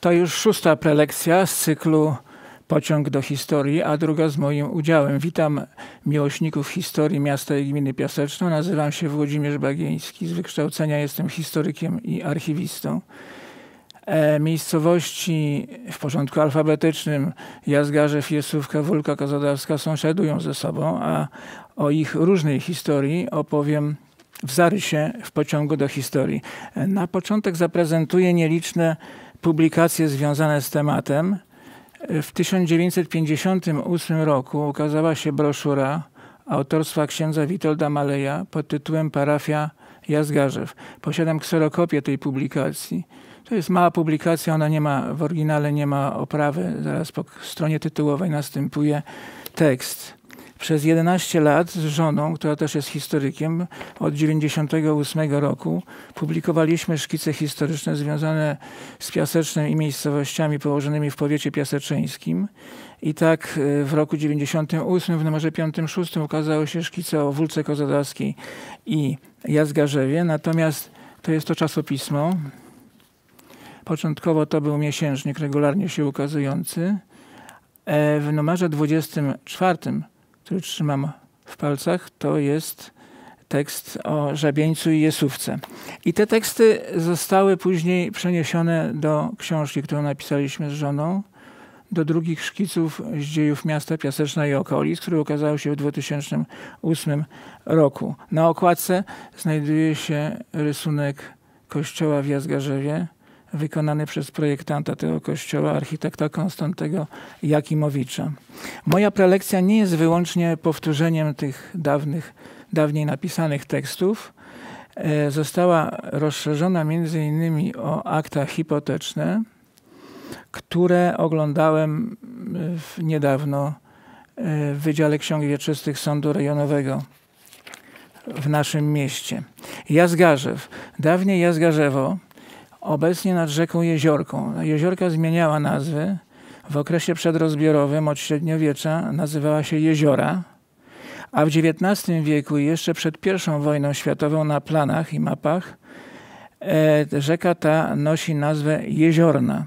To już szósta prelekcja z cyklu Pociąg do historii, a druga z moim udziałem. Witam miłośników historii miasta i gminy Piaseczno. Nazywam się Włodzimierz Bagieński. Z wykształcenia jestem historykiem i archiwistą. E, miejscowości w porządku alfabetycznym Jazgarzew, Jesówka, Wólka Kozodawska sąsiadują ze sobą, a o ich różnej historii opowiem w zarysie w pociągu do historii. E, na początek zaprezentuję nieliczne publikacje związane z tematem. W 1958 roku ukazała się broszura autorstwa księdza Witolda Maleja pod tytułem Parafia Jazgarzew. Posiadam kserokopię tej publikacji. To jest mała publikacja, ona nie ma, w oryginale nie ma oprawy. Zaraz po stronie tytułowej następuje tekst. Przez 11 lat z żoną, która też jest historykiem, od 98 roku publikowaliśmy szkice historyczne związane z Piasecznem i miejscowościami położonymi w powiecie piaseczyńskim. I tak e, w roku 98 w numerze 5-6 ukazały się szkice o Wólce Kozadowskiej i Jazgarzewie. Natomiast to jest to czasopismo. Początkowo to był miesięcznik regularnie się ukazujący. E, w numerze 24 który trzymam w palcach, to jest tekst o żabieńcu i Jesówce. I te teksty zostały później przeniesione do książki, którą napisaliśmy z żoną, do drugich szkiców z dziejów miasta Piaseczna i okolic, które ukazały się w 2008 roku. Na okładce znajduje się rysunek kościoła w Jazgarzewie, wykonany przez projektanta tego kościoła, architekta Konstantego Jakimowicza. Moja prelekcja nie jest wyłącznie powtórzeniem tych dawnych, dawniej napisanych tekstów. E, została rozszerzona między innymi o akta hipoteczne, które oglądałem niedawno e, w Wydziale Ksiąg Wieczystych Sądu Rejonowego w naszym mieście. Jazgarzew. Dawniej Jazgarzewo obecnie nad rzeką Jeziorką. Jeziorka zmieniała nazwy. W okresie przedrozbiorowym od średniowiecza nazywała się Jeziora, a w XIX wieku i jeszcze przed I wojną światową na planach i mapach e, rzeka ta nosi nazwę Jeziorna.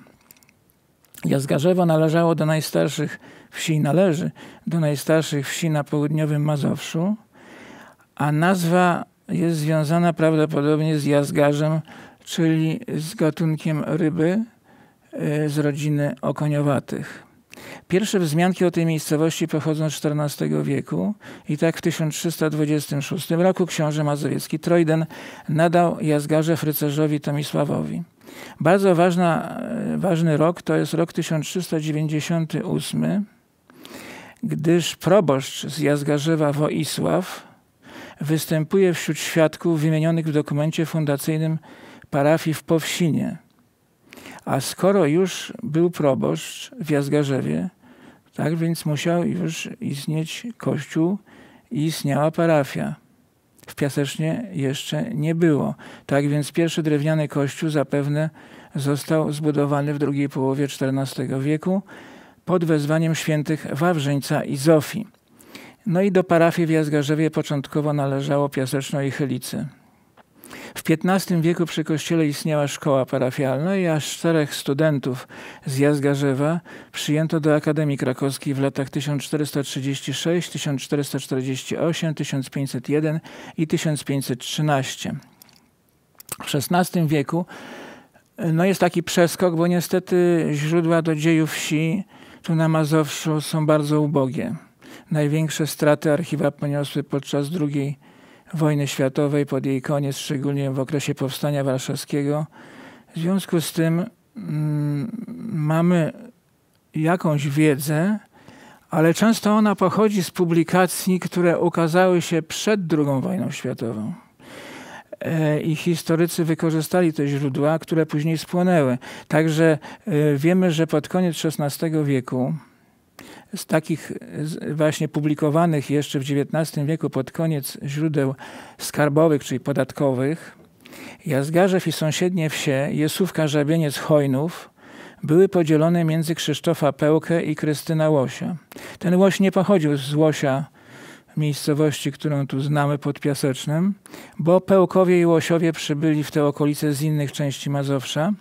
Jazgarzewo należało do najstarszych wsi, należy do najstarszych wsi na południowym Mazowszu, a nazwa jest związana prawdopodobnie z Jazgarzem czyli z gatunkiem ryby e, z rodziny okoniowatych. Pierwsze wzmianki o tej miejscowości pochodzą z XIV wieku i tak w 1326 roku książę mazowiecki Trojden nadał Jazgarzew rycerzowi Tomisławowi. Bardzo ważna, e, ważny rok to jest rok 1398, gdyż proboszcz z Jazgarzewa Woisław występuje wśród świadków wymienionych w dokumencie fundacyjnym parafii w Powsinie. A skoro już był proboszcz w Jazgarzewie, tak więc musiał już istnieć kościół i istniała parafia. W Piasecznie jeszcze nie było. Tak więc pierwszy drewniany kościół zapewne został zbudowany w drugiej połowie XIV wieku pod wezwaniem świętych Wawrzyńca i Zofii. No i do parafii w Jazgarzewie początkowo należało Piaseczno i Chylicy. W XV wieku przy kościele istniała szkoła parafialna i aż czterech studentów z Jazgarzewa przyjęto do Akademii Krakowskiej w latach 1436, 1448, 1501 i 1513. W XVI wieku no jest taki przeskok, bo niestety źródła do dziejów wsi tu na Mazowszu są bardzo ubogie. Największe straty archiwa poniosły podczas II wojny światowej, pod jej koniec, szczególnie w okresie Powstania Warszawskiego. W związku z tym mm, mamy jakąś wiedzę, ale często ona pochodzi z publikacji, które ukazały się przed II wojną światową. E, I historycy wykorzystali te źródła, które później spłonęły. Także e, wiemy, że pod koniec XVI wieku z takich właśnie publikowanych jeszcze w XIX wieku pod koniec źródeł skarbowych, czyli podatkowych, Jazgarzew i sąsiednie wsie, Jesówka, Żabieniec, Chojnów, były podzielone między Krzysztofa Pełkę i Krystyna Łosia. Ten Łoś nie pochodził z Łosia, miejscowości, którą tu znamy pod Piasecznem, bo Pełkowie i Łosiowie przybyli w te okolice z innych części Mazowsza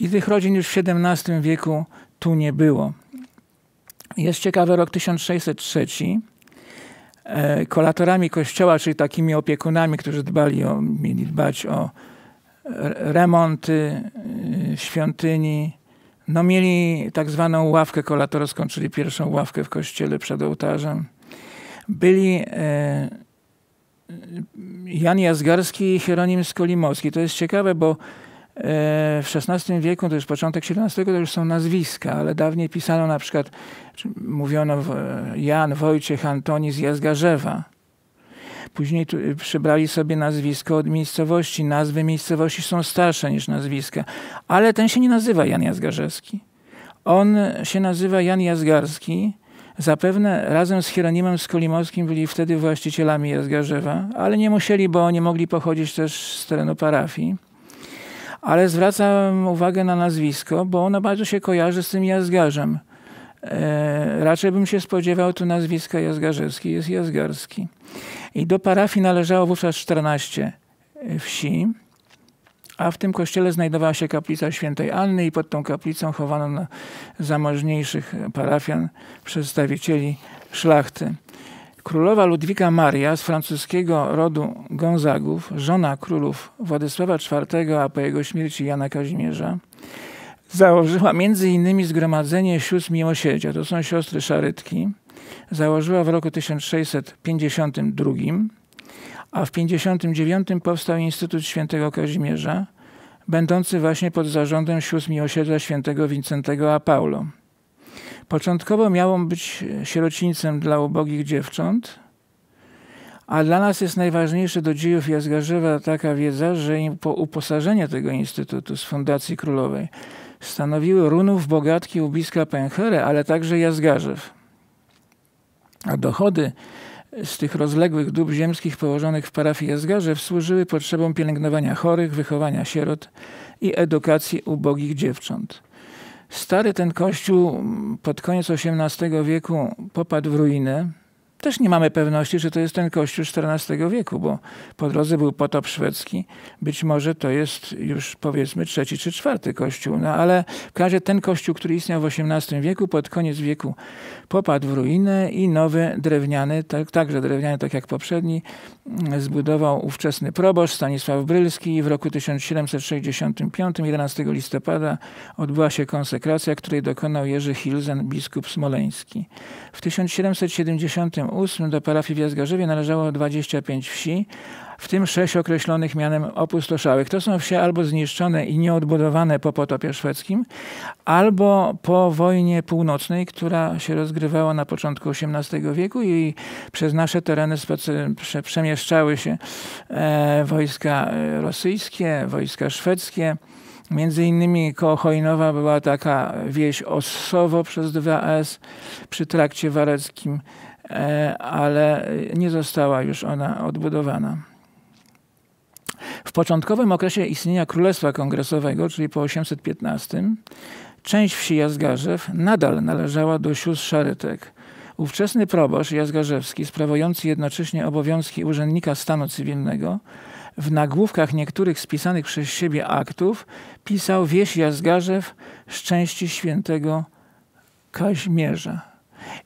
I tych rodzin już w XVII wieku tu nie było. Jest ciekawy rok 1603. E, kolatorami kościoła, czyli takimi opiekunami, którzy dbali o, mieli dbać o remonty y, świątyni, no mieli tak zwaną ławkę kolatorską, czyli pierwszą ławkę w kościele przed ołtarzem. Byli e, Jan Jazgarski i Hieronim Skolimowski. To jest ciekawe, bo w XVI wieku, to już początek XVII, to już są nazwiska, ale dawniej pisano na przykład, mówiono Jan Wojciech Antoni z Jazgarzewa. Później przybrali sobie nazwisko od miejscowości. Nazwy miejscowości są starsze niż nazwiska. Ale ten się nie nazywa Jan Jazgarzewski. On się nazywa Jan Jazgarski. Zapewne razem z Hieronimem Skolimowskim byli wtedy właścicielami Jazgarzewa, ale nie musieli, bo oni mogli pochodzić też z terenu parafii. Ale zwracam uwagę na nazwisko, bo ono bardzo się kojarzy z tym Jazgarzem. E, raczej bym się spodziewał tu nazwiska Jazgarzewski, jest Jazgarski. I do parafii należało wówczas 14 e, wsi, a w tym kościele znajdowała się kaplica świętej Anny i pod tą kaplicą chowano na zamożniejszych parafian przedstawicieli szlachty. Królowa Ludwika Maria z francuskiego rodu Gonzagów, żona królów Władysława IV, a po jego śmierci Jana Kazimierza, założyła między innymi Zgromadzenie Sióstr Miłosierdzia. To są siostry Szarytki. Założyła w roku 1652, a w 1959 powstał Instytut Świętego Kazimierza, będący właśnie pod zarządem Sióstr Miłosierdzia Świętego Wincentego a Paulo. Początkowo miało być sierocińcem dla ubogich dziewcząt, a dla nas jest najważniejsze do dziejów Jazgarzewa taka wiedza, że po uposażenie tego instytutu z Fundacji Królowej stanowiły runów bogatki ubiska Pęcherę, ale także Jazgarzew. A dochody z tych rozległych dóbr ziemskich położonych w parafii Jazgarzew służyły potrzebom pielęgnowania chorych, wychowania sierot i edukacji ubogich dziewcząt. Stary ten kościół pod koniec XVIII wieku popadł w ruinę. Też nie mamy pewności, czy to jest ten kościół XIV wieku, bo po drodze był potop szwedzki. Być może to jest już powiedzmy trzeci czy czwarty kościół. No ale w każdym razie ten kościół, który istniał w XVIII wieku, pod koniec wieku popadł w ruinę i nowy drewniany, tak, także drewniany tak jak poprzedni, zbudował ówczesny proboszcz Stanisław Brylski i w roku 1765, 11 listopada odbyła się konsekracja, której dokonał Jerzy Hilzen, biskup smoleński. W 1778 do parafii w Jazgarzewie należało 25 wsi, w tym sześć określonych mianem opustoszałych. To są wsie albo zniszczone i nieodbudowane po potopie szwedzkim, albo po wojnie północnej, która się rozgrywała na początku XVIII wieku i przez nasze tereny przemieszczały się e, wojska e, rosyjskie, wojska szwedzkie. Między innymi koło Chojnowa była taka wieś Ossowo przez 2S przy trakcie wareckim, ale nie została już ona odbudowana. W początkowym okresie istnienia Królestwa Kongresowego, czyli po 815, część wsi Jazgarzew nadal należała do sióstr Szarytek. Ówczesny proboszcz Jazgarzewski, sprawujący jednocześnie obowiązki urzędnika stanu cywilnego, w nagłówkach niektórych spisanych przez siebie aktów pisał wieś Jazgarzew części świętego Kaźmierza.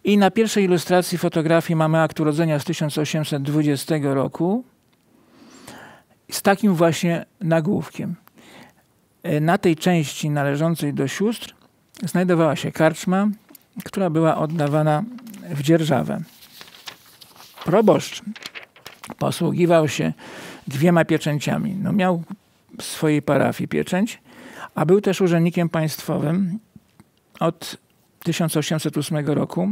I na pierwszej ilustracji fotografii mamy akt urodzenia z 1820 roku z takim właśnie nagłówkiem. E, na tej części należącej do sióstr znajdowała się karczma, która była oddawana w dzierżawę. Proboszcz posługiwał się dwiema pieczęciami. No miał w swojej parafii pieczęć, a był też urzędnikiem państwowym od 1808 roku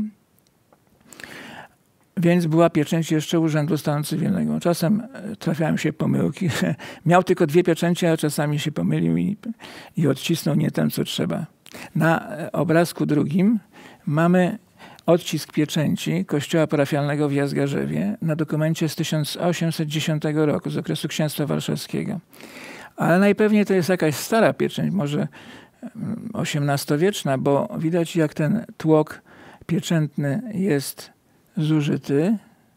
więc była pieczęć jeszcze Urzędu Stanu Cywilnego. Czasem e, trafiają się pomyłki. Miał tylko dwie pieczęcie, a czasami się pomylił i, i odcisnął nie ten, co trzeba. Na e, obrazku drugim mamy odcisk pieczęci kościoła parafialnego w Jazgarzewie na dokumencie z 1810 roku, z okresu księstwa warszawskiego. Ale najpewniej to jest jakaś stara pieczęć, może XVIII-wieczna, bo widać jak ten tłok pieczętny jest zużyty,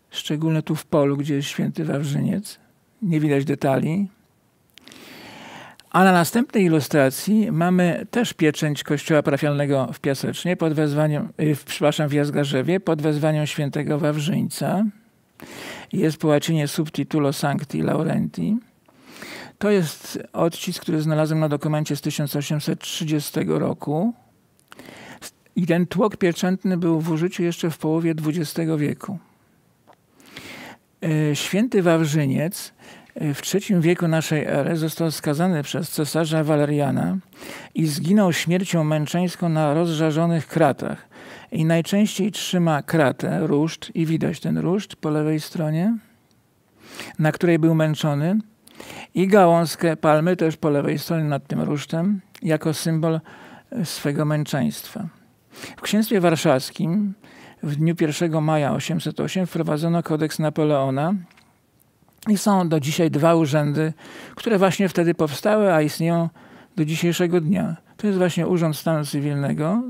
szczególnie tu w polu, gdzie jest święty Wawrzyniec. Nie widać detali. A na następnej ilustracji mamy też pieczęć kościoła parafialnego w Piasecznie, pod wezwaniem, y, przepraszam, w Jazgarzewie, pod wezwaniem świętego Wawrzyńca. Jest po łacinie subtitulo Sancti Laurenti. To jest odcisk, który znalazłem na dokumencie z 1830 roku. I ten tłok pieczętny był w użyciu jeszcze w połowie XX wieku. E, święty Wawrzyniec e, w III wieku naszej ery został skazany przez cesarza Waleriana i zginął śmiercią męczeńską na rozżarzonych kratach. I najczęściej trzyma kratę, ruszt, i widać ten ruszt po lewej stronie, na której był męczony, i gałązkę palmy też po lewej stronie nad tym rusztem, jako symbol swego męczeństwa. W księstwie warszawskim w dniu 1 maja 808 wprowadzono kodeks Napoleona i są do dzisiaj dwa urzędy, które właśnie wtedy powstały, a istnieją do dzisiejszego dnia. To jest właśnie Urząd Stanu Cywilnego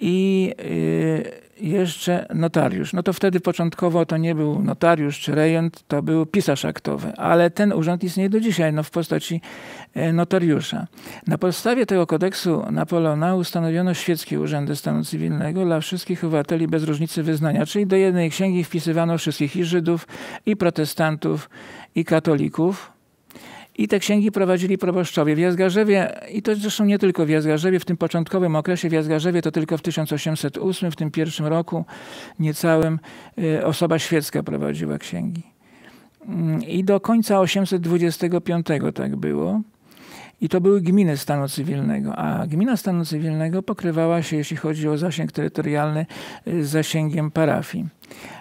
i yy, jeszcze notariusz. No to wtedy początkowo to nie był notariusz czy rejent, to był pisarz aktowy, ale ten urząd istnieje do dzisiaj no, w postaci e, notariusza. Na podstawie tego kodeksu Napoleona ustanowiono świeckie urzędy stanu cywilnego dla wszystkich obywateli bez różnicy wyznania, czyli do jednej księgi wpisywano wszystkich i Żydów, i protestantów, i katolików. I te księgi prowadzili proboszczowie w Jazgarzewie i to zresztą nie tylko w Jazgarzewie, w tym początkowym okresie w Jazgarzewie to tylko w 1808, w tym pierwszym roku niecałym y, osoba świecka prowadziła księgi. Mm, I do końca 825 tak było. I to były gminy stanu cywilnego, a gmina stanu cywilnego pokrywała się, jeśli chodzi o zasięg terytorialny, z zasięgiem parafii.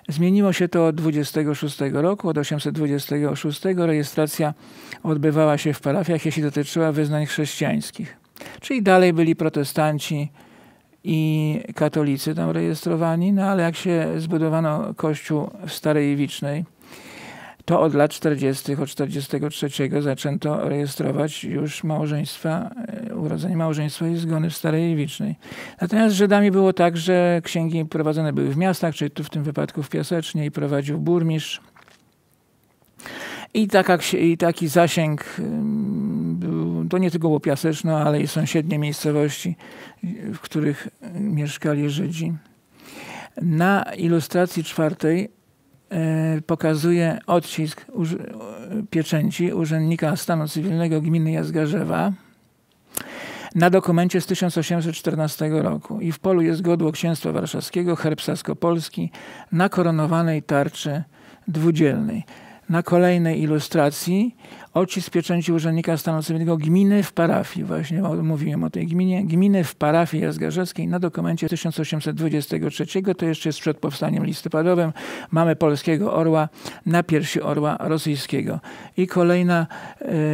Zmieniło się to od 26 roku. Od 826 rejestracja odbywała się w parafiach, jeśli dotyczyła wyznań chrześcijańskich. Czyli dalej byli protestanci i katolicy tam rejestrowani, no ale jak się zbudowano kościół w Starej Wicznej, to od lat 40., od 43 zaczęto rejestrować już małżeństwa, e, urodzenie małżeństwa i zgony w Starej Wicznej. Natomiast z Żydami było tak, że księgi prowadzone były w miastach, czyli tu w tym wypadku w Piasecznie i prowadził burmistrz. I, taka, I taki zasięg był, to nie tylko było Piaseczno, ale i sąsiednie miejscowości, w których mieszkali Żydzi. Na ilustracji czwartej pokazuje odcisk pieczęci urzędnika stanu cywilnego gminy Jazgarzewa na dokumencie z 1814 roku. I w polu jest godło księstwa warszawskiego, herb saskopolski na koronowanej tarczy dwudzielnej. Na kolejnej ilustracji odcisk pieczęci urzędnika stanu cywilnego gminy w parafii. Właśnie mówiłem o tej gminie. Gminy w parafii Jazgarzewskiej na dokumencie 1823. To jeszcze jest przed powstaniem listopadowym. Mamy polskiego orła na piersi orła rosyjskiego. I kolejna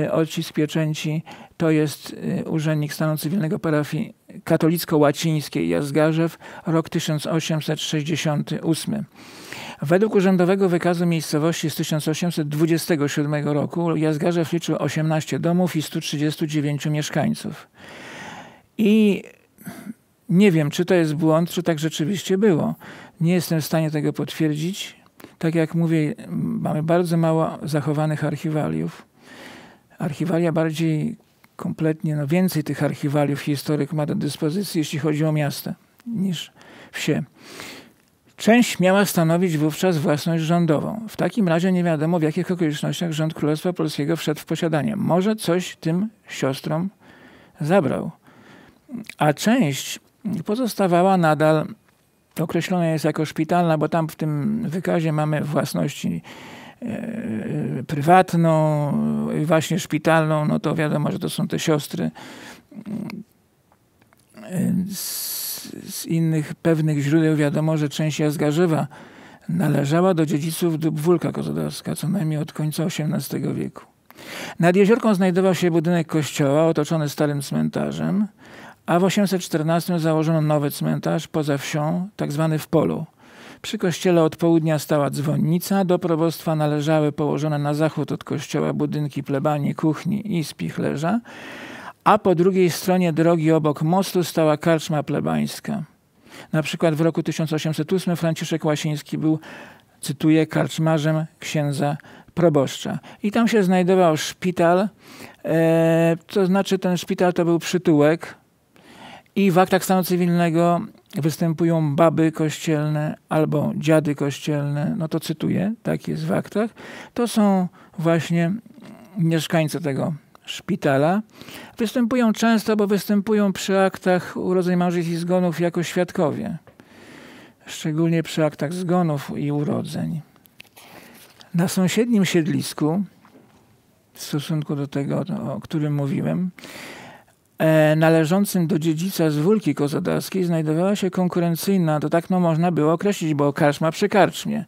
y, odcisk pieczęci to jest y, urzędnik stanu cywilnego parafii katolicko-łacińskiej Jazgarzew, rok 1868. Według Urzędowego Wykazu Miejscowości z 1827 roku Jazgarzew liczył 18 domów i 139 mieszkańców. I nie wiem, czy to jest błąd, czy tak rzeczywiście było. Nie jestem w stanie tego potwierdzić. Tak jak mówię, mamy bardzo mało zachowanych archiwaliów. Archiwalia bardziej kompletnie, no więcej tych archiwaliów historyk ma do dyspozycji, jeśli chodzi o miasta, niż wsie. Część miała stanowić wówczas własność rządową. W takim razie nie wiadomo, w jakich okolicznościach rząd Królestwa Polskiego wszedł w posiadanie. Może coś tym siostrom zabrał. A część pozostawała nadal, określona jest jako szpitalna, bo tam w tym wykazie mamy własności e, prywatną, właśnie szpitalną, no to wiadomo, że to są te siostry. E, z innych pewnych źródeł wiadomo, że część Jazgarzewa należała do dziedziców Dubwólka Kozodowska, co najmniej od końca XVIII wieku. Nad jeziorką znajdował się budynek kościoła otoczony starym cmentarzem, a w 814 założono nowy cmentarz poza wsią, tak zwany w polu. Przy kościele od południa stała dzwonnica, do probostwa należały położone na zachód od kościoła budynki plebanii, kuchni i spichlerza, a po drugiej stronie drogi obok mostu stała karczma plebańska. Na przykład w roku 1808 Franciszek Łasiński był cytuję, karczmarzem księdza proboszcza. I tam się znajdował szpital, e, to znaczy ten szpital to był przytułek i w aktach stanu cywilnego występują baby kościelne albo dziady kościelne, no to cytuję, tak jest w aktach, to są właśnie mieszkańcy tego szpitala. Występują często, bo występują przy aktach urodzeń małżeństw i zgonów jako świadkowie. Szczególnie przy aktach zgonów i urodzeń. Na sąsiednim siedlisku, w stosunku do tego, o którym mówiłem, e, należącym do dziedzica z Wólki Kozadowskiej znajdowała się konkurencyjna, to tak no można było określić, bo karczma przy karczmie.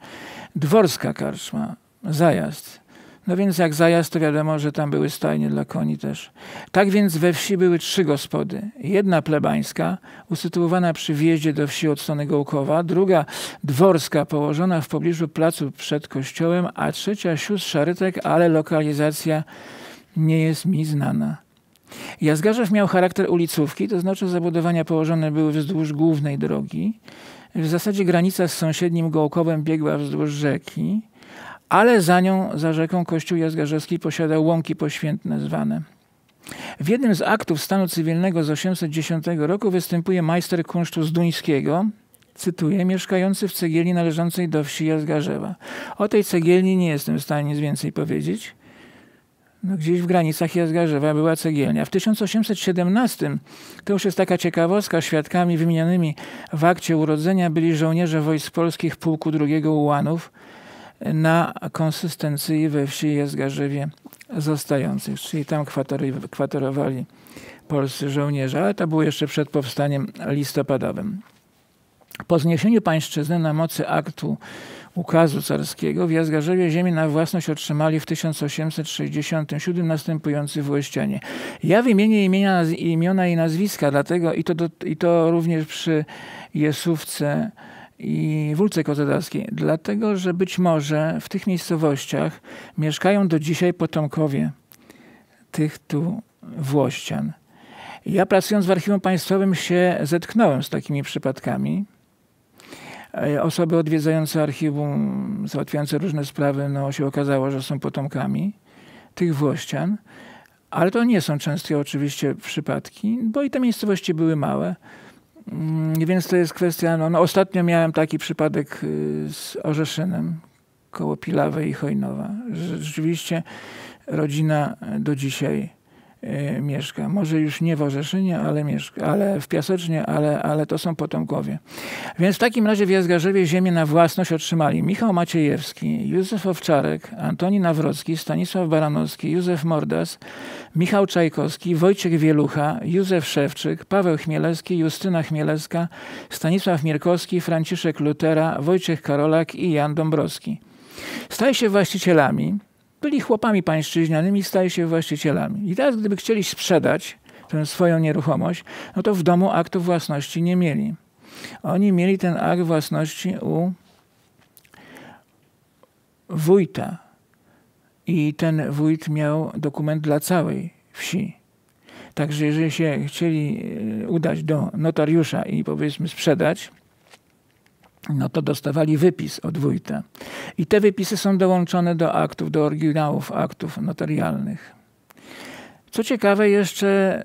Dworska karczma, zajazd. No więc jak zajazd, to wiadomo, że tam były stajnie dla koni też. Tak więc we wsi były trzy gospody. Jedna plebańska, usytuowana przy wjeździe do wsi od strony Gołkowa, druga dworska, położona w pobliżu placu przed kościołem, a trzecia sióstr Szarytek, ale lokalizacja nie jest mi znana. Jazgarzew miał charakter ulicówki, to znaczy zabudowania położone były wzdłuż głównej drogi. W zasadzie granica z sąsiednim Gołkowem biegła wzdłuż rzeki ale za nią, za rzeką Kościół Jazgarzewski posiadał łąki poświętne zwane. W jednym z aktów stanu cywilnego z 810 roku występuje majster kunsztu z Duńskiego, cytuję, mieszkający w cegielni należącej do wsi Jazgarzewa. O tej cegielni nie jestem w stanie nic więcej powiedzieć. No, gdzieś w granicach Jazgarzewa była cegielnia. W 1817, to już jest taka ciekawostka, świadkami wymienionymi w akcie urodzenia byli żołnierze wojsk polskich pułku II Ułanów, na konsystencji we wsi Jezgarzewie zostających, czyli tam kwaterowali polscy żołnierze, ale to było jeszcze przed powstaniem listopadowym. Po zniesieniu pańszczyzny na mocy aktu ukazu carskiego w Jazgarzewie ziemię na własność otrzymali w 1867 następujący włościanie. Ja wymienię imienia, imiona i nazwiska, dlatego i to, do, i to również przy Jesówce i Wólce Kozedowskiej, dlatego że być może w tych miejscowościach mieszkają do dzisiaj potomkowie tych tu Włościan. Ja pracując w Archiwum Państwowym się zetknąłem z takimi przypadkami. E, osoby odwiedzające archiwum, załatwiające różne sprawy, no się okazało, że są potomkami tych Włościan. Ale to nie są częste oczywiście przypadki, bo i te miejscowości były małe. Mm, więc to jest kwestia, no, no, ostatnio miałem taki przypadek y, z Orzeszynem koło Pilawy i Chojnowa. Rzeczywiście rodzina do dzisiaj mieszka. Może już nie w Orzeszynie, ale, mieszka, ale w Piasecznie, ale, ale to są potomkowie. Więc w takim razie w Jazgarzewie ziemię na własność otrzymali Michał Maciejewski, Józef Owczarek, Antoni Nawrocki, Stanisław Baranowski, Józef Mordas, Michał Czajkowski, Wojciech Wielucha, Józef Szewczyk, Paweł Chmielewski, Justyna Chmielewska, Stanisław Mierkowski, Franciszek Lutera, Wojciech Karolak i Jan Dąbrowski. Stali się właścicielami byli chłopami pańszczyźnianymi, stali się właścicielami. I teraz, gdyby chcieli sprzedać tę swoją nieruchomość, no to w domu aktu własności nie mieli. Oni mieli ten akt własności u wójta. I ten wójt miał dokument dla całej wsi. Także jeżeli się chcieli e, udać do notariusza i powiedzmy sprzedać, no to dostawali wypis od wójta. I te wypisy są dołączone do aktów, do oryginałów aktów notarialnych. Co ciekawe jeszcze,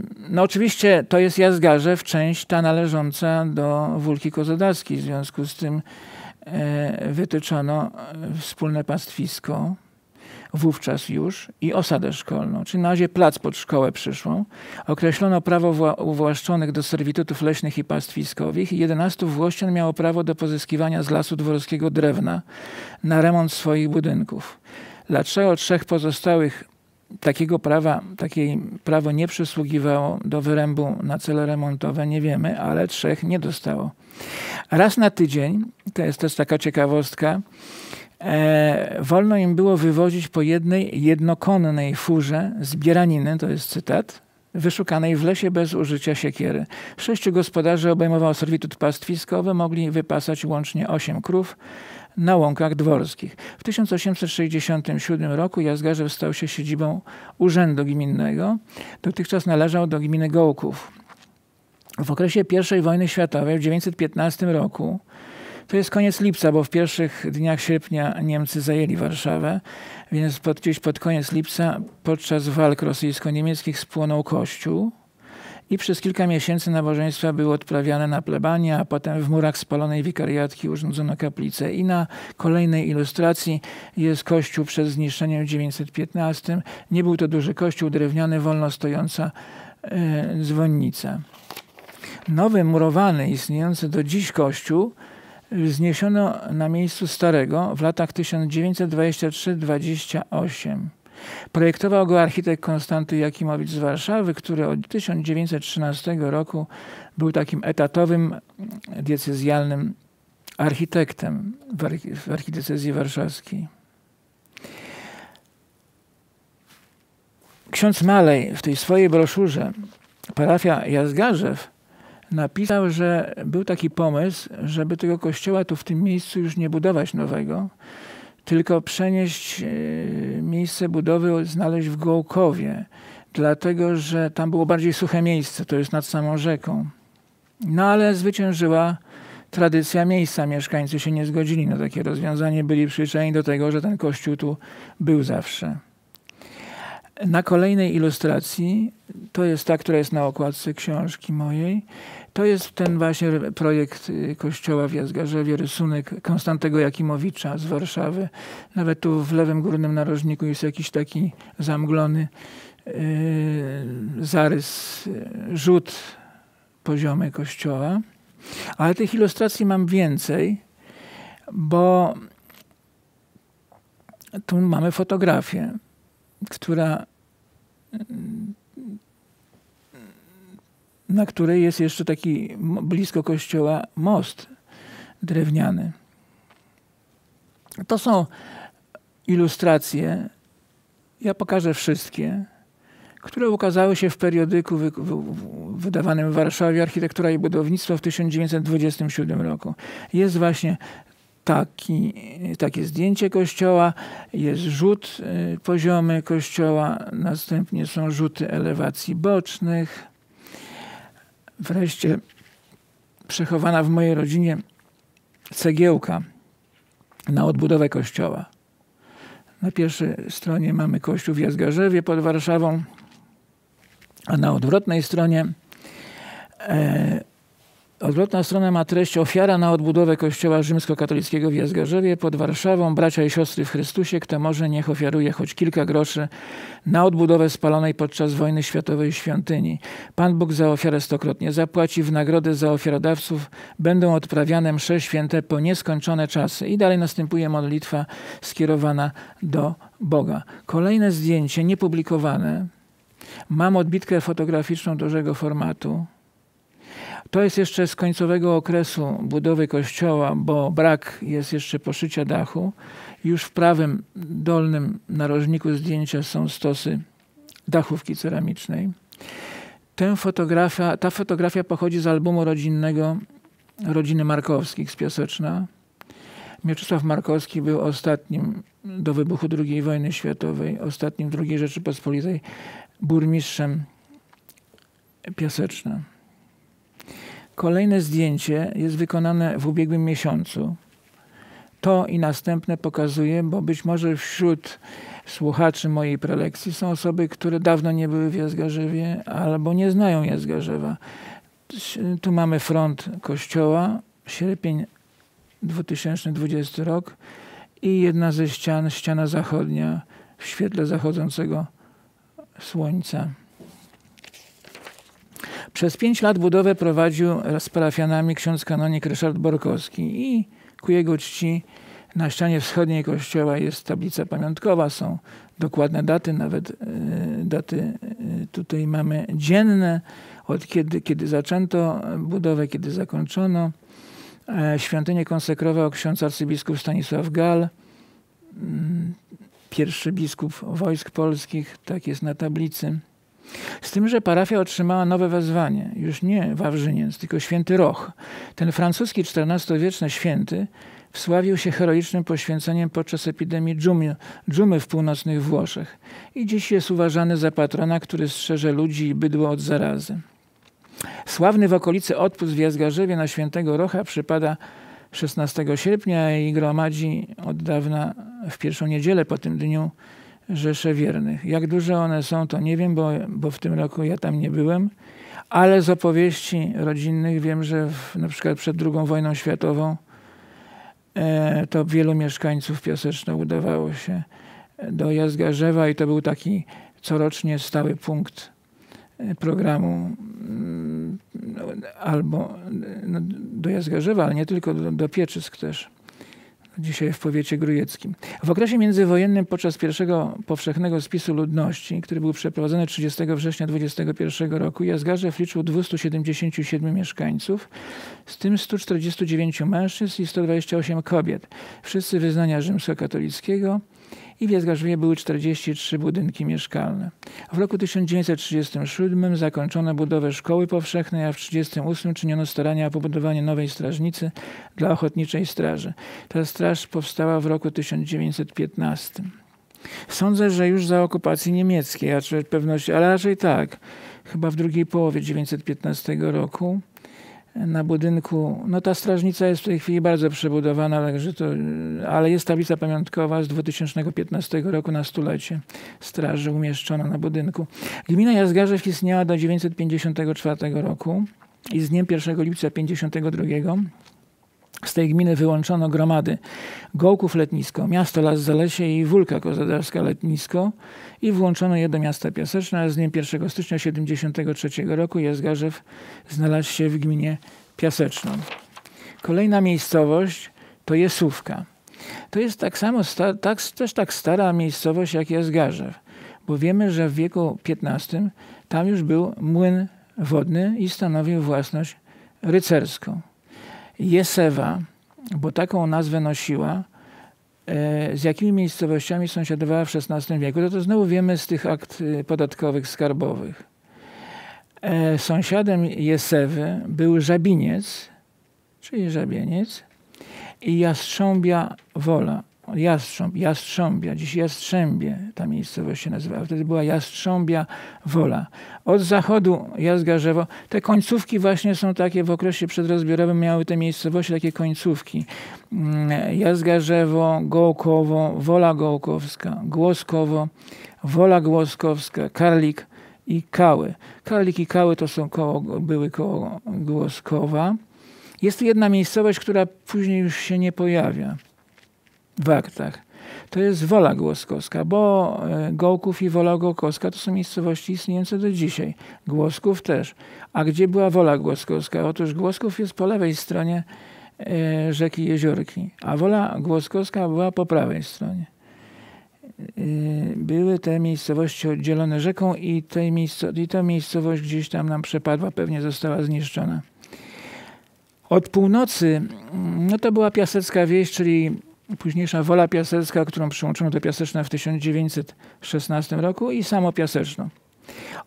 yy, no oczywiście to jest Jazgarzew, część ta należąca do Wólki Kozodawskiej, w związku z tym yy, wytyczono wspólne pastwisko wówczas już i osadę szkolną, czyli na razie plac pod szkołę przyszłą. Określono prawo uwłaszczonych do serwitutów leśnych i pastwiskowych i 11 włościan miało prawo do pozyskiwania z lasu dworskiego drewna na remont swoich budynków. Dlaczego trzech pozostałych takiego prawa, takie prawo nie przysługiwało do wyrębu na cele remontowe, nie wiemy, ale trzech nie dostało. Raz na tydzień, to jest też taka ciekawostka, e, wolno im było wywozić po jednej jednokonnej furze zbieraniny, to jest cytat, wyszukanej w lesie bez użycia siekiery. Sześciu gospodarzy obejmował serwitut pastwiskowy, mogli wypasać łącznie osiem krów na łąkach dworskich. W 1867 roku Jazgarzew stał się siedzibą Urzędu Gminnego. Dotychczas należał do gminy Gołków. W okresie I wojny światowej w 1915 roku To jest koniec lipca, bo w pierwszych dniach sierpnia Niemcy zajęli Warszawę, więc pod, gdzieś pod koniec lipca podczas walk rosyjsko-niemieckich spłonął kościół i przez kilka miesięcy nabożeństwa były odprawiane na plebanie, a potem w murach spalonej wikariatki urządzono kaplicę. I na kolejnej ilustracji jest kościół przed zniszczeniem w 915. Nie był to duży kościół drewniany, wolno stojąca e, dzwonnica. Nowy murowany, istniejący do dziś kościół zniesiono na miejscu starego w latach 1923-28. Projektował go architekt Konstanty Jakimowicz z Warszawy, który od 1913 roku był takim etatowym, diecezjalnym architektem w archidiecezji warszawskiej. Ksiądz Malej w tej swojej broszurze parafia Jazgarzew napisał, że był taki pomysł, żeby tego kościoła tu w tym miejscu już nie budować nowego, tylko przenieść e, miejsce budowy, znaleźć w Gołkowie, dlatego że tam było bardziej suche miejsce, to jest nad samą rzeką. No ale zwyciężyła tradycja miejsca. Mieszkańcy się nie zgodzili na takie rozwiązanie, byli przyzwyczajeni do tego, że ten kościół tu był zawsze. Na kolejnej ilustracji, to jest ta, która jest na okładce książki mojej, to jest ten właśnie projekt y, kościoła w Jazgarzewie, rysunek Konstantego Jakimowicza z Warszawy. Nawet tu w lewym górnym narożniku jest jakiś taki zamglony yy, zarys, y, rzut poziomy kościoła. Ale tych ilustracji mam więcej, bo tu mamy fotografię, która na której jest jeszcze taki blisko kościoła most drewniany. To są ilustracje, ja pokażę wszystkie, które ukazały się w periodyku wy, wydawanym w Warszawie Architektura i Budownictwo w 1927 roku. Jest właśnie taki, takie zdjęcie kościoła, jest rzut y, poziomy kościoła, następnie są rzuty elewacji bocznych, Wreszcie przechowana w mojej rodzinie cegiełka na odbudowę kościoła. Na pierwszej stronie mamy kościół w Jazgarzewie pod Warszawą, a na odwrotnej stronie e, Odwrotna strona ma treść ofiara na odbudowę kościoła rzymskokatolickiego w Jazgarzewie pod Warszawą. Bracia i siostry w Chrystusie, kto może niech ofiaruje choć kilka groszy na odbudowę spalonej podczas wojny światowej świątyni. Pan Bóg za ofiarę stokrotnie zapłaci. W nagrodę za ofiarodawców będą odprawiane msze święte po nieskończone czasy. I dalej następuje modlitwa skierowana do Boga. Kolejne zdjęcie, niepublikowane. Mam odbitkę fotograficzną dużego formatu to jest jeszcze z końcowego okresu budowy kościoła, bo brak jest jeszcze poszycia dachu. Już w prawym dolnym narożniku zdjęcia są stosy dachówki ceramicznej. Fotografia, ta fotografia pochodzi z albumu rodzinnego rodziny Markowskich z Piaseczna. Mieczysław Markowski był ostatnim do wybuchu II wojny światowej, ostatnim II Rzeczypospolitej burmistrzem Piaseczna. Kolejne zdjęcie jest wykonane w ubiegłym miesiącu. To i następne pokazuje, bo być może wśród słuchaczy mojej prelekcji są osoby, które dawno nie były w Jazgarzewie albo nie znają Jazgarzewa. Tu mamy front kościoła, sierpień 2020 rok i jedna ze ścian, ściana zachodnia w świetle zachodzącego słońca. Przez pięć lat budowę prowadził z parafianami ksiądz kanonik Ryszard Borkowski i ku jego czci na ścianie wschodniej kościoła jest tablica pamiątkowa, są dokładne daty, nawet e, daty e, tutaj mamy dzienne, od kiedy, kiedy zaczęto budowę, kiedy zakończono. E, świątynię konsekrował ksiądz arcybiskup Stanisław Gal, pierwszy biskup wojsk polskich, tak jest na tablicy. Z tym, że parafia otrzymała nowe wezwanie, już nie Wawrzyniec, tylko święty Roch. Ten francuski XIV-wieczny święty wsławił się heroicznym poświęceniem podczas epidemii dżumy, dżumy w północnych Włoszech i dziś jest uważany za patrona, który strzeże ludzi i bydło od zarazy. Sławny w okolicy odpust w Jazgarzewie na świętego Rocha przypada 16 sierpnia i gromadzi od dawna w pierwszą niedzielę po tym dniu rzesze wiernych. Jak duże one są, to nie wiem, bo, bo w tym roku ja tam nie byłem, ale z opowieści rodzinnych wiem, że w, na przykład przed II wojną światową e, to wielu mieszkańców Piaseczna udawało się do Jazgarzewa i to był taki corocznie stały punkt e, programu mm, albo no, do Jazgarzewa, ale nie tylko do, do Pieczysk też dzisiaj w powiecie grujeckim. W okresie międzywojennym podczas pierwszego powszechnego spisu ludności, który był przeprowadzony 30 września 2021 roku, Jazgarzew liczył 277 mieszkańców, z tym 149 mężczyzn i 128 kobiet. Wszyscy wyznania rzymskokatolickiego i w Jazgarzewie były 43 budynki mieszkalne. W roku 1937 zakończono budowę szkoły powszechnej, a w 1938 czyniono starania o pobudowanie nowej strażnicy dla Ochotniczej Straży. Ta straż powstała w roku 1915. Sądzę, że już za okupacji niemieckiej, a czy pewności, ale raczej tak, chyba w drugiej połowie 1915 roku na budynku, no ta strażnica jest w tej chwili bardzo przebudowana, także to, ale jest tablica pamiątkowa z 2015 roku na stulecie straży umieszczona na budynku. Gmina Jazgarzew istniała do 1954 roku i z dniem 1 lipca 1952 z tej gminy wyłączono gromady Gołków Letnisko, miasto Las Zalesie i Wólka Kozadarska Letnisko i włączono je do miasta Piaseczna, z dniem 1 stycznia 1973 roku Jazgarzew znalazł się w gminie Piaseczną. Kolejna miejscowość to Jesówka. To jest tak samo, tak, też tak stara miejscowość jak Jazgarzew, bo wiemy, że w wieku XV tam już był młyn wodny i stanowił własność rycerską. Jesewa, bo taką nazwę nosiła, e, z jakimi miejscowościami sąsiadowała w XVI wieku, to, to znowu wiemy z tych akt y, podatkowych, skarbowych. E, sąsiadem Jesewy był Żabiniec, czyli Żabieniec i Jastrząbia Wola. Jastrząb, Jastrzębia, dziś Jastrzębie ta miejscowość się nazywała. Wtedy była Jastrząbia Wola. Od zachodu Jazgarzewo, te końcówki właśnie są takie w okresie przedrozbiorowym miały te miejscowości takie końcówki. Mm, Jazgarzewo, Gołkowo, Wola Gołkowska, Głoskowo, Wola Głoskowska, Karlik i Kały. Karlik i Kały to są koło, były koło Głoskowa. Jest jedna miejscowość, która później już się nie pojawia w aktach. To jest Wola Głoskowska, bo e, Gołków i Wola Gołkowska to są miejscowości istniejące do dzisiaj. Głosków też. A gdzie była Wola Głoskowska? Otóż Głosków jest po lewej stronie e, rzeki Jeziorki, a Wola Głoskowska była po prawej stronie. E, były te miejscowości oddzielone rzeką i, tej miejsco i ta miejscowość gdzieś tam nam przepadła, pewnie została zniszczona. Od północy, no to była Piasecka Wieś, czyli późniejsza Wola Piasecka, którą przyłączono do Piaseczna w 1916 roku i samo Piaseczno.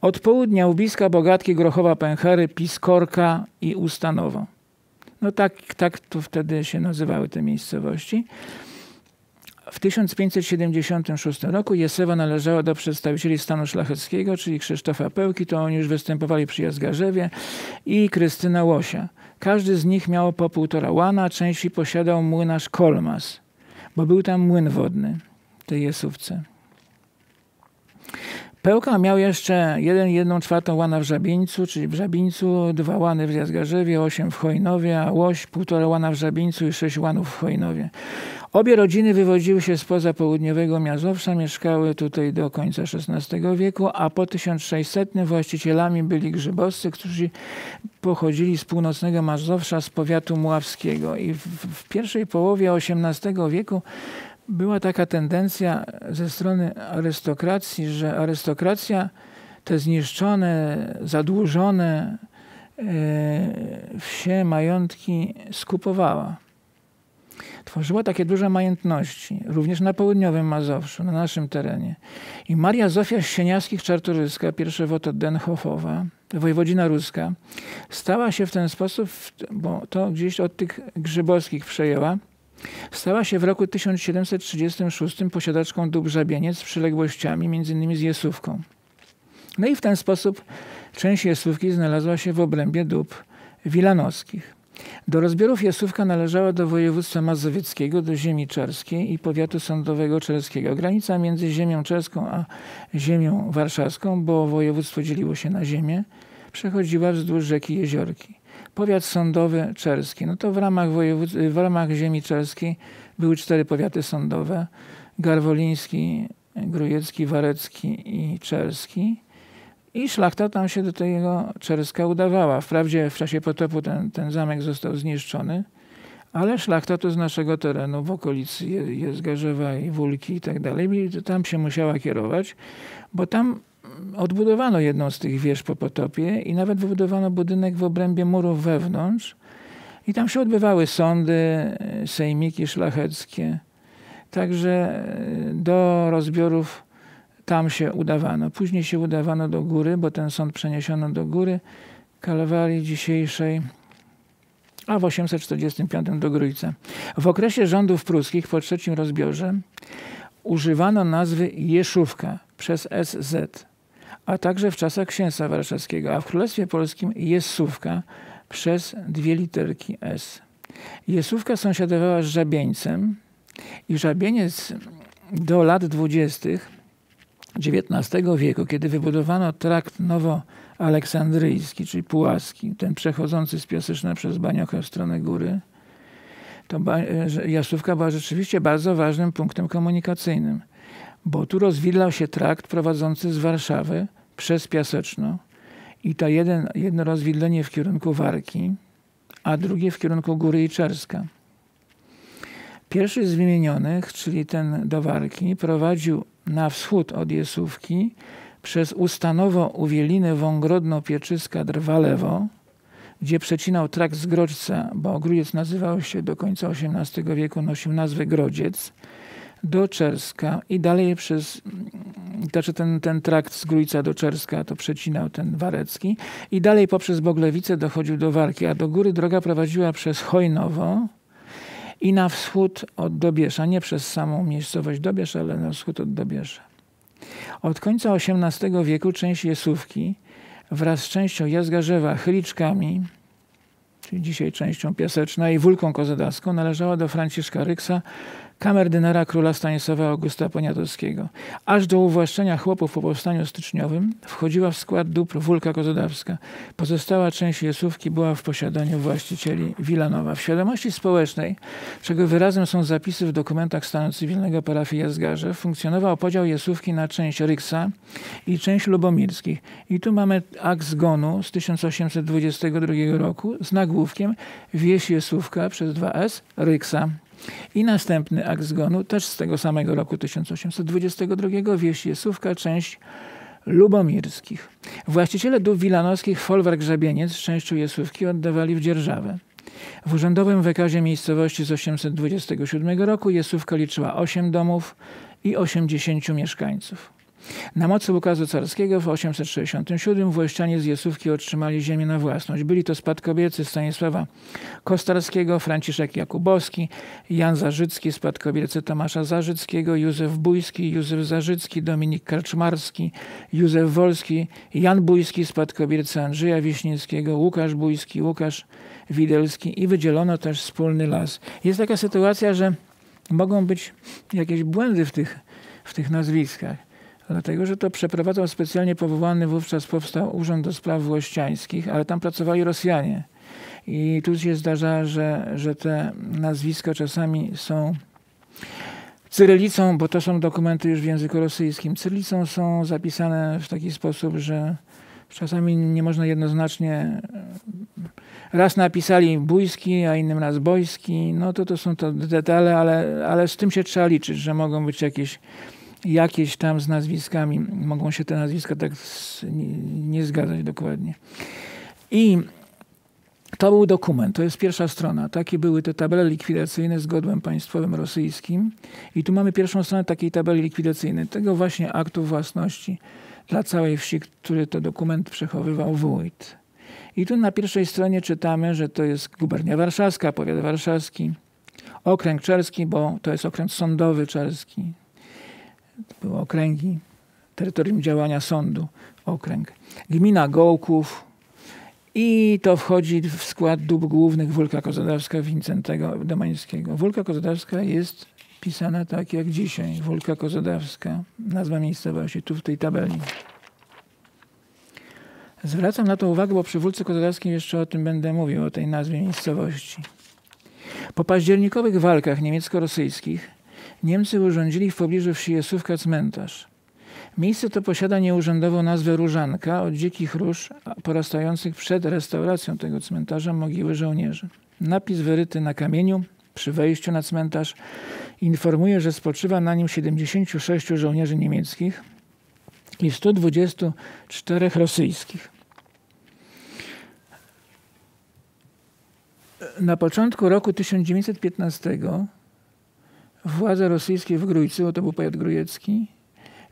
Od południa Ubiska, Bogatki, Grochowa, Pęchery, Piskorka i Ustanowo. No tak, tak to wtedy się nazywały te miejscowości. W 1576 roku Jesewa należała do przedstawicieli stanu szlacheckiego, czyli Krzysztofa Pełki, to oni już występowali przy Jazgarzewie i Krystyna Łosia. Każdy z nich miał po półtora łana, części posiadał młynarz Kolmas bo był tam młyn wodny w tej Jesówce. Pełka miał jeszcze jeden, jedną czwartą łana w Żabieńcu, czyli w Żabińcu, dwa łany w Jazgarzewie, osiem w Chojnowie, a Łoś półtora łana w Żabińcu i sześć łanów w Chojnowie. Obie rodziny wywodziły się spoza południowego Miazowsza, mieszkały tutaj do końca XVI wieku, a po 1600 właścicielami byli grzybowscy, którzy pochodzili z północnego Mazowsza, z powiatu mławskiego. I w, w pierwszej połowie XVIII wieku była taka tendencja ze strony arystokracji, że arystokracja te zniszczone, zadłużone e, wsie, majątki skupowała. Tworzyła takie duże majątności, również na południowym Mazowszu, na naszym terenie. I Maria Zofia Sieniawskich-Czartoryska, pierwszewoto Denhofowa, wojewodzina ruska, stała się w ten sposób, bo to gdzieś od tych grzybowskich przejęła, stała się w roku 1736 posiadaczką dóbr Żabieniec z przyległościami, m.in. z Jesówką. No i w ten sposób część Jesówki znalazła się w obrębie dóbr wilanowskich. Do rozbiorów Jasówka należała do województwa mazowieckiego, do ziemi czerskiej i powiatu sądowego czerskiego. Granica między ziemią czerską a ziemią warszawską, bo województwo dzieliło się na ziemię, przechodziła wzdłuż rzeki Jeziorki. Powiat sądowy czerski, no to w ramach, w ramach ziemi czerskiej były cztery powiaty sądowe. Garwoliński, Grujecki, Warecki i Czerski. I szlachta tam się do tego Czerska udawała. Wprawdzie w czasie potopu ten, ten zamek został zniszczony, ale szlachta to z naszego terenu, w okolicy jest Garzewa i Wólki i tak dalej. Tam się musiała kierować, bo tam odbudowano jedną z tych wież po potopie i nawet wybudowano budynek w obrębie murów wewnątrz. I tam się odbywały sądy, sejmiki szlacheckie. Także do rozbiorów tam się udawano. Później się udawano do góry, bo ten sąd przeniesiono do góry Kalwarii dzisiejszej, a w 845 do Grójca. W okresie rządów pruskich po trzecim rozbiorze używano nazwy Jeszówka przez SZ, a także w czasach księstwa warszawskiego, a w Królestwie Polskim Jesówka przez dwie literki S. Jesówka sąsiadowała z Żabieńcem i Żabieniec do lat dwudziestych XIX wieku, kiedy wybudowano trakt nowoaleksandryjski, czyli pułaski, ten przechodzący z Piaseczna przez Baniochę w stronę góry, to Jasówka była rzeczywiście bardzo ważnym punktem komunikacyjnym, bo tu rozwidlał się trakt prowadzący z Warszawy przez Piaseczno i to jeden, jedno rozwidlenie w kierunku Warki, a drugie w kierunku Góry i Czerska. Pierwszy z wymienionych, czyli ten do Warki, prowadził na wschód od Jesówki przez Ustanowo Uwieliny Wągrodno-Pieczyska Drwalewo, gdzie przecinał trakt z Grodźca, bo Grójec nazywał się do końca XVIII wieku, nosił nazwę Grodziec, do Czerska i dalej przez, znaczy ten, ten trakt z Grójca do Czerska to przecinał ten Warecki. I dalej poprzez Boglewice dochodził do Warki, a do góry droga prowadziła przez Chojnowo, i na wschód od Dobiesza, nie przez samą miejscowość Dobierz, ale na wschód od Dobiesza. Od końca XVIII wieku część Jesówki wraz z częścią Jazgarzewa Chyliczkami, czyli dzisiaj częścią Piaseczna i Wólką Kozedaską, należała do Franciszka Ryksa, kamerdynera króla Stanisława Augusta Poniatowskiego. Aż do uwłaszczenia chłopów po powstaniu styczniowym wchodziła w skład dóbr Wólka Kozodawska. Pozostała część Jesówki była w posiadaniu właścicieli Wilanowa. W świadomości społecznej, czego wyrazem są zapisy w dokumentach stanu cywilnego parafii Jazgarze, funkcjonował podział Jesówki na część Ryksa i część Lubomirskich. I tu mamy akt zgonu z 1822 roku z nagłówkiem Wieś Jesówka przez 2S Ryksa. I następny akt zgonu, też z tego samego roku 1822, wieś Jesówka, część Lubomirskich. Właściciele dóbr wilanowskich Folwark Grzebieniec z częścią Jesówki oddawali w dzierżawę. W urzędowym wykazie miejscowości z 827 roku Jesówka liczyła 8 domów i 80 mieszkańców. Na mocy ukazu carskiego w 867 włościanie z Jesówki otrzymali ziemię na własność. Byli to spadkobiercy Stanisława Kostarskiego, Franciszek Jakubowski, Jan Zarzycki, spadkobiercy Tomasza Zarzyckiego, Józef Bujski, Józef Zarzycki, Dominik Karczmarski, Józef Wolski, Jan Bujski, spadkobiercy Andrzeja Wiśniewskiego, Łukasz Bujski, Łukasz Widelski i wydzielono też wspólny las. Jest taka sytuacja, że mogą być jakieś błędy w tych, w tych nazwiskach dlatego że to przeprowadzał specjalnie powołany wówczas powstał Urząd do Spraw Włościańskich, ale tam pracowali Rosjanie. I tu się zdarza, że, że te nazwiska czasami są cyrylicą, bo to są dokumenty już w języku rosyjskim. Cyrylicą są zapisane w taki sposób, że czasami nie można jednoznacznie raz napisali bójski, a innym raz bojski. No to to są to detale, ale, ale z tym się trzeba liczyć, że mogą być jakieś jakieś tam z nazwiskami, mogą się te nazwiska tak nie, zgadzać dokładnie. I to był dokument, to jest pierwsza strona. Takie były te tabele likwidacyjne z godłem państwowym rosyjskim. I tu mamy pierwszą stronę takiej tabeli likwidacyjnej, tego właśnie aktu własności dla całej wsi, który to dokument przechowywał wójt. I tu na pierwszej stronie czytamy, że to jest gubernia warszawska, powiat warszawski, okręg czerski, bo to jest okręg sądowy czerski, były okręgi, terytorium działania sądu, okręg. Gmina Gołków I to wchodzi w skład dóbr głównych Wólka Kozadawska Wincentego Domańskiego. Wólka Kozadawska jest pisana tak jak dzisiaj. Wólka Kozadawska, nazwa miejscowości, tu w tej tabeli. Zwracam na to uwagę, bo przy Wólce Kozadawskiej jeszcze o tym będę mówił, o tej nazwie miejscowości. Po październikowych walkach niemiecko-rosyjskich Niemcy urządzili w pobliżu wsi Jesówka cmentarz. Miejsce to posiada nieurzędową nazwę Różanka od dzikich róż porastających przed restauracją tego cmentarza mogiły żołnierzy. Napis wyryty na kamieniu przy wejściu na cmentarz informuje, że spoczywa na nim 76 żołnierzy niemieckich i 124 rosyjskich. Na początku roku 1915 władze rosyjskie w Grójcu, to był powiat grujecki,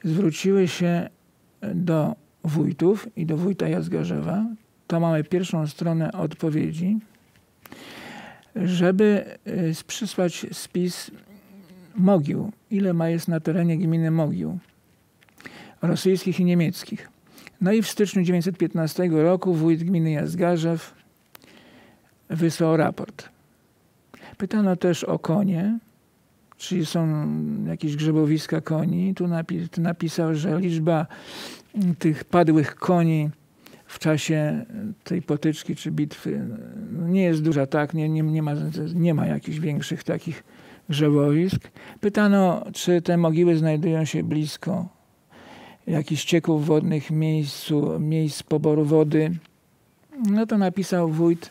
zwróciły się do wójtów i do wójta Jazgarzewa. To mamy pierwszą stronę odpowiedzi, żeby y, przysłać spis mogił, ile ma jest na terenie gminy mogił, rosyjskich i niemieckich. No i w styczniu 1915 roku wójt gminy Jazgarzew wysłał raport. Pytano też o konie, czyli są jakieś grzebowiska koni. Tu, napi tu napisał, że liczba tych padłych koni w czasie tej potyczki czy bitwy no nie jest duża, tak? Nie, nie, nie, ma, nie ma jakichś większych takich grzebowisk. Pytano, czy te mogiły znajdują się blisko jakichś cieków wodnych, miejscu, miejsc poboru wody. No to napisał wójt,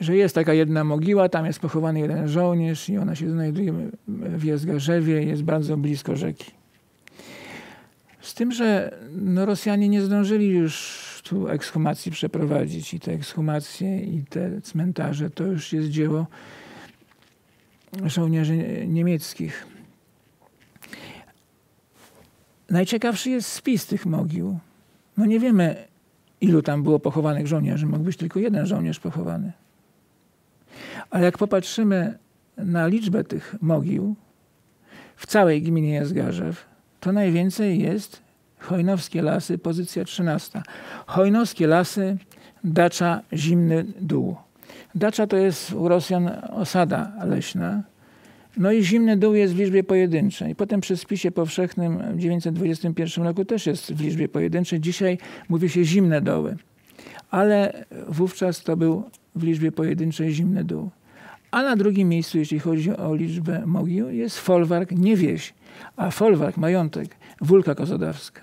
że jest taka jedna mogiła, tam jest pochowany jeden żołnierz i ona się znajduje w Jezgarzewie, jest bardzo blisko rzeki. Z tym, że no, Rosjanie nie zdążyli już tu ekshumacji przeprowadzić i te ekshumacje i te cmentarze to już jest dzieło żołnierzy niemieckich. Najciekawszy jest spis tych mogił. No nie wiemy, ilu tam było pochowanych żołnierzy. Mógł być tylko jeden żołnierz pochowany. Ale jak popatrzymy na liczbę tych mogił w całej gminie Jazgarzew, to najwięcej jest Chojnowskie Lasy, pozycja 13. Chojnowskie Lasy, Dacza, Zimny Dół. Dacza to jest u Rosjan osada leśna. No i Zimny Dół jest w liczbie pojedynczej. Potem przy spisie powszechnym w 1921 roku też jest w liczbie pojedynczej. Dzisiaj mówi się Zimne Doły. Ale wówczas to był w liczbie pojedynczej Zimny Dół. A na drugim miejscu, jeśli chodzi o liczbę mogił, jest folwark, nie wieś, a folwark, majątek, Wólka Kozodawska.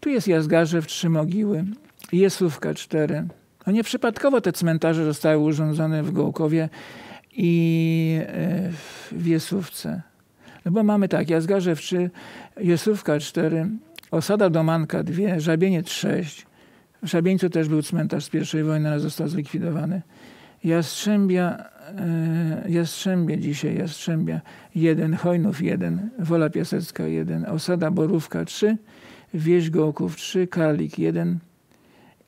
Tu jest Jazgarzew, trzy mogiły, Jesówka, cztery. No nieprzypadkowo te cmentarze zostały urządzone w Gołkowie i e, w Jesówce. No bo mamy tak, Jazgarzew 3, Jesówka 4, Osada Domanka 2, Żabieniec 6. W Żabieńcu też był cmentarz z I wojny, ale został zlikwidowany. Jastrzębia, e, Jastrzębie dzisiaj, Jastrzębia 1, Chojnów 1, Wola Piasecka 1, Osada Borówka 3, Wieś Gołków 3, Karlik 1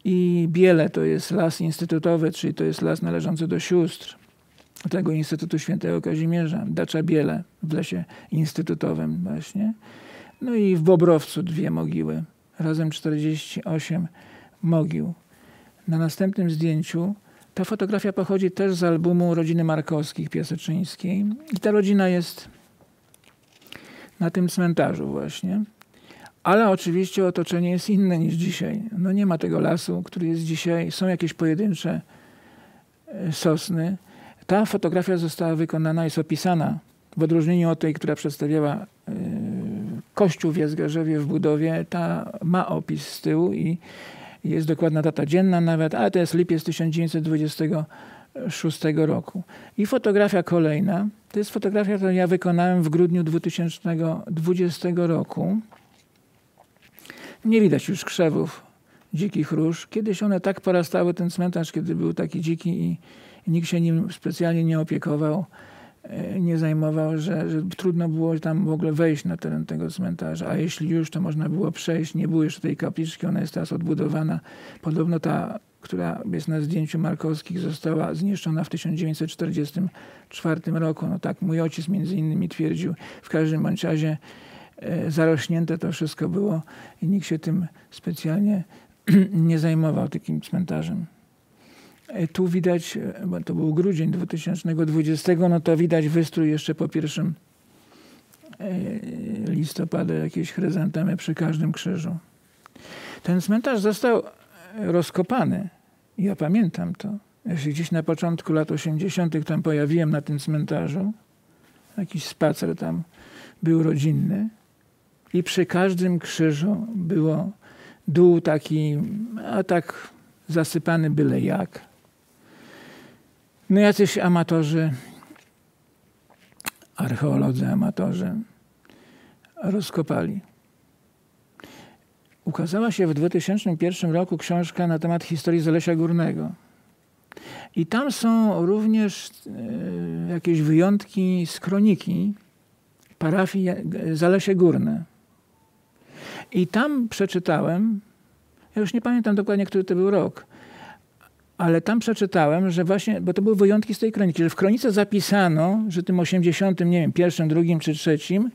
i Biele to jest las instytutowy, czyli to jest las należący do sióstr tego Instytutu Świętego Kazimierza, Dacza Biele w lesie instytutowym właśnie. No i w Bobrowcu dwie mogiły, razem 48 mogił. Na następnym zdjęciu ta fotografia pochodzi też z albumu rodziny Markowskich Piaseczyńskiej. I ta rodzina jest na tym cmentarzu właśnie. Ale oczywiście otoczenie jest inne niż dzisiaj. No nie ma tego lasu, który jest dzisiaj. Są jakieś pojedyncze e, sosny. Ta fotografia została wykonana, jest opisana w odróżnieniu od tej, która przedstawiała e, kościół w Jazgarzewie w budowie. Ta ma opis z tyłu i jest dokładna data dzienna nawet, ale to jest lipiec 1926 roku. I fotografia kolejna, to jest fotografia, którą ja wykonałem w grudniu 2020 roku. Nie widać już krzewów dzikich róż. Kiedyś one tak porastały, ten cmentarz, kiedy był taki dziki i, nikt się nim specjalnie nie opiekował, nie zajmował, że, że, trudno było tam w ogóle wejść na teren tego cmentarza. A jeśli już, to można było przejść. Nie było jeszcze tej kapliczki, ona jest teraz odbudowana. Podobno ta, która jest na zdjęciu Markowskich, została zniszczona w 1944 roku. No tak mój ojciec między innymi twierdził. W każdym bądź razie E, zarośnięte to wszystko było i nikt się tym specjalnie nie zajmował takim cmentarzem. E, tu widać, e, bo to był grudzień 2020, no to widać wystrój jeszcze po pierwszym listopada, jakieś chryzantemy przy każdym krzyżu. Ten cmentarz został rozkopany. Ja pamiętam to. Ja się gdzieś na początku lat 80. tam pojawiłem na tym cmentarzu. Jakiś spacer tam był rodzinny. I przy każdym krzyżu było dół taki, a tak zasypany byle jak. No jacyś amatorzy, archeolodzy amatorzy rozkopali. Ukazała się w 2001 roku książka na temat historii Zalesia Górnego. I tam są również e, jakieś wyjątki z kroniki parafii Zalesie Górne. I tam przeczytałem, ja już nie pamiętam dokładnie, który to był rok, ale tam przeczytałem, że właśnie, bo to były wyjątki z tej kroniki, że w kronice zapisano, że tym 80, nie wiem, pierwszym, drugim czy trzecim,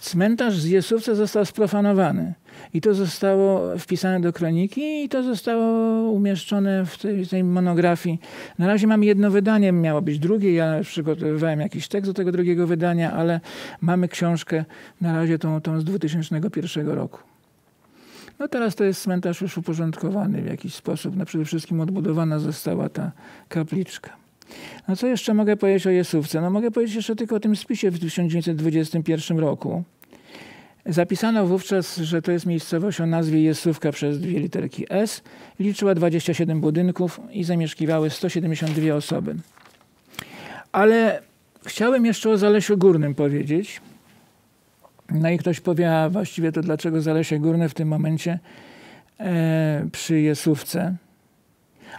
cmentarz z Jesówca został sprofanowany. I to zostało wpisane do kroniki i to zostało umieszczone w tej, tej monografii. Na razie mamy jedno wydanie, miało być drugie. Ja przygotowywałem jakiś tekst do tego drugiego wydania, ale mamy książkę na razie tą, tą z 2001 roku. No teraz to jest cmentarz już uporządkowany w jakiś sposób. No przede wszystkim odbudowana została ta kapliczka. No co jeszcze mogę powiedzieć o Jesówce? No mogę powiedzieć jeszcze tylko o tym spisie w 1921 roku. Zapisano wówczas, że to jest miejscowość o nazwie Jesówka przez dwie literki S. Liczyła 27 budynków i zamieszkiwały 172 osoby. Ale chciałem jeszcze o Zalesiu Górnym powiedzieć. No i ktoś powie, a właściwie to dlaczego Zalesie Górne w tym momencie e, przy Jesówce?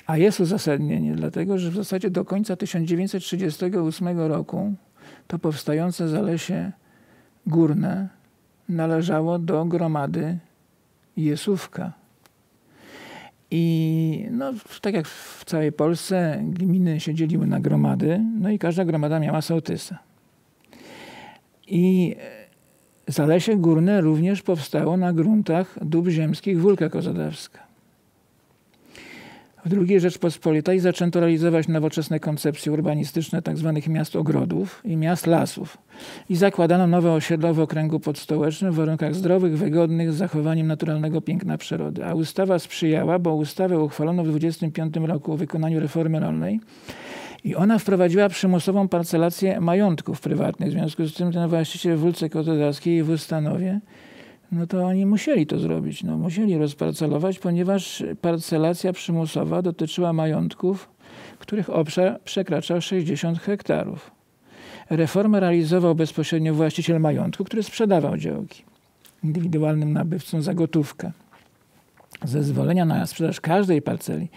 A jest uzasadnienie, dlatego że w zasadzie do końca 1938 roku to powstające Zalesie Górne należało do gromady Jesówka. I no, tak jak w całej Polsce gminy się dzieliły na gromady, no i każda gromada miała sołtysa. I Zalesie Górne również powstało na gruntach dóbr ziemskich Wólka Kozadawska. W II Rzeczpospolitej zaczęto realizować nowoczesne koncepcje urbanistyczne tzw. Tak miast ogrodów i miast lasów i zakładano nowe osiedla w okręgu podstołecznym w warunkach zdrowych, wygodnych, z zachowaniem naturalnego piękna przyrody. A ustawa sprzyjała, bo ustawę uchwalono w 25 roku o wykonaniu reformy rolnej i ona wprowadziła przymusową parcelację majątków prywatnych. W związku z tym ten właściciel Wólce Kotodawskiej w Ustanowie no to oni musieli to zrobić. No, musieli rozparcelować, ponieważ parcelacja przymusowa dotyczyła majątków, których obszar przekraczał 60 hektarów. Reformę realizował bezpośrednio właściciel majątku, który sprzedawał działki indywidualnym nabywcom za gotówkę. Zezwolenia na sprzedaż każdej parceli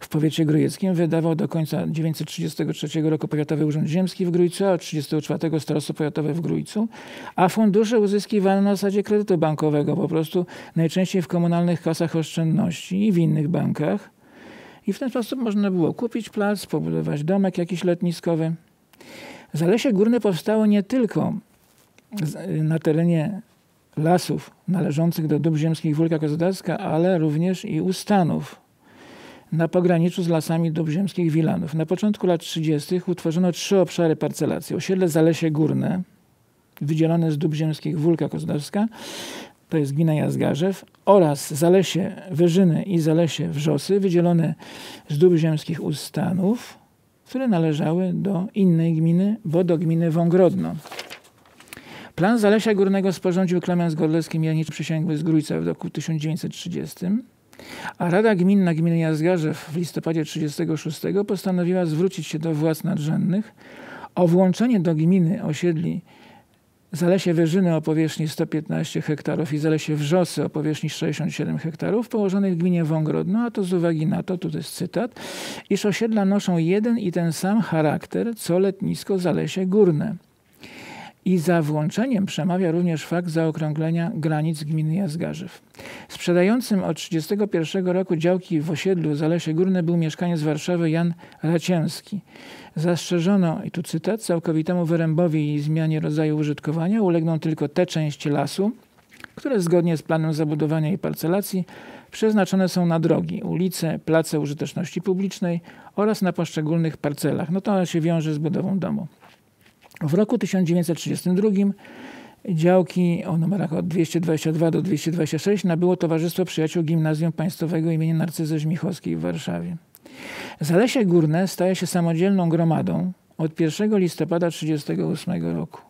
w powiecie grójeckim wydawał do końca 1933 roku Powiatowy Urząd Ziemski w Grójcu, a od 1934 Starostwo Powiatowe w Grójcu, a fundusze uzyskiwane na zasadzie kredytu bankowego, po prostu najczęściej w komunalnych kasach oszczędności i w innych bankach. I w ten sposób można było kupić plac, pobudować domek jakiś letniskowy. Zalesie Górne powstało nie tylko na terenie lasów należących do dóbr ziemskich Wólka Kozłodawska, ale również i u Stanów na pograniczu z lasami dóbr ziemskich Wilanów. Na początku lat 30. utworzono trzy obszary parcelacji. Osiedle Zalesie Górne, wydzielone z dóbr ziemskich Wólka Kozłodawska, to jest gmina Jazgarzew, oraz Zalesie Wyżyny i Zalesie Wrzosy, wydzielone z dóbr ziemskich Ustanów, które należały do innej gminy, bo do gminy Wągrodno. Plan Zalesia Górnego sporządził Klemens Godlewski Mielnicz przysięgły z Grójca w roku 1930, a Rada Gminna Gminy Jazgarzew w listopadzie 1936 postanowiła zwrócić się do władz nadrzędnych o włączenie do gminy osiedli Zalesie Wyżyny o powierzchni 115 hektarów i Zalesie Wrzosy o powierzchni 67 hektarów położonych w gminie Wągrodno, a to z uwagi na to, tu jest cytat, iż osiedla noszą jeden i ten sam charakter co letnisko Zalesie Górne – i za włączeniem przemawia również fakt zaokrąglenia granic gminy Jazgarzew. Sprzedającym od 1931 roku działki w osiedlu Zalesie Górne był mieszkaniec Warszawy Jan Racięski. Zastrzeżono, i tu cytat, całkowitemu wyrębowi i zmianie rodzaju użytkowania ulegną tylko te części lasu, które zgodnie z planem zabudowania i parcelacji przeznaczone są na drogi, ulice, place użyteczności publicznej oraz na poszczególnych parcelach. No to się wiąże z budową domu. W roku 1932 działki o numerach od 222 do 226 nabyło Towarzystwo Przyjaciół Gimnazjum Państwowego im. Narcyzy Żmichowskiej w Warszawie. Zalesie Górne staje się samodzielną gromadą od 1 listopada 1938 roku.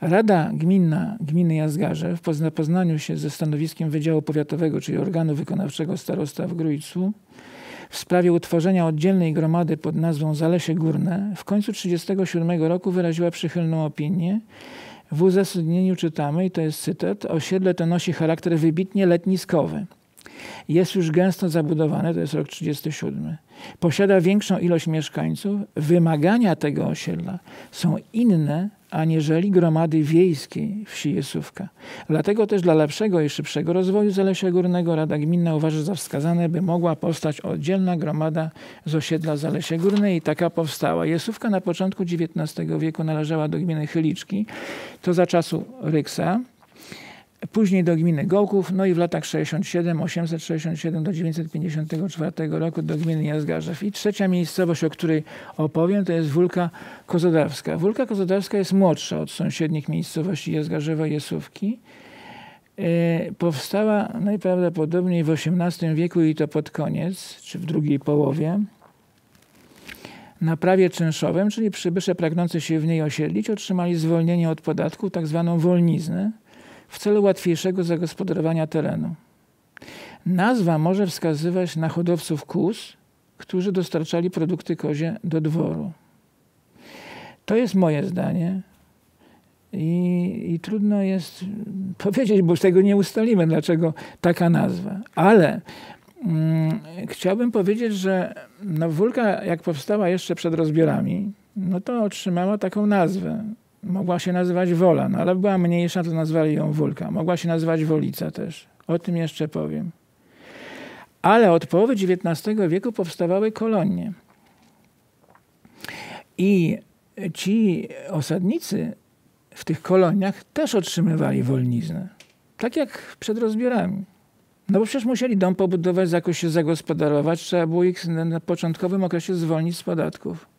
Rada Gminna Gminy Jazgarze w zapoznaniu się ze stanowiskiem Wydziału Powiatowego, czyli organu wykonawczego starosta w Grójcu, w sprawie utworzenia oddzielnej gromady pod nazwą Zalesie Górne w końcu 1937 roku wyraziła przychylną opinię. W uzasadnieniu czytamy, i to jest cytat, osiedle to nosi charakter wybitnie letniskowy. Jest już gęsto zabudowane, to jest rok 37. Posiada większą ilość mieszkańców. Wymagania tego osiedla są inne aniżeli gromady wiejskiej wsi Jesówka. Dlatego też dla lepszego i szybszego rozwoju Zalesia Górnego Rada Gminna uważa za wskazane, by mogła powstać oddzielna gromada z osiedla Zalesia Górnej i taka powstała. Jesówka na początku XIX wieku należała do gminy Chyliczki. To za czasu Ryksa, Później do gminy Gołków, no i w latach 67, 867 do 954 roku do gminy Jazgarzew. I trzecia miejscowość, o której opowiem, to jest Wólka Kozodawska. Wólka Kozodawska jest młodsza od sąsiednich miejscowości Jazgarzewa i Jesówki. E, powstała najprawdopodobniej w XVIII wieku i to pod koniec, czy w drugiej połowie. Na prawie czynszowym, czyli przybysze pragnący się w niej osiedlić, otrzymali zwolnienie od podatku, tak zwaną wolniznę w celu łatwiejszego zagospodarowania terenu. Nazwa może wskazywać na hodowców kóz, którzy dostarczali produkty kozie do dworu. To jest moje zdanie. I, I, trudno jest powiedzieć, bo tego nie ustalimy, dlaczego taka nazwa. Ale mm, chciałbym powiedzieć, że no, Wólka, jak powstała jeszcze przed rozbiorami, no to otrzymała taką nazwę. Mogła się nazywać Wola, no ale była mniejsza, to nazwali ją Wólka. Mogła się nazywać Wolica też. O tym jeszcze powiem. Ale od połowy XIX wieku powstawały kolonie. I ci osadnicy w tych koloniach też otrzymywali wolniznę. Tak jak przed rozbiorami. No bo przecież musieli dom pobudować, jakoś się zagospodarować. Trzeba było ich na początkowym okresie zwolnić z podatków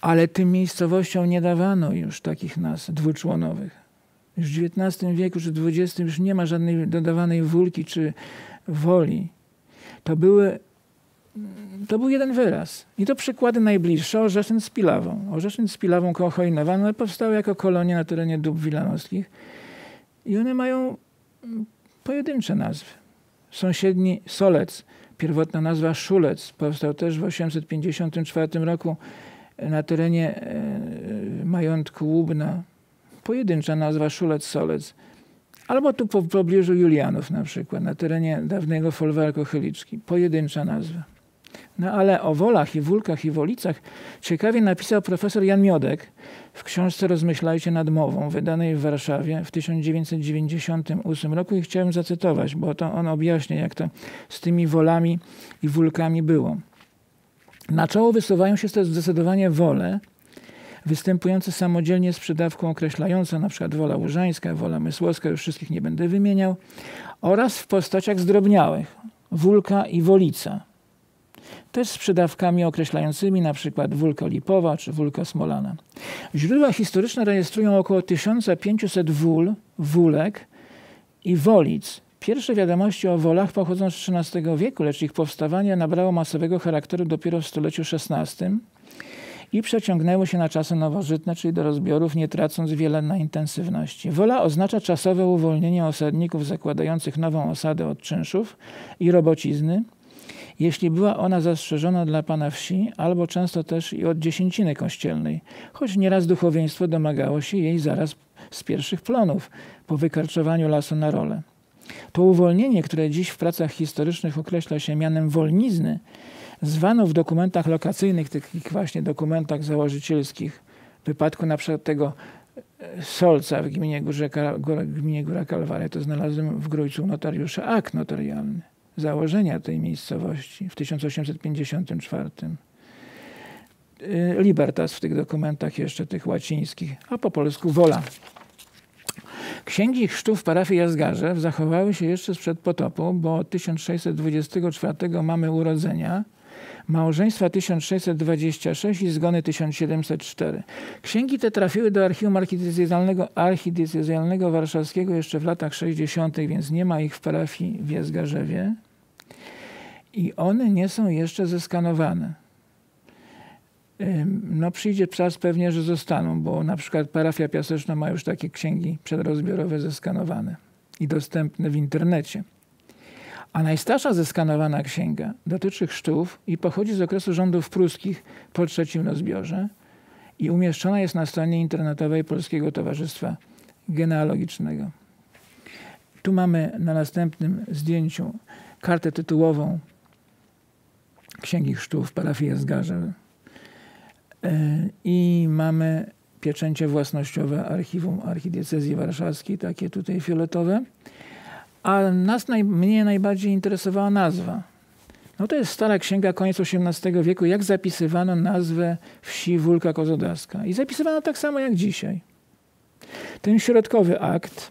ale tym miejscowościom nie dawano już takich nazw dwuczłonowych. Już w XIX wieku czy XX już nie ma żadnej dodawanej wólki czy woli. To były to był jeden wyraz. I to przykłady najbliższe. Orzeszyn z Pilawą. Orzeszyn z Pilawą koło Chojnowa no, powstały jako kolonie na terenie dób wilanowskich. I one mają pojedyncze nazwy. Sąsiedni Solec, pierwotna nazwa Szulec, powstał też w 854 roku terenie e, majątku Łubna. Pojedyncza nazwa Szulec-Solec. Albo tu po pobliżu Julianów na przykład, na terenie dawnego folwarku Chyliczki. Pojedyncza nazwa. No ale o wolach i wulkach i wolicach ciekawie napisał profesor Jan Miodek w książce Rozmyślajcie nad mową, wydanej w Warszawie w 1998 roku i chciałem zacytować, bo to on objaśnia, jak to z tymi wolami i wulkami było. Na czoło wysuwają się też zdecydowanie wole, występujące samodzielnie z przydawką określającą, przykład wola łużańska, wola mysłowska, już wszystkich nie będę wymieniał, oraz w postaciach zdrobniałych, wulka i wolica. Też z przydawkami określającymi przykład wulka lipowa czy wulka smolana. Źródła historyczne rejestrują około 1500 wól, wólek i wolic Pierwsze wiadomości o wolach pochodzą z XIII wieku, lecz ich powstawanie nabrało masowego charakteru dopiero w stuleciu XVI i przeciągnęło się na czasy nowożytne, czyli do rozbiorów, nie tracąc wiele na intensywności. Wola oznacza czasowe uwolnienie osadników zakładających nową osadę od czynszów i robocizny, jeśli była ona zastrzeżona dla pana wsi, albo często też i od dziesięciny kościelnej, choć nieraz duchowieństwo domagało się jej zaraz z pierwszych plonów po wykarczowaniu lasu na rolę. To uwolnienie, które dziś w pracach historycznych określa się mianem wolnizny, zwano w dokumentach lokacyjnych, takich właśnie dokumentach założycielskich, w wypadku na przykład tego e, Solca w gminie, Górze, gminie Góra Kalwaria, to znalazłem w Grójcu notariusza akt notarialny założenia tej miejscowości w 1854. E, Libertas w tych dokumentach jeszcze tych łacińskich, a po polsku wola. Księgi chrztów parafii Jazgarzew zachowały się jeszcze sprzed potopu, bo od 1624 mamy urodzenia, małżeństwa 1626 i zgony 1704. Księgi te trafiły do archiwum archidiecezjalnego, archidiecezjalnego warszawskiego jeszcze w latach 60., więc nie ma ich w parafii w Jazgarzewie. I one nie są jeszcze zeskanowane. No przyjdzie czas pewnie, że zostaną, bo na przykład parafia piaseczna ma już takie księgi przedrozbiorowe zeskanowane i dostępne w internecie. A najstarsza zeskanowana księga dotyczy chrztów i pochodzi z okresu rządów pruskich po trzecim rozbiorze i umieszczona jest na stronie internetowej Polskiego Towarzystwa Genealogicznego. Tu mamy na następnym zdjęciu kartę tytułową Księgi Chrztów parafii Zgarze e, i mamy pieczęcie własnościowe Archiwum Archidiecezji Warszawskiej, takie tutaj fioletowe. A nas naj, mnie najbardziej interesowała nazwa. No to jest stara księga, koniec XVIII wieku, jak zapisywano nazwę wsi Wólka Kozodawska. I zapisywano tak samo jak dzisiaj. Ten środkowy akt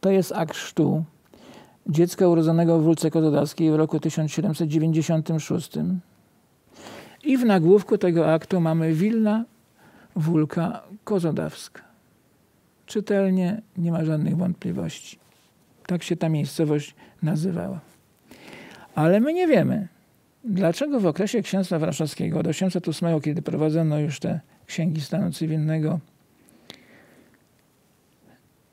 to jest akt chrztu dziecka urodzonego w Wólce Kozodawskiej w roku 1796. I w nagłówku tego aktu mamy Wilna Wólka Kozodawska czytelnie, nie ma żadnych wątpliwości. Tak się ta miejscowość nazywała. Ale my nie wiemy, dlaczego w okresie księstwa warszawskiego od 808, kiedy prowadzono już te księgi stanu cywilnego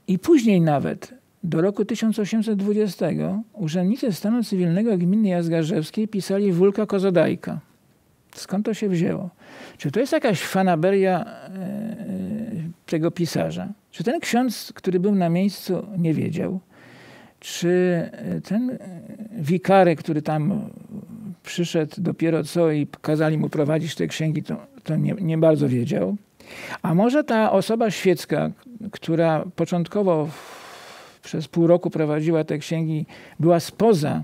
i później nawet do roku 1820 urzędnicy stanu cywilnego gminy Jazgarzewskiej pisali Wólka Kozodajka. Skąd to się wzięło? Czy to jest jakaś fanaberia e, tego pisarza? Czy ten ksiądz, który był na miejscu, nie wiedział? Czy e, ten e, wikary, który tam przyszedł dopiero co i kazali mu prowadzić te księgi, to, to nie, nie bardzo wiedział? A może ta osoba świecka, która początkowo przez pół roku prowadziła te księgi, była spoza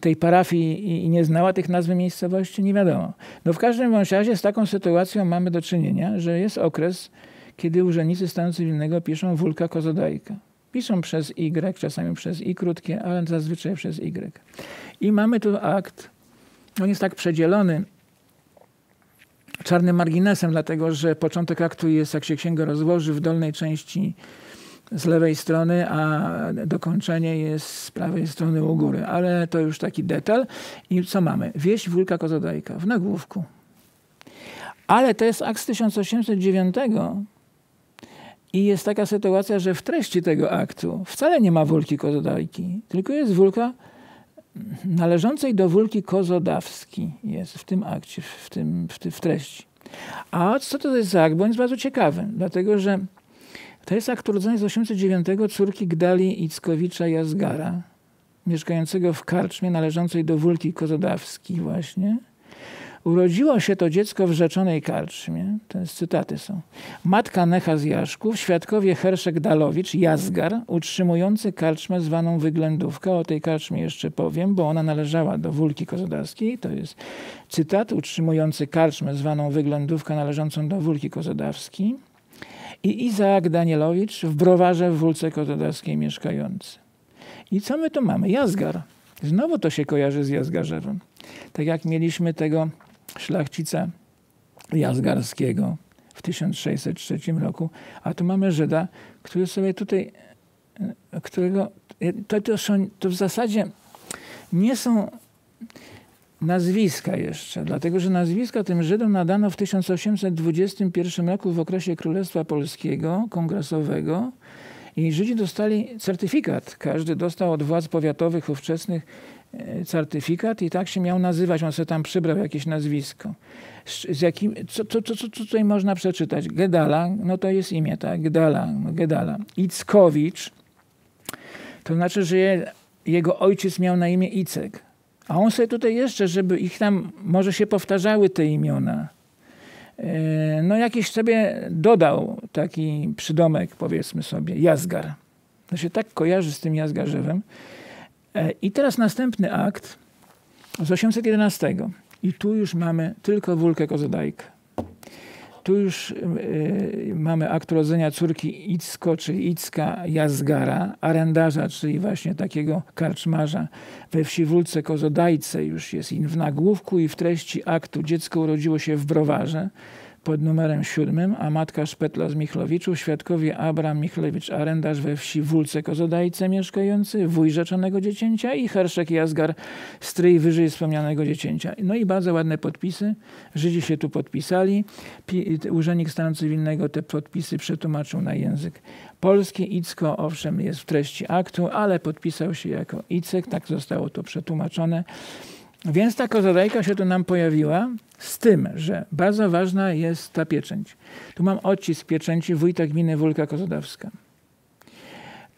tej parafii i, nie znała tych nazw miejscowości, nie wiadomo. No w każdym razie z taką sytuacją mamy do czynienia, że jest okres kiedy urzędnicy stanu cywilnego piszą wulka kozodajka. Piszą przez Y, czasami przez I krótkie, ale zazwyczaj przez Y. I mamy tu akt, on jest tak przedzielony czarnym marginesem, dlatego że początek aktu jest, jak się księga rozłoży, w dolnej części z lewej strony, a dokończenie jest z prawej strony u góry. Ale to już taki detal. I co mamy? Wieść Wulka Kozodajka w nagłówku. Ale to jest akt z 1809, i jest taka sytuacja, że w treści tego aktu wcale nie ma wólki kozodajki, tylko jest wólka należącej do wólki kozodawski jest w tym akcie, w, tym, w, w treści. A co to jest za akt? Bo on jest bardzo ciekawy, dlatego że to jest akt urodzony z 809 córki Gdali Ickowicza Jazgara, mieszkającego w karczmie należącej do wólki kozodawskiej właśnie. Urodziło się to dziecko w rzeczonej karczmie. To jest cytaty są. Matka Necha z Jaszków, świadkowie Herszek Dalowicz, Jazgar, utrzymujący karczmę zwaną Wyględówka. O tej karczmie jeszcze powiem, bo ona należała do Wólki Kozodawskiej. To jest cytat utrzymujący karczmę zwaną Wyględówka należącą do Wólki Kozodawskiej. I Izaak Danielowicz w browarze w Wólce Kozodawskiej mieszkający. I co my tu mamy? Jazgar. Znowu to się kojarzy z Jazgarzewem. Tak jak mieliśmy tego szlachcica Jazgarskiego w 1603 roku, a tu mamy Żyda, który sobie tutaj, którego, to, to, są, to w zasadzie nie są nazwiska jeszcze, dlatego że nazwiska tym Żydom nadano w 1821 roku w okresie Królestwa Polskiego Kongresowego i Żydzi dostali certyfikat. Każdy dostał od władz powiatowych ówczesnych E, certyfikat i tak się miał nazywać. On sobie tam przybrał jakieś nazwisko. Z, jakim, co, co, co, co tutaj można przeczytać? Gedala, no to jest imię, tak? Gedala, no Gedala. Ickowicz, to znaczy, że je, jego ojciec miał na imię Icek. A on sobie tutaj jeszcze, żeby ich tam, może się powtarzały te imiona, e, no jakiś sobie dodał taki przydomek, powiedzmy sobie, Jazgar. To się tak kojarzy z tym Jazgarzewem. E, I teraz następny akt z 811. I tu już mamy tylko Wólkę Kozodajkę. Tu już y, mamy akt urodzenia córki Icko, czyli Icka Jazgara, arendarza, czyli właśnie takiego karczmarza we wsi Wólce Kozodajce. Już jest in w nagłówku i w treści aktu dziecko urodziło się w Browarze pod numerem siódmym, a matka Szpetla z Michlowiczów, świadkowie Abram Michlewicz, arendarz we wsi Wólce Kozodajce mieszkający, wuj rzeczonego dziecięcia i Herszek Jazgar, stryj wyżej wspomnianego dziecięcia. No i bardzo ładne podpisy. Żydzi się tu podpisali. Urzędnik stanu cywilnego te podpisy przetłumaczył na język polski. Icko, owszem, jest w treści aktu, ale podpisał się jako Icek. Tak zostało to przetłumaczone. Więc ta kozodajka się tu nam pojawiła, z tym, że bardzo ważna jest ta pieczęć. Tu mam odcisk pieczęci wójta gminy Wólka Kozodawska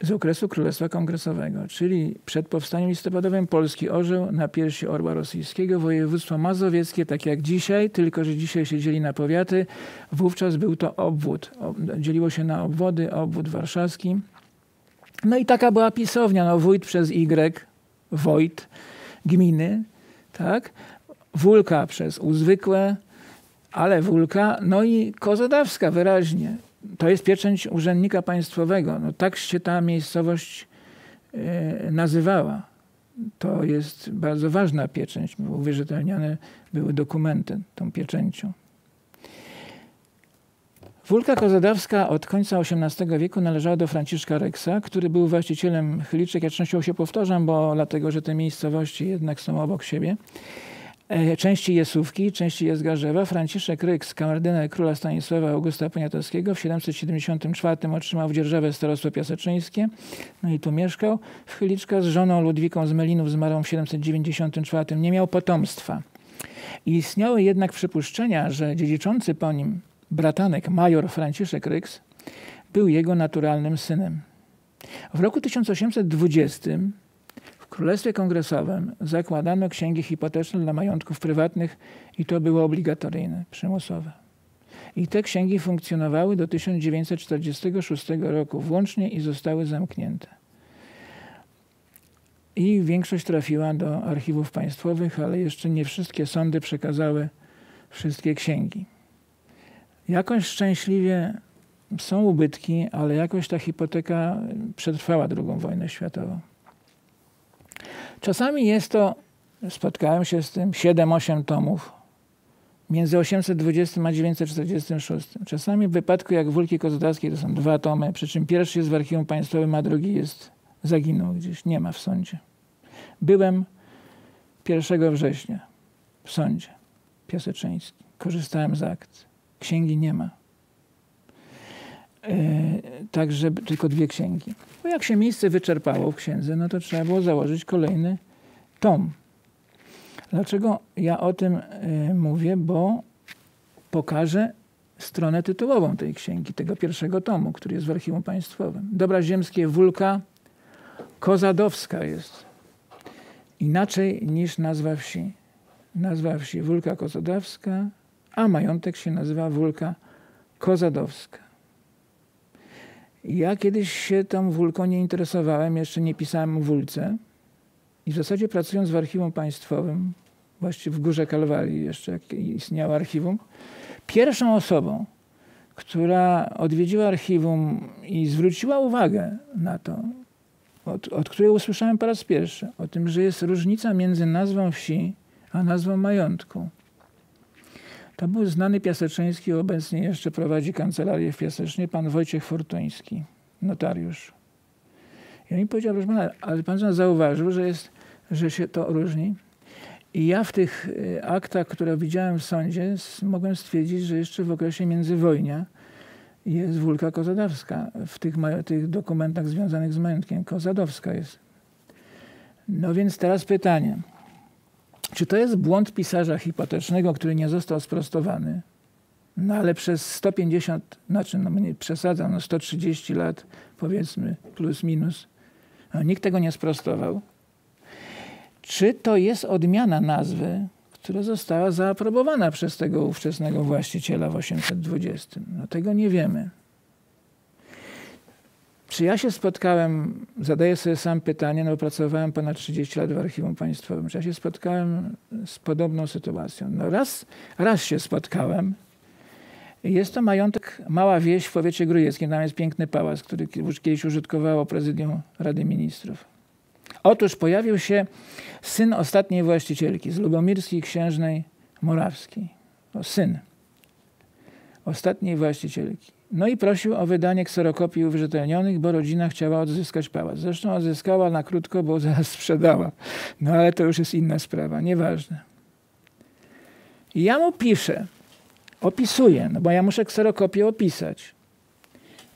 z okresu Królestwa Kongresowego, czyli przed powstaniem listopadowym Polski orzeł na piersi orła rosyjskiego, województwo mazowieckie, tak jak dzisiaj, tylko że dzisiaj się dzieli na powiaty. Wówczas był to obwód. Dzieliło się na obwody, obwód warszawski. No i taka była pisownia, no wójt przez Y, wojt gminy, tak? Wólka przez uzwykłe, ale Wólka, no i Kozodawska wyraźnie. To jest pieczęć urzędnika państwowego. No tak się ta miejscowość e, nazywała. To jest bardzo ważna pieczęć. Uwierzytelniane były dokumenty tą pieczęcią. Wólka Kozodawska od końca XVIII wieku należała do Franciszka Reksa, który był właścicielem Chyliczek. Ja częściowo się powtarzam, bo dlatego, że te miejscowości jednak są obok siebie. E, części Jesówki, części Jezgarzewa. Franciszek Ryks, kamerdyner króla Stanisława Augusta Poniatowskiego w 774 otrzymał w dzierżawę starostwo piaseczyńskie. No i tu mieszkał. W Chyliczkach z żoną Ludwiką z Melinów zmarł w 794. Nie miał potomstwa. I istniały jednak przypuszczenia, że dziedziczący po nim bratanek major Franciszek Ryks był jego naturalnym synem. W roku 1820 w Królestwie Kongresowym zakładano księgi hipoteczne dla majątków prywatnych i to było obligatoryjne, przymusowe. I te księgi funkcjonowały do 1946 roku włącznie i zostały zamknięte. I większość trafiła do archiwów państwowych, ale jeszcze nie wszystkie sądy przekazały wszystkie księgi. Jakoś szczęśliwie są ubytki, ale jakoś ta hipoteka przetrwała II wojnę światową. Czasami jest to, spotkałem się z tym, 7-8 tomów między 820 a 946. Czasami w wypadku jak Wólki Kozodawskiej to są dwa tomy, przy czym pierwszy jest w archiwum państwowym, a drugi jest zaginął gdzieś, nie ma w sądzie. Byłem 1 września w sądzie piaseczyńskim. Korzystałem z akcji. Księgi nie ma. E, także tylko dwie księgi. Bo jak się miejsce wyczerpało w księdze, no to trzeba było założyć kolejny tom. Dlaczego ja o tym e, mówię? Bo pokażę stronę tytułową tej księgi, tego pierwszego tomu, który jest w Archiwum Państwowym. Dobra Ziemskie Wólka Kozadowska jest. Inaczej niż nazwa wsi. Nazwa wsi Wólka Kozadowska, a majątek się nazywa Wólka Kozadowska. Ja kiedyś się tą Wólką nie interesowałem, jeszcze nie pisałem o Wólce i w zasadzie pracując w archiwum państwowym, właściwie w Górze Kalwarii jeszcze jak istniało archiwum, pierwszą osobą, która odwiedziła archiwum i zwróciła uwagę na to, od, od której usłyszałem po raz pierwszy, o tym, że jest różnica między nazwą wsi a nazwą majątku. To był znany Piaseczyński, obecnie jeszcze prowadzi kancelarię w Piasecznie, pan Wojciech Fortuński, notariusz. I on mi powiedział, proszę pana, ale pan zauważył, że, jest, że się to różni. I ja w tych y, aktach, które widziałem w sądzie, mogłem stwierdzić, że jeszcze w okresie międzywojnia jest Wólka Kozadowska. W tych, tych dokumentach związanych z majątkiem Kozadowska jest. No więc teraz pytanie. Czy to jest błąd pisarza hipotecznego, który nie został sprostowany? No ale przez 150, znaczy no nie przesadzam, no 130 lat powiedzmy plus minus, no, nikt tego nie sprostował. Czy to jest odmiana nazwy, która została zaaprobowana przez tego ówczesnego właściciela w 820? No tego nie wiemy. Czy ja się spotkałem, zadaję sobie sam pytanie, no pracowałem ponad 30 lat w Archiwum Państwowym, czy ja się spotkałem z podobną sytuacją? No raz, raz się spotkałem Jest to majątek, mała wieś w powiecie grujeckim. Tam jest piękny pałac, który kiedyś użytkowało prezydium Rady Ministrów. Otóż pojawił się syn ostatniej właścicielki z Lubomirskiej Księżnej Morawskiej. O, syn ostatniej właścicielki. No i prosił o wydanie kserokopii uwierzytelnionych, bo rodzina chciała odzyskać pałac. Zresztą odzyskała na krótko, bo zaraz sprzedała. No ale to już jest inna sprawa, nieważne. I ja mu piszę, opisuję, no bo ja muszę kserokopię opisać.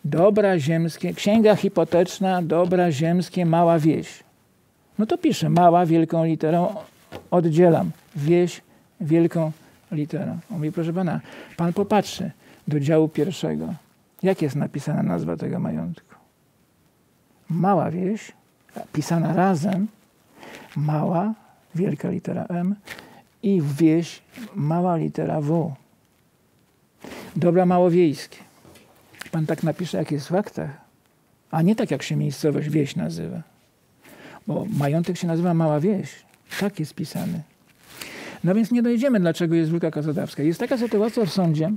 Dobra ziemskie, księga hipoteczna, dobra ziemskie, mała wieś. No to piszę, mała, wielką literą, oddzielam. Wieś, wielką literą. On mówi, proszę pana, pan popatrzy do działu pierwszego. Jak jest napisana nazwa tego majątku? Mała wieś, pisana razem, mała, wielka litera M i wieś, mała litera W. Dobra małowiejskie. Pan tak napisze, jak jest w aktach, a nie tak, jak się miejscowość wieś nazywa. Bo majątek się nazywa Mała Wieś. Tak jest pisany. No więc nie dojdziemy, dlaczego jest Wilka Kozodawska. Jest taka sytuacja w sądzie,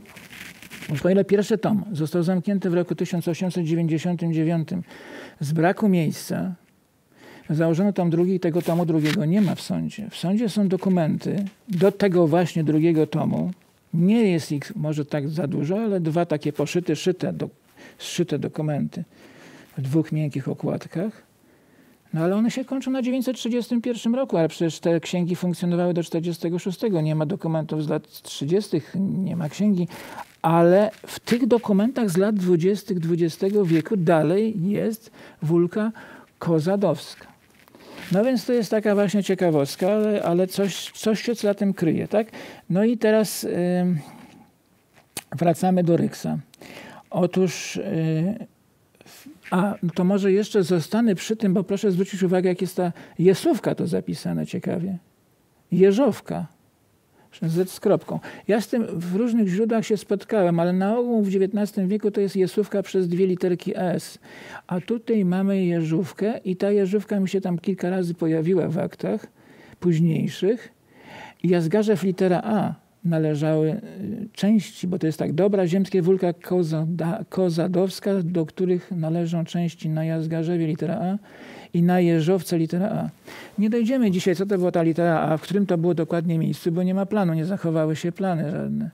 o ile pierwszy tom został zamknięty w roku 1899 z braku miejsca, założono tam drugi i tego tomu drugiego nie ma w sądzie. W sądzie są dokumenty do tego właśnie drugiego tomu. Nie jest ich może tak za dużo, ale dwa takie poszyte, szyte, do, zszyte dokumenty w dwóch miękkich okładkach. No ale one się kończą na 931 roku, ale przecież te księgi funkcjonowały do 46. Nie ma dokumentów z lat 30., nie ma księgi, ale w tych dokumentach z lat 20. XX wieku dalej jest wulka kozadowska. No więc to jest taka właśnie ciekawostka, ale, ale coś, coś się za tym kryje. Tak? No i teraz wracamy do Ryksa. Otóż a to może jeszcze zostanę przy tym, bo proszę zwrócić uwagę, jak jest ta jesówka to zapisane ciekawie. Jeżowka. Z kropką. Ja z tym w różnych źródłach się spotkałem, ale na ogół w XIX wieku to jest jesówka przez dwie literki S. A tutaj mamy jeżówkę i ta jeżówka mi się tam kilka razy pojawiła w aktach późniejszych. I Jazgarzew litera A należały y, części, bo to jest tak, dobra ziemskie wulka Kozadowska, do których należą części na Jazgarzewie litera A i na Jeżowce litera A. Nie dojdziemy dzisiaj, co to była ta litera A, w którym to było dokładnie miejscu, bo nie ma planu, nie zachowały się plany żadne.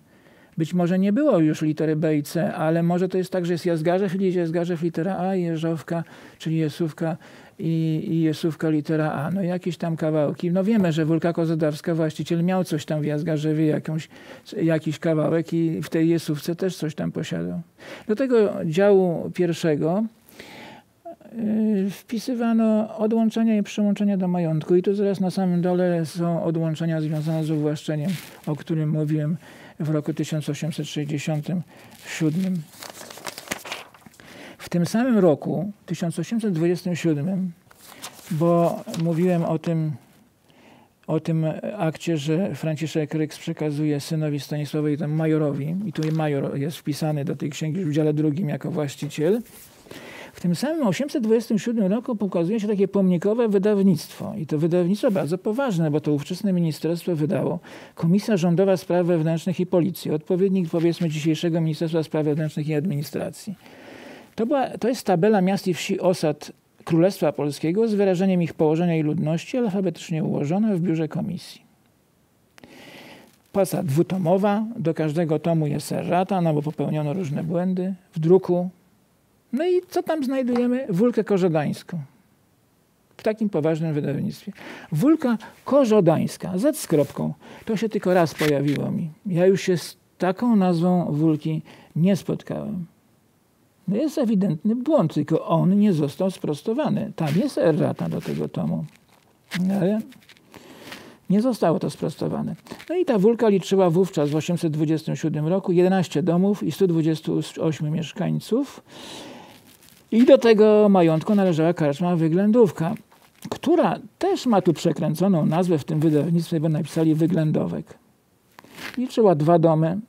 Być może nie było już litery B i C, ale może to jest tak, że jest Jazgarzew, Jazgarzew litera A, Jeżowka, czyli Jesówka i, i Jesówka litera A. No jakieś tam kawałki. No wiemy, że Wólka Kozodawska właściciel miał coś tam w Jazgarzewie, jakąś, jakiś kawałek i w tej Jesówce też coś tam posiadał. Do tego działu pierwszego wpisywano odłączenia i przyłączenia do majątku i tu zaraz na samym dole są odłączenia związane z uwłaszczeniem, o którym mówiłem w roku 1867. W tym samym roku, 1827, bo mówiłem o tym, o tym akcie, że Franciszek Ryks przekazuje synowi Stanisławowi, majorowi, i tu major jest wpisany do tej księgi w dziale drugim jako właściciel. W tym samym 827 roku pokazuje się takie pomnikowe wydawnictwo. I to wydawnictwo bardzo poważne, bo to ówczesne ministerstwo wydało Komisja Rządowa Spraw Wewnętrznych i Policji, odpowiednik powiedzmy dzisiejszego Ministerstwa Spraw Wewnętrznych i Administracji. To, była, to jest tabela miast i wsi osad Królestwa Polskiego z wyrażeniem ich położenia i ludności alfabetycznie ułożona w biurze komisji. Pasa dwutomowa, do każdego tomu jest errata, no bo popełniono różne błędy w druku. No i co tam znajdujemy? Wólkę korzodańską. W takim poważnym wydawnictwie. Wólka korzodańska, z z kropką. To się tylko raz pojawiło mi. Ja już się z taką nazwą wólki nie spotkałem. No jest ewidentny błąd, tylko on nie został sprostowany. Tam jest errata do tego tomu, ale nie zostało to sprostowane. No i ta wulka liczyła wówczas w 827 roku 11 domów i 128 mieszkańców. I do tego majątku należała karczma Wyględówka, która też ma tu przekręconą nazwę w tym wydawnictwie, bo napisali Wyględowek. Liczyła dwa domy,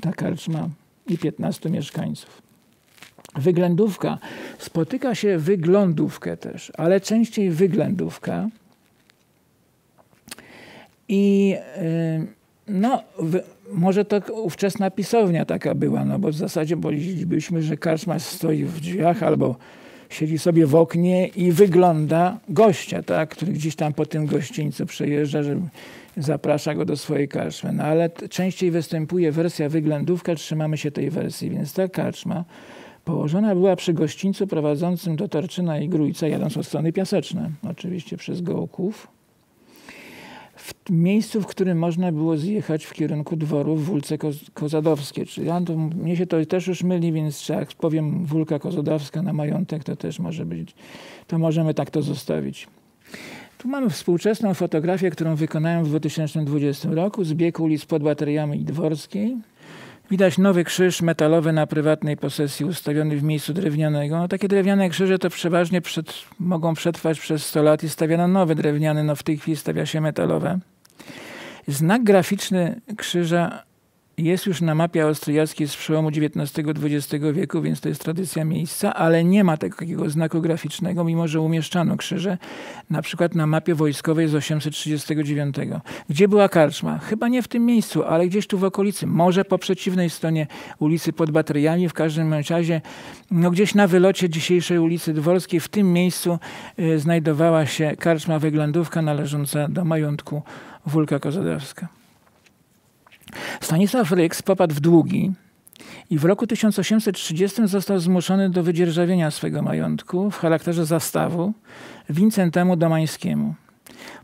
ta karczma i 15 mieszkańców. Wyglądówka. Spotyka się wyglądówkę też, ale częściej wyglądówka. I y, no, może to ówczesna pisownia taka była, no bo w zasadzie byliśmy, że karczma stoi w drzwiach albo siedzi sobie w oknie i wygląda gościa, tak, który gdzieś tam po tym gościńcu przejeżdża, że zaprasza go do swojej karczmy. No ale częściej występuje wersja wyglądówka, trzymamy się tej wersji, więc ta karczma położona była przy gościńcu prowadzącym do Torczyna i Grójca, jadąc od strony Piaseczne, oczywiście przez Gołków w miejscu, w którym można było zjechać w kierunku dworu Wólce Kozadowskie. Czyli ja, to, mnie się to też już myli, więc jak powiem Wólka Kozadowska na majątek, to też może być, to możemy tak to zostawić. Tu mamy współczesną fotografię, którą wykonałem w 2020 roku, zbieg ulic pod Bateriami i Dworskiej. Widać nowy krzyż metalowy na prywatnej posesji ustawiony w miejscu drewnianego. No, takie drewniane krzyże to przeważnie przed, mogą przetrwać przez 100 lat i stawiano nowy drewniany, no w tej chwili stawia się metalowe. Znak graficzny krzyża jest już na mapie austriackiej z przełomu XIX-XX wieku, więc to jest tradycja miejsca, ale nie ma takiego znaku graficznego, mimo że umieszczano krzyże, na przykład na mapie wojskowej z 839. Gdzie była karczma? Chyba nie w tym miejscu, ale gdzieś tu w okolicy, może po przeciwnej stronie ulicy pod bateriami, w każdym razie no gdzieś na wylocie dzisiejszej ulicy Dworskiej, w tym miejscu y, znajdowała się karczma Wyglandówka należąca do majątku Wólka Kozadowska. Stanisław Ryks popadł w długi i w roku 1830 został zmuszony do wydzierżawienia swego majątku w charakterze zastawu Wincentemu Domańskiemu.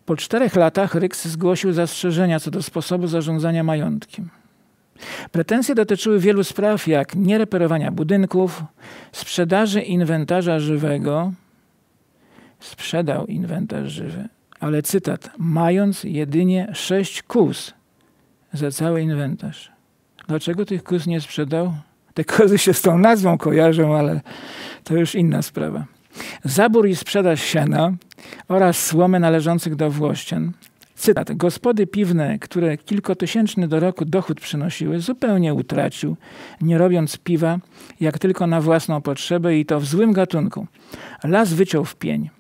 Po czterech latach Ryks zgłosił zastrzeżenia co do sposobu zarządzania majątkiem. Pretensje dotyczyły wielu spraw, jak niereperowania budynków, sprzedaży inwentarza żywego. Sprzedał inwentarz żywy, ale cytat, mając jedynie sześć kus za cały inwentarz. Dlaczego tych kóz nie sprzedał? Te kozy się z tą nazwą kojarzą, ale to już inna sprawa. Zabór i sprzedaż siana oraz słomy należących do Włościan. Cytat. Gospody piwne, które kilkotysięczny do roku dochód przynosiły, zupełnie utracił, nie robiąc piwa, jak tylko na własną potrzebę i to w złym gatunku. Las wyciął w pień.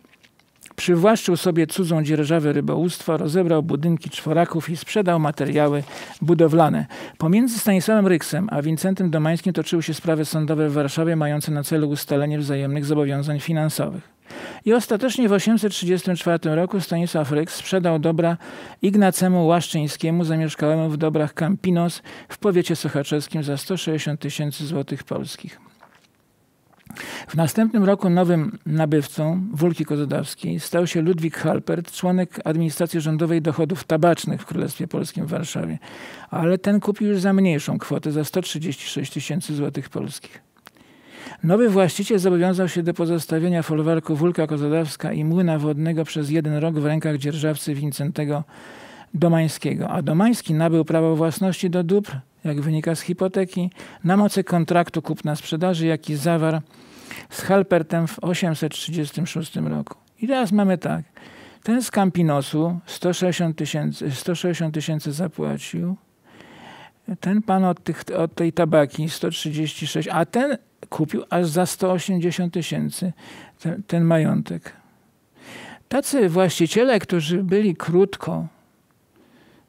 Przywłaszczył sobie cudzą dzierżawę rybołówstwa, rozebrał budynki czworaków i sprzedał materiały budowlane. Pomiędzy Stanisławem Ryksem a Wincentem Domańskim toczyły się sprawy sądowe w Warszawie mające na celu ustalenie wzajemnych zobowiązań finansowych. I ostatecznie w 834 roku Stanisław Ryks sprzedał dobra Ignacemu Łaszczyńskiemu zamieszkałemu w dobrach Campinos w powiecie sochaczewskim za 160 tysięcy złotych polskich. W następnym roku nowym nabywcą Wólki Kozodawskiej stał się Ludwik Halpert, członek administracji rządowej dochodów tabacznych w Królestwie Polskim w Warszawie. Ale ten kupił już za mniejszą kwotę, za 136 tysięcy złotych polskich. Nowy właściciel zobowiązał się do pozostawienia folwarku Wólka Kozodawska i młyna wodnego przez jeden rok w rękach dzierżawcy Wincentego Domańskiego, a Domański nabył prawo własności do dóbr, jak wynika z hipoteki, na mocy kontraktu kupna-sprzedaży, jaki zawarł z Halpertem w 836 roku. I teraz mamy tak. Ten z Campinosu 160 tysięcy 160 tysięcy zapłacił. Ten pan od, tych, od tej tabaki 136, a ten kupił aż za 180 tysięcy ten, ten majątek. Tacy właściciele, którzy byli krótko,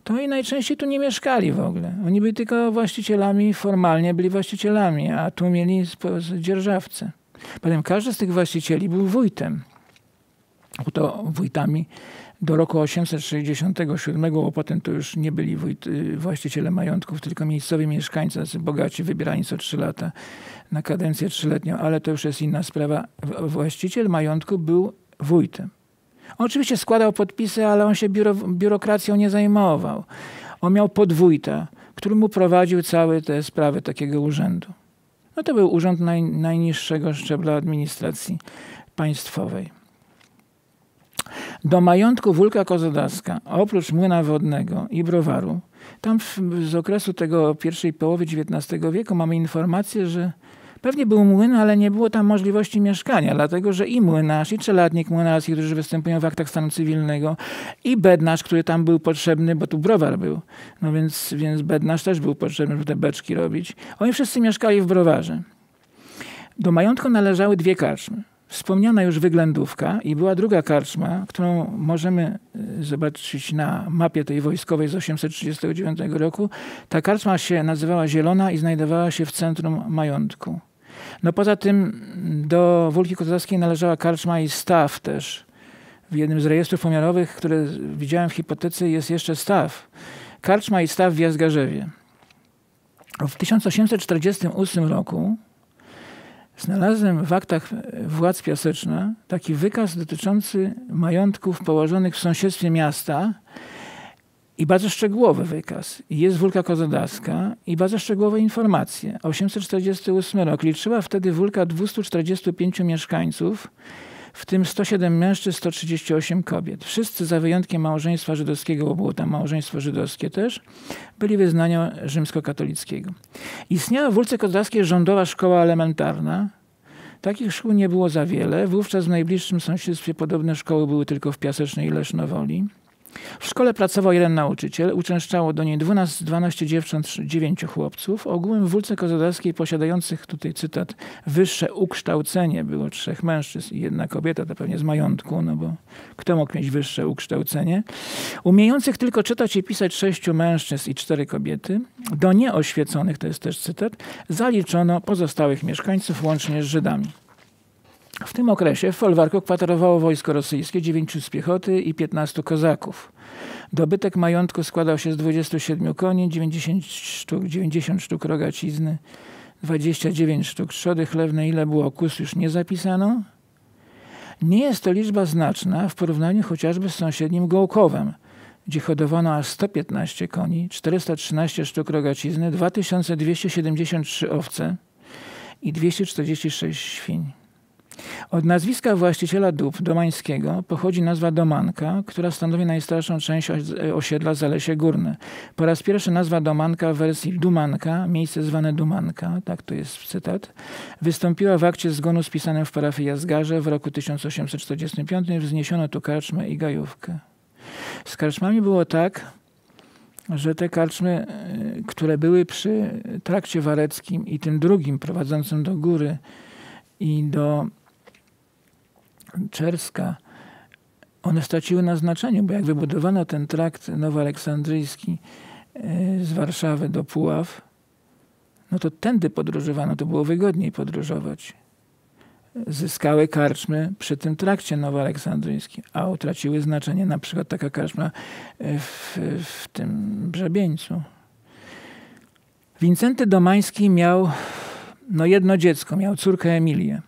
to i najczęściej tu nie mieszkali w ogóle. Oni byli tylko właścicielami, formalnie byli właścicielami, a tu mieli dzierżawcę. Potem każdy z tych właścicieli był wójtem. To wójtami do roku 867, bo potem to już nie byli wójt, y, właściciele majątków, tylko miejscowi mieszkańcy, bogaci, wybierani co trzy lata na kadencję trzyletnią, ale to już jest inna sprawa. Właściciel majątku był wójtem. On oczywiście składał podpisy, ale on się biuro, biurokracją nie zajmował. On miał podwójta, który mu prowadził całe te sprawy takiego urzędu. No to był urząd naj, najniższego szczebla administracji państwowej. Do majątku Wólka Kozodawska, oprócz młyna wodnego i browaru, tam w, z okresu tego pierwszej połowy XIX wieku mamy informację, że Pewnie był młyn, ale nie było tam możliwości mieszkania, dlatego że i młynarz, i czeladnik młynarski, którzy występują w aktach stanu cywilnego, i bednarz, który tam był potrzebny, bo tu browar był. No więc, więc bednarz też był potrzebny, żeby te beczki robić. Oni wszyscy mieszkali w browarze. Do majątku należały dwie karczmy. wspomniana już wyględówka i była druga karczma, którą możemy y, zobaczyć na mapie tej wojskowej z 839 roku. Ta karczma się nazywała Zielona i znajdowała się w centrum majątku. No poza tym do Wólki Kozłowskiej należała karczma i staw też. W jednym z rejestrów pomiarowych, które widziałem w hipotece jest jeszcze staw. Karczma i staw w Jazgarzewie. W 1848 roku znalazłem w aktach władz Piaseczna taki wykaz dotyczący majątków położonych w sąsiedztwie miasta i bardzo szczegółowy wykaz. Jest Wólka Kozodawska i bardzo szczegółowe informacje. 848 rok liczyła wtedy Wólka 245 mieszkańców, w tym 107 mężczyzn, 138 kobiet. Wszyscy za wyjątkiem małżeństwa żydowskiego, bo było tam małżeństwo żydowskie też, byli wyznania rzymskokatolickiego. Istniała w Wólce Kozłowskiej rządowa szkoła elementarna. Takich szkół nie było za wiele. Wówczas w najbliższym sąsiedztwie podobne szkoły były tylko w Piasecznej i Lesznowoli. W szkole pracował jeden nauczyciel, uczęszczało do niej 12, 12 dziewcząt, 9 chłopców. Ogółem w Wólce Kozłowskiej posiadających, tutaj cytat, wyższe ukształcenie było trzech mężczyzn i jedna kobieta, to pewnie z majątku, no bo kto mógł mieć wyższe ukształcenie. Umiejących tylko czytać i pisać sześciu mężczyzn i cztery kobiety. Do nieoświeconych, to jest też cytat, zaliczono pozostałych mieszkańców łącznie z Żydami. W tym okresie w folwarku kwaterowało wojsko rosyjskie, 9 z piechoty i 15 kozaków. Dobytek majątku składał się z 27 koni, 90 sztuk, 90 sztuk rogacizny, 29 sztuk trzody chlewnej. Ile było kus już nie zapisano. Nie jest to liczba znaczna w porównaniu chociażby z sąsiednim Gołkowem, gdzie hodowano aż 115 koni, 413 sztuk rogacizny, 2273 owce i 246 świń. Od nazwiska właściciela dóbr domańskiego pochodzi nazwa Domanka, która stanowi najstarszą część osiedla Zalesie Górne. Po raz pierwszy nazwa Domanka w wersji Dumanka, miejsce zwane Dumanka, tak to jest cytat, wystąpiła w akcie zgonu spisanym w parafii Jazgarze w roku 1845. Wzniesiono tu karczmę i gajówkę. Z karczmami było tak, że te karczmy, y, które były przy trakcie wareckim i tym drugim prowadzącym do góry i do Czerska, one straciły na znaczeniu, bo jak wybudowano ten trakt nowoaleksandryjski e, z Warszawy do Puław, no to tędy podróżowano, to było wygodniej podróżować. Zyskały karczmy przy tym trakcie nowoaleksandryjskim, a utraciły znaczenie na przykład taka karczma e, w, w tym Brzebieńcu. Wincenty Domański miał no jedno dziecko, miał córkę Emilię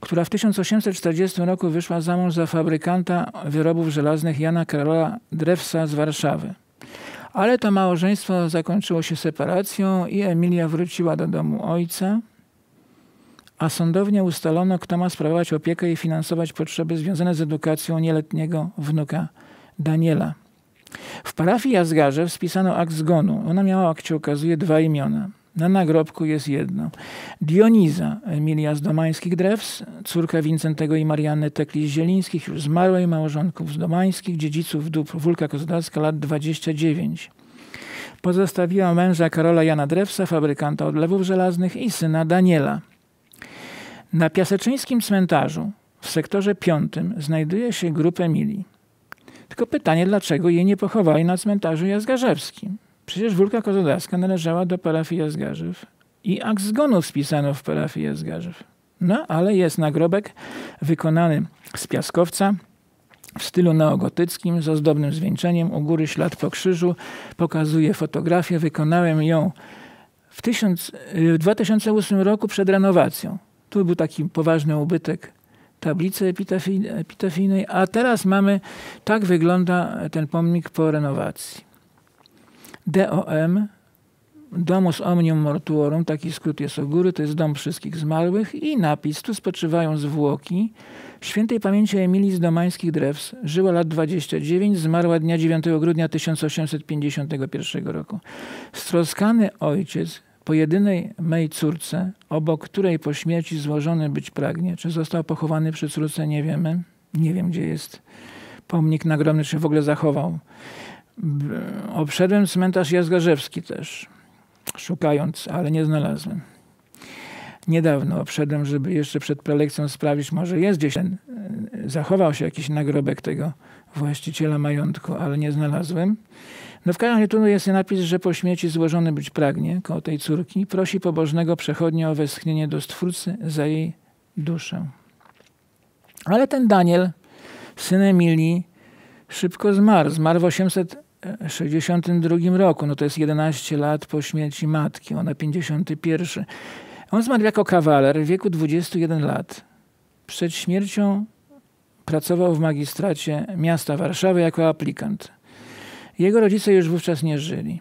która w 1840 roku wyszła za mąż za fabrykanta wyrobów żelaznych Jana Karola Drewsa z Warszawy. Ale to małżeństwo zakończyło się separacją i Emilia wróciła do domu ojca, a sądownie ustalono, kto ma sprawować opiekę i finansować potrzeby związane z edukacją nieletniego wnuka Daniela. W parafii Jazgarze spisano akt zgonu. Ona miała, jak się okazuje, dwa imiona. Na nagrobku jest jedno. Dioniza Emilia z Domańskich Drews, córka Wincentego i Marianny Tekli-Zielińskich, już zmarłej małżonków z Domańskich, dziedziców dóbr Wólka Kozłowska, lat 29. Pozostawiła męża Karola Jana Drewsa, fabrykanta odlewów żelaznych i syna Daniela. Na Piaseczyńskim cmentarzu w sektorze piątym znajduje się grób Emilii. Tylko pytanie, dlaczego jej nie pochowali na cmentarzu jazgarzewskim? Przecież Wólka Kozłowska należała do parafii Jazgarzew i akt zgonu spisano w parafii Jazgarzew. No, ale jest nagrobek wykonany z piaskowca w stylu neogotyckim z ozdobnym zwieńczeniem. U góry ślad po krzyżu. Pokazuje fotografię. Wykonałem ją w, tysiąc, w 2008 roku przed renowacją. Tu był taki poważny ubytek tablicy epitafijnej, a teraz mamy, tak wygląda ten pomnik po renowacji. DOM, Domus Omnium Mortuorum, taki skrót jest u góry, to jest dom wszystkich zmarłych i napis, tu spoczywają zwłoki świętej pamięci Emilii z Domańskich Drews. Żyła lat 29, zmarła dnia 9 grudnia 1851 roku. Stroskany ojciec po jedynej mej córce, obok której po śmierci złożony być pragnie. Czy został pochowany przy córce, nie wiemy. Nie wiem, gdzie jest pomnik nagrobny, czy w ogóle zachował. Obszedłem cmentarz Jazgarzewski też, szukając, ale nie znalazłem. niedawno obszedłem, żeby jeszcze przed prelekcją sprawdzić, może jest gdzieś ten, e, zachował się jakiś nagrobek tego właściciela majątku, ale nie znalazłem. No w każdym razie tu jest napis, że po śmierci złożony być pragnie koło tej córki. Prosi pobożnego przechodnia o westchnienie do Stwórcy za jej duszę. Ale ten Daniel, syn Emilii, szybko zmarł. Zmarł w 862 roku. No to jest 11 lat po śmierci matki. Ona 51. On zmarł jako kawaler w wieku 21 lat. Przed śmiercią pracował w magistracie miasta Warszawy jako aplikant. Jego rodzice już wówczas nie żyli.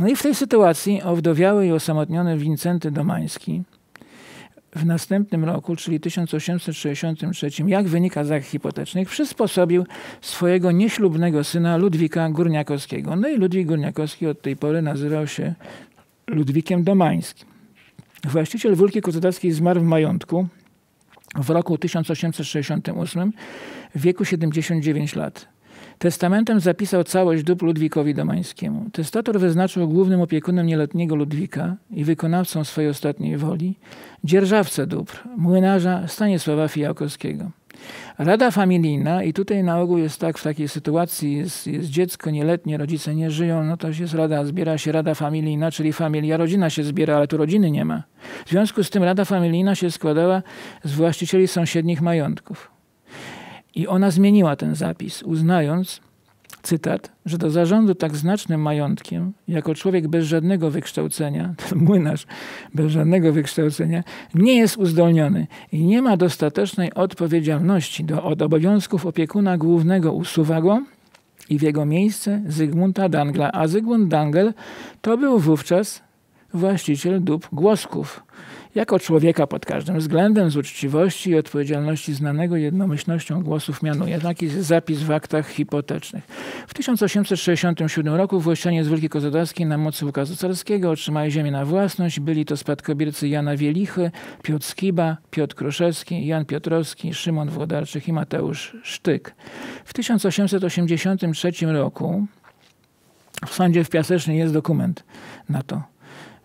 No i w tej sytuacji owdowiały i osamotniony Wincenty Domański w następnym roku, czyli 1863, jak wynika z akt hipotecznych, przysposobił swojego nieślubnego syna Ludwika Górniakowskiego. No i Ludwik Górniakowski od tej pory nazywał się Ludwikiem Domańskim. Właściciel Wólki Kozłowskiej zmarł w majątku w roku 1868 w wieku 79 lat. Testamentem zapisał całość dóbr Ludwikowi Domańskiemu. Testator wyznaczył głównym opiekunem nieletniego Ludwika i wykonawcą swojej ostatniej woli dzierżawcę dóbr, młynarza Stanisława Fijakowskiego. Rada familijna, i tutaj na ogół jest tak, w takiej sytuacji jest, jest, dziecko nieletnie, rodzice nie żyją, no to jest rada, zbiera się rada familijna, czyli familia, rodzina się zbiera, ale tu rodziny nie ma. W związku z tym rada familijna się składała z właścicieli sąsiednich majątków. I ona zmieniła ten zapis, uznając, cytat, że do zarządu tak znacznym majątkiem, jako człowiek bez żadnego wykształcenia, ten młynarz bez żadnego wykształcenia, nie jest uzdolniony i nie ma dostatecznej odpowiedzialności do, od obowiązków opiekuna głównego usuwa go i w jego miejsce Zygmunta Dangla. A Zygmunt Dangel to był wówczas właściciel dóbr głosków, jako człowieka pod każdym względem, z uczciwości i odpowiedzialności znanego jednomyślnością głosów mianuje. Taki jest zapis w aktach hipotecznych. W 1867 roku Włościanie z Wielkiej Kozłowskiej na mocy ukazu carskiego otrzymali ziemię na własność. Byli to spadkobiercy Jana Wielichy, Piotr Skiba, Piotr Kruszewski, Jan Piotrowski, Szymon Włodarczyk i Mateusz Sztyk. W 1883 roku w sądzie w Piasecznej jest dokument na to.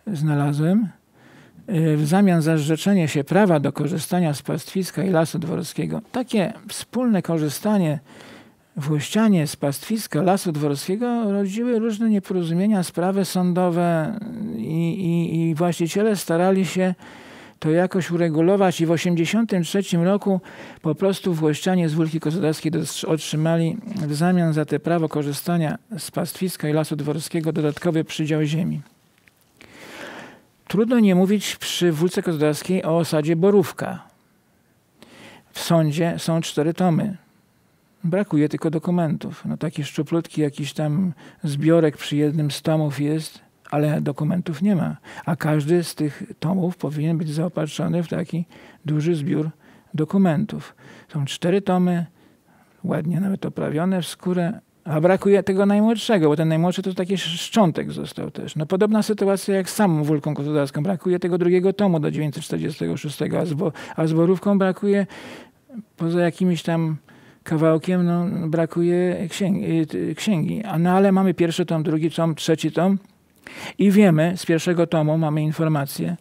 Znalazłem w zamian za zrzeczenie się prawa do korzystania z pastwiska i lasu dworskiego. Takie wspólne korzystanie Włościanie z pastwiska Lasu Dworskiego rodziły różne nieporozumienia, sprawy sądowe i, i, i właściciele starali się to jakoś uregulować i w 1983 roku po prostu Włościanie z Wólki Kozłowskiej otrzymali w zamian za te prawo korzystania z pastwiska i Lasu Dworskiego dodatkowy przydział ziemi. Trudno nie mówić przy Wólce Kozłowskiej o osadzie Borówka. W sądzie są cztery tomy. Brakuje tylko dokumentów. No taki szczuplutki jakiś tam zbiorek przy jednym z tomów jest, ale dokumentów nie ma. A każdy z tych tomów powinien być zaopatrzony w taki duży zbiór dokumentów. Są cztery tomy, ładnie nawet oprawione w skórę, a brakuje tego najmłodszego, bo ten najmłodszy to taki szczątek został też. No podobna sytuacja jak z samą Wólką Kozłowską. Brakuje tego drugiego tomu do 946, a z, a z Borówką brakuje poza jakimiś tam kawałkiem, no, brakuje księgi, księgi. A no ale mamy pierwszy tom, drugi tom, trzeci tom i wiemy, z pierwszego tomu mamy informację,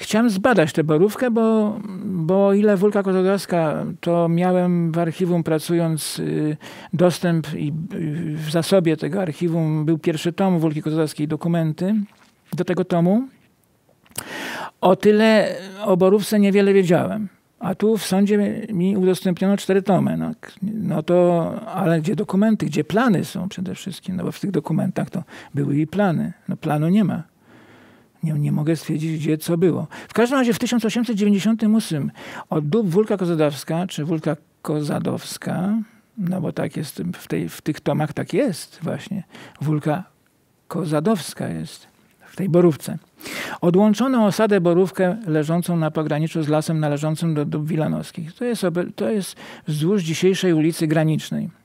chciałem zbadać tę borówkę, bo, bo o ile Wólka Kozłowska, to miałem w archiwum pracując yy, dostęp i yy, w zasobie tego archiwum był pierwszy tom Wólki Kozłowskiej, dokumenty do tego tomu. O tyle o borówce niewiele wiedziałem. A tu w sądzie mi udostępniono cztery tomy. No, no to, ale gdzie dokumenty, gdzie plany są przede wszystkim? No bo w tych dokumentach to były i plany. No planu nie ma. Nie, nie mogę stwierdzić, gdzie co było. W każdym razie w 1898 od dób Wólka Kozadowska, czy Wólka Kozadowska, no bo tak jest w, tej, w tych tomach, tak jest właśnie. Wólka Kozadowska jest w tej borówce. Odłączono osadę Borówkę leżącą na pograniczu z lasem należącym do dób wilanowskich. To jest, to jest wzdłuż dzisiejszej ulicy Granicznej.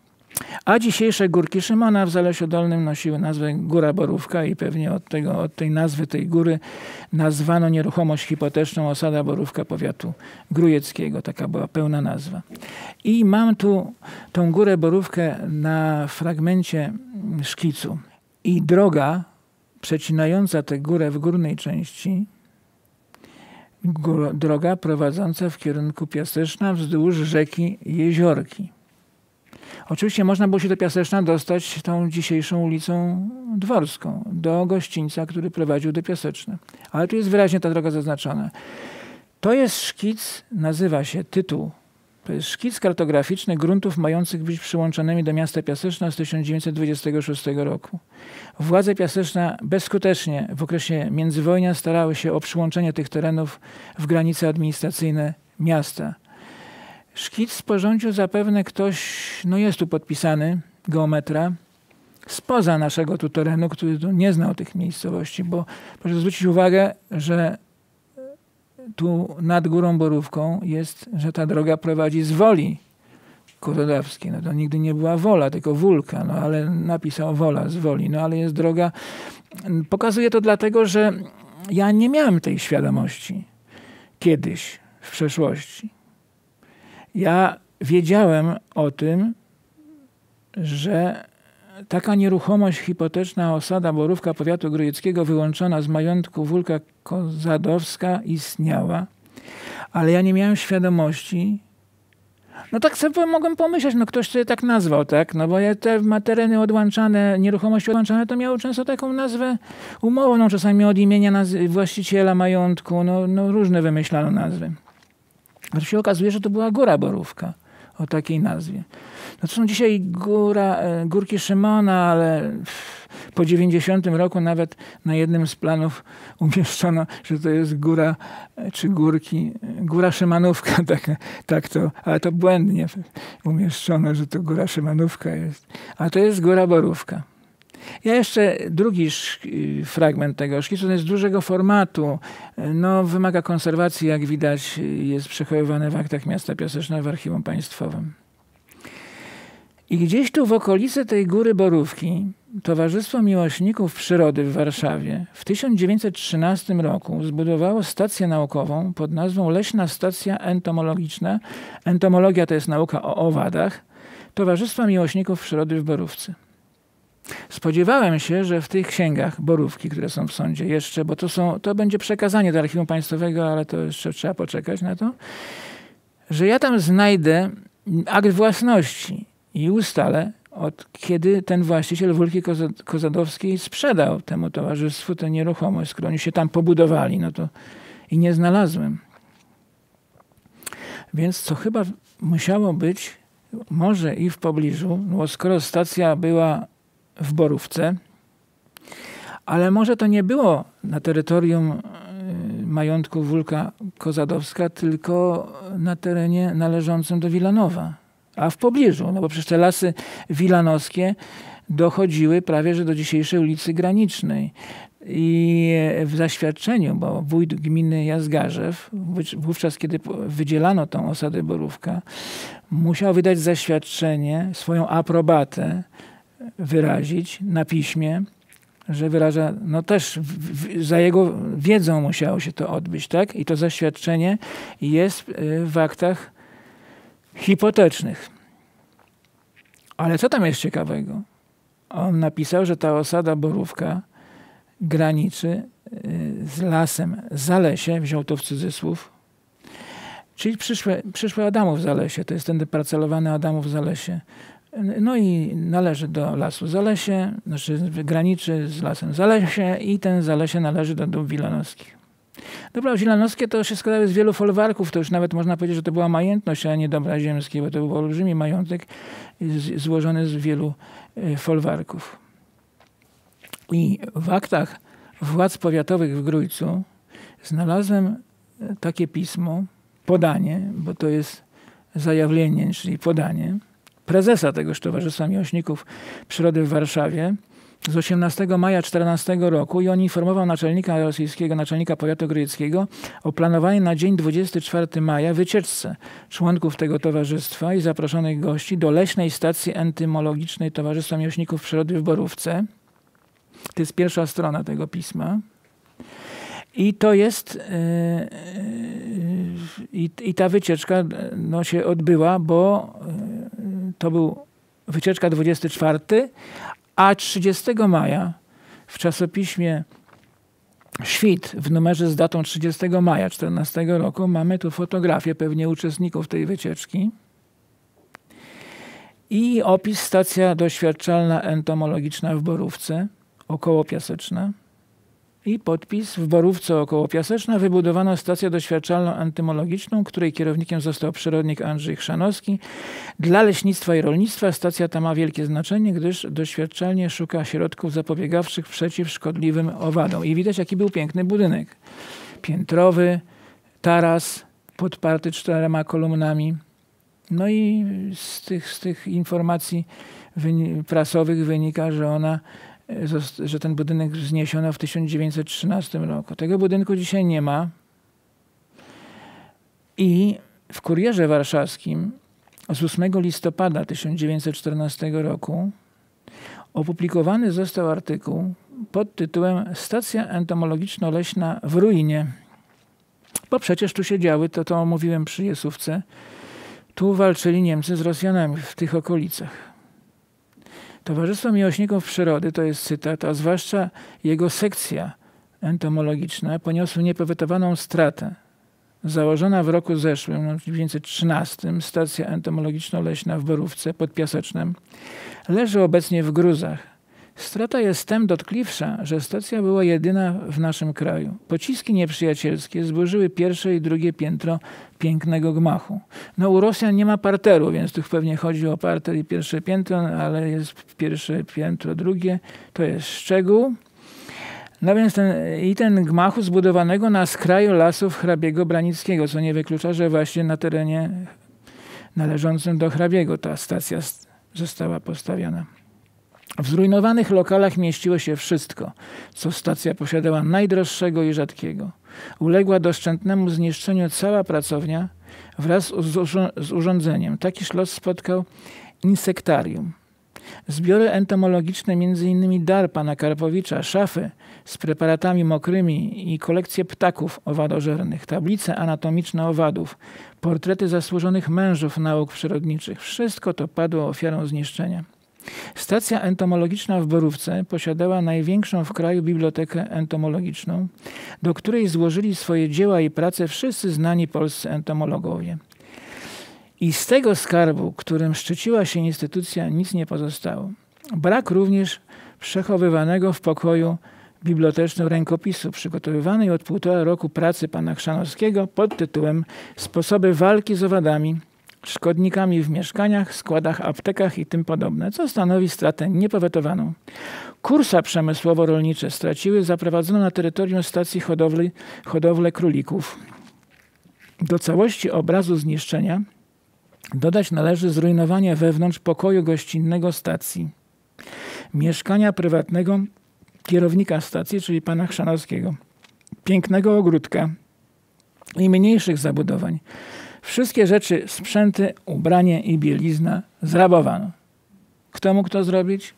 A dzisiejsze górki Szymona w Zalesiu Dolnym nosiły nazwę Góra Borówka i pewnie od, tego, od tej nazwy tej góry nazwano nieruchomość hipoteczną osada Borówka powiatu grujeckiego. Taka była pełna nazwa. I mam tu tą Górę Borówkę na fragmencie szkicu. I droga przecinająca tę górę w górnej części droga prowadząca w kierunku Piaseczna wzdłuż rzeki Jeziorki. Oczywiście można było się do Piaseczna dostać tą dzisiejszą ulicą Dworską, do gościńca, który prowadził do Piaseczna. Ale tu jest wyraźnie ta droga zaznaczona. To jest szkic, nazywa się tytuł. To jest szkic kartograficzny gruntów mających być przyłączonymi do miasta Piaseczna z 1926 roku. Władze Piaseczna bezskutecznie w okresie międzywojnia starały się o przyłączenie tych terenów w granice administracyjne miasta. Szkic sporządził zapewne ktoś, no jest tu podpisany, geometra, spoza naszego tu terenu, który nie znał tych miejscowości, bo proszę zwrócić uwagę, że tu nad Górą Borówką jest, że ta droga prowadzi z Woli Kozodawskiej. No to nigdy nie była Wola, tylko Wólka, no ale napisał Wola z Woli. No ale jest droga... Pokazuję to dlatego, że ja nie miałem tej świadomości kiedyś, w przeszłości. Ja wiedziałem o tym, że taka nieruchomość hipoteczna osada Borówka powiatu grójeckiego wyłączona z majątku Wólka Kozadowska istniała, ale ja nie miałem świadomości, no tak sobie mogłem pomyśleć, no ktoś sobie tak nazwał, tak? No bo te tereny odłączane, nieruchomości odłączane, to miały często taką nazwę umowną, czasami od imienia właściciela majątku, no, no różne wymyślano nazwy. A się okazuje, że to była Góra Borówka o takiej nazwie. No to są dzisiaj góra, e, górki Szymona, ale po 90 roku nawet na jednym z planów umieszczono, że to jest góra, e, czy górki, e, góra Szymanówka, tak, tak to, ale to błędnie umieszczono, że to góra Szymanówka jest. A to jest góra Borówka. Ja jeszcze drugi fragment tego szkicu, jest dużego formatu. No, wymaga konserwacji, jak widać, jest przechowywany w aktach miasta Piaseczna w Archiwum Państwowym. I gdzieś tu w okolicy tej góry Borówki Towarzystwo Miłośników Przyrody w Warszawie w 1913 roku zbudowało stację naukową pod nazwą Leśna Stacja Entomologiczna. Entomologia to jest nauka o owadach. Towarzystwa Miłośników Przyrody w Borówce. Spodziewałem się, że w tych księgach Borówki, które są w sądzie jeszcze, bo to, są, to będzie przekazanie do Archiwum Państwowego, ale to jeszcze trzeba poczekać na to, że ja tam znajdę akt własności i ustalę, od kiedy ten właściciel Wólki Kozadowskiej sprzedał temu towarzystwu tę nieruchomość, skoro oni się tam pobudowali, no to i nie znalazłem. Więc co chyba musiało być, może i w pobliżu, no skoro stacja była w Borówce, ale może to nie było na terytorium e, majątku Wólka Kozadowska, tylko na terenie należącym do Wilanowa a w pobliżu, no bo przecież te lasy wilanowskie dochodziły prawie że do dzisiejszej ulicy Granicznej. I w zaświadczeniu, bo wójt gminy Jazgarzew, wówczas kiedy wydzielano tą osadę Borówka, musiał wydać zaświadczenie, swoją aprobatę wyrazić na piśmie, że wyraża, no też w, za jego wiedzą musiało się to odbyć, tak? I to zaświadczenie jest y, w aktach hipotecznych. Ale co tam jest ciekawego? On napisał, że ta osada Borówka graniczy y, z lasem Zalesie, wziął to w cudzysłów, czyli przyszłe, przyszłe Adamów Zalesie, to jest ten parcelowany Adamów Zalesie. No i należy do lasu Zalesie, znaczy graniczy z lasem Zalesie i ten Zalesie należy do dół wilanowskich. Dobra zielanowskie to się składały z wielu folwarków, to już nawet można powiedzieć, że to była majętność, a nie dobra ziemskie, bo to był olbrzymi majątek złożony z wielu e, folwarków. I w aktach władz powiatowych w Grójcu znalazłem e, takie pismo, podanie, bo to jest zajawlenie, czyli podanie, prezesa tegoż Towarzystwa Miłośników Przyrody w Warszawie, z 18 maja 14 roku i on informował naczelnika rosyjskiego, naczelnika powiatu grójeckiego o planowanej na dzień 24 maja wycieczce członków tego towarzystwa i zaproszonych gości do leśnej stacji entymologicznej Towarzystwa Miłośników Przyrody w Borówce. To jest pierwsza strona tego pisma. I to jest, yy, yy, i ta wycieczka no, się odbyła, bo to był wycieczka 24, a 30 maja w czasopiśmie Świt w numerze z datą 30 maja 14 roku mamy tu fotografię pewnie uczestników tej wycieczki i opis stacja doświadczalna entomologiczna w Borówce, około Piaseczna i podpis w Borówce około Piaseczna wybudowano stację doświadczalną entymologiczną, której kierownikiem został przyrodnik Andrzej Chrzanowski. Dla leśnictwa i rolnictwa stacja ta ma wielkie znaczenie, gdyż doświadczalnie szuka środków zapobiegawczych przeciw szkodliwym owadom. I widać, jaki był piękny budynek. Piętrowy, taras podparty czterema kolumnami. No i z tych, z tych informacji prasowych wynika, że ona że ten budynek wzniesiono w 1913 roku. Tego budynku dzisiaj nie ma. I w Kurierze Warszawskim z 8 listopada 1914 roku opublikowany został artykuł pod tytułem Stacja entomologiczno-leśna w ruinie. Bo przecież tu się działy, to to omówiłem przy Jesówce, tu walczyli Niemcy z Rosjanami w tych okolicach. Towarzystwo Miłośników Przyrody, to jest cytat, a zwłaszcza jego sekcja entomologiczna poniosły niepowetowaną stratę. Założona w roku zeszłym, w 1913, stacja entomologiczno-leśna w Borówce pod Piasecznem, leży obecnie w gruzach Strata jest tem dotkliwsza, że stacja była jedyna w naszym kraju. Pociski nieprzyjacielskie zburzyły pierwsze i drugie piętro pięknego gmachu. No u Rosjan nie ma parteru, więc tu pewnie chodzi o parter i pierwsze piętro, ale jest pierwsze piętro, drugie. To jest szczegół. No więc ten, i ten gmachu zbudowanego na skraju lasów hrabiego Branickiego, co nie wyklucza, że właśnie na terenie należącym do hrabiego ta stacja została postawiona. W zrujnowanych lokalach mieściło się wszystko, co stacja posiadała najdroższego i rzadkiego. Uległa doszczętnemu zniszczeniu cała pracownia wraz z urządzeniem. Taki los spotkał insektarium. Zbiory entomologiczne, m.in. dar pana Karpowicza, szafy z preparatami mokrymi i kolekcje ptaków owadożernych, tablice anatomiczne owadów, portrety zasłużonych mężów nauk przyrodniczych. Wszystko to padło ofiarą zniszczenia. Stacja entomologiczna w Borówce posiadała największą w kraju bibliotekę entomologiczną, do której złożyli swoje dzieła i prace wszyscy znani polscy entomologowie. I z tego skarbu, którym szczyciła się instytucja, nic nie pozostało. Brak również przechowywanego w pokoju bibliotecznym rękopisu przygotowywanej od półtora roku pracy pana Chrzanowskiego pod tytułem Sposoby walki z owadami szkodnikami w mieszkaniach, składach, aptekach i tym podobne, co stanowi stratę niepowetowaną. Kursa przemysłowo-rolnicze straciły zaprowadzoną na terytorium stacji hodowli, hodowlę królików. Do całości obrazu zniszczenia dodać należy zrujnowanie wewnątrz pokoju gościnnego stacji, mieszkania prywatnego kierownika stacji, czyli pana Chrzanowskiego, pięknego ogródka i mniejszych zabudowań, Wszystkie rzeczy, sprzęty, ubranie i bielizna zrabowano. Kto mógł to zrobić?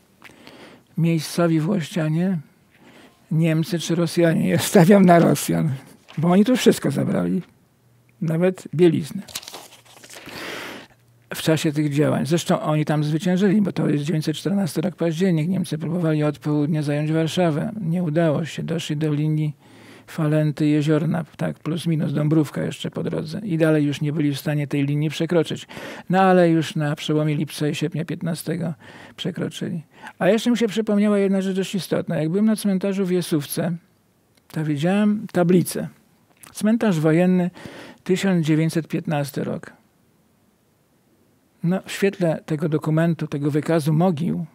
Miejscowi Włościanie, Niemcy czy Rosjanie. Ja stawiam na Rosjan, bo oni tu wszystko zabrali. Nawet bieliznę. W czasie tych działań. Zresztą oni tam zwyciężyli, bo to jest 914 rok październik. Niemcy próbowali od południa zająć Warszawę. Nie udało się. Doszli do linii Falenty, Jeziorna, tak, plus minus, Dąbrówka jeszcze po drodze. I dalej już nie byli w stanie tej linii przekroczyć. No ale już na przełomie lipca i sierpnia 15 przekroczyli. A jeszcze mi się przypomniała jedna rzecz dość istotna. Jak byłem na cmentarzu w Jesówce, to widziałem tablicę. Cmentarz wojenny 1915 rok. No, w świetle tego dokumentu, tego wykazu mogił,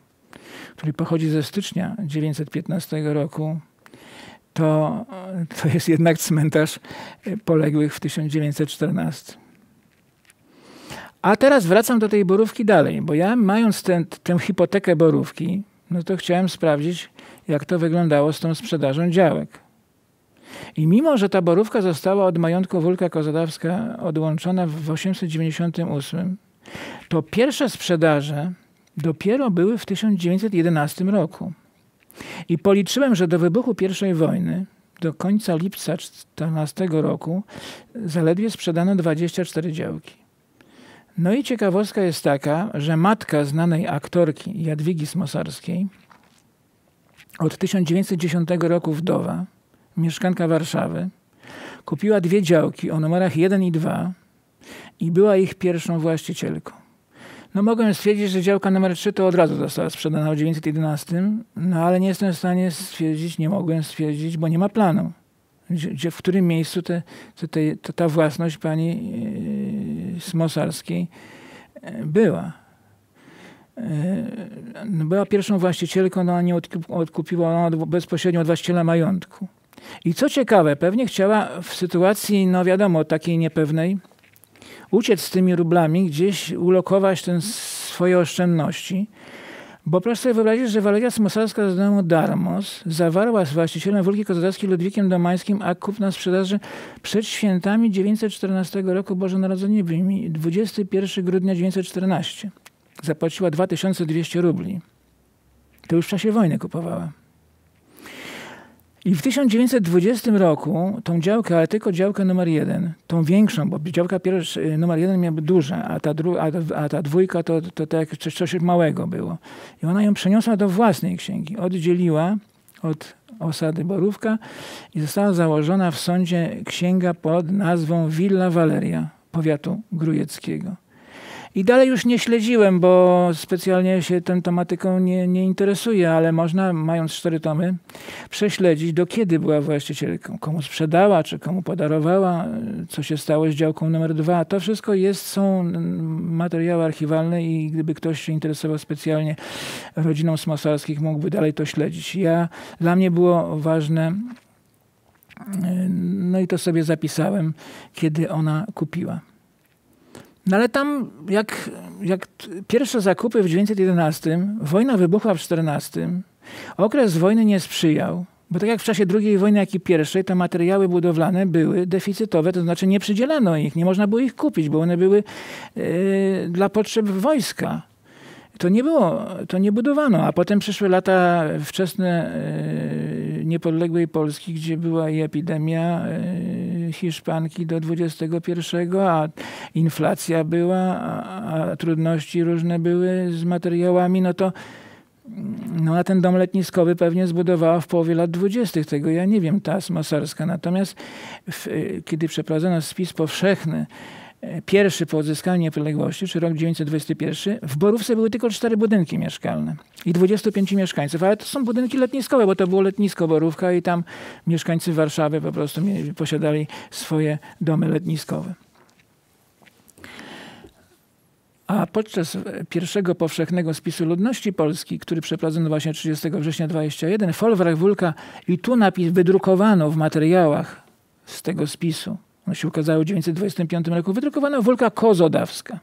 który pochodzi ze stycznia 1915 roku, to, to jest jednak cmentarz poległych w 1914. A teraz wracam do tej borówki dalej, bo ja mając ten, tę hipotekę borówki, no to chciałem sprawdzić, jak to wyglądało z tą sprzedażą działek. I mimo, że ta borówka została od majątku Wólka Kozadawska odłączona w 898, to pierwsze sprzedaże dopiero były w 1911 roku. I policzyłem, że do wybuchu I wojny, do końca lipca 14 roku, zaledwie sprzedano 24 działki. No i ciekawostka jest taka, że matka znanej aktorki Jadwigi Smosarskiej, od 1910 roku wdowa, mieszkanka Warszawy, kupiła dwie działki o numerach 1 i 2 i była ich pierwszą właścicielką. No mogłem stwierdzić, że działka numer 3 to od razu została sprzedana w 911, no ale nie jestem w stanie stwierdzić, nie mogłem stwierdzić, bo nie ma planu. Gdzie, w którym miejscu te, te, te, ta własność pani yy, Smosarskiej e, była. Yy, no była pierwszą właścicielką, no, a nie odkupiła ona bezpośrednio od właściciela majątku. I co ciekawe, pewnie chciała w sytuacji, no wiadomo, takiej niepewnej, uciec z tymi rublami, gdzieś ulokować ten swoje oszczędności. Bo proszę sobie wyobrazić, że Waleria Smosarska z domu Darmos zawarła z właścicielem Wólki Kozłowskiej Ludwikiem Domańskim akt kupna sprzedaży przed świętami 914 roku Bożonarodzeniowym, 21 grudnia 914. Zapłaciła 2200 rubli. To już w czasie wojny kupowała. I w 1920 roku tą działkę, ale tylko działkę numer jeden, tą większą, bo działka pierwsza, y, numer jeden miała duża, a ta, dru, a, a ta dwójka to, to, jak coś, coś małego było. I ona ją przeniosła do własnej księgi. Oddzieliła od osady Borówka i została założona w sądzie księga pod nazwą Villa Valeria powiatu grujeckiego. I dalej już nie śledziłem, bo specjalnie się tą tematyką nie, nie interesuję, ale można, mając cztery tomy, prześledzić, do kiedy była właścicielką, komu sprzedała, czy komu podarowała, co się stało z działką numer dwa. To wszystko jest, są materiały archiwalne i gdyby ktoś się interesował specjalnie rodziną Smosarskich, mógłby dalej to śledzić. Ja, dla mnie było ważne, no i to sobie zapisałem, kiedy ona kupiła. No ale tam, jak, jak pierwsze zakupy w 1911, wojna wybuchła w 14, okres wojny nie sprzyjał, bo tak jak w czasie II wojny, jak i pierwszej, te materiały budowlane były deficytowe, to znaczy nie przydzielano ich, nie można było ich kupić, bo one były yy, dla potrzeb wojska to nie było, to nie budowano. A potem przyszły lata wczesne e, niepodległej Polski, gdzie była i epidemia e, Hiszpanki do 21, a inflacja była, a, trudności różne były z materiałami, no to no a ten dom letniskowy pewnie zbudowała w połowie lat dwudziestych. Tego ja nie wiem, ta Mosarska. Natomiast w, kiedy przeprowadzono spis powszechny pierwszy po odzyskaniu niepodległości, czy rok 1921, w Borówce były tylko cztery budynki mieszkalne i 25 mieszkańców, ale to są budynki letniskowe, bo to było letnisko Borówka i tam mieszkańcy Warszawy po prostu posiadali swoje domy letniskowe. A podczas pierwszego powszechnego spisu ludności Polski, który przeprowadzono właśnie 30 września 21, folwark Wólka i tu napis wydrukowano w materiałach z tego spisu ono się ukazało w 1925 roku. Wydrukowano Wólka Kozodawska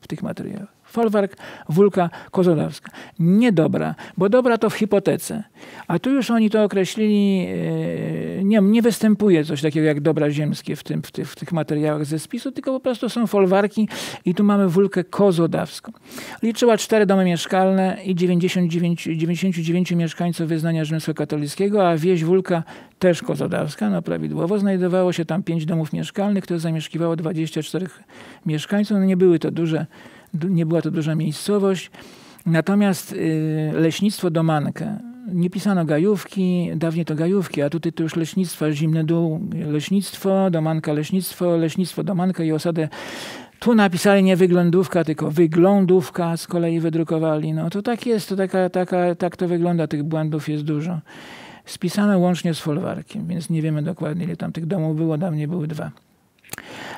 w tych materiałach folwark, wulka kozodawska. Niedobra, bo dobra to w hipotece. A tu już oni to określili, e, nie, nie występuje coś takiego jak dobra ziemskie w, tym, w, tych, w tych materiałach ze spisu, tylko po prostu są folwarki i tu mamy wulkę kozodawską. Liczyła cztery domy mieszkalne i 99, 99 mieszkańców wyznania rzymskokatolickiego, a wieś wulka też kozodawska, no prawidłowo. Znajdowało się tam pięć domów mieszkalnych, które zamieszkiwało 24 mieszkańców. No nie były to duże nie była to duża miejscowość. Natomiast y, leśnictwo Domankę, nie pisano gajówki, dawniej to gajówki, a tutaj to już leśnictwo, zimny dół, leśnictwo, domanka, leśnictwo, leśnictwo, domanka i osadę. Tu napisali nie wyglądówka, tylko wyglądówka z kolei wydrukowali. No to tak jest, to taka, taka, tak to wygląda, tych błędów jest dużo. Spisane łącznie z folwarkiem, więc nie wiemy dokładnie ile tam tych domów było, dawniej były dwa.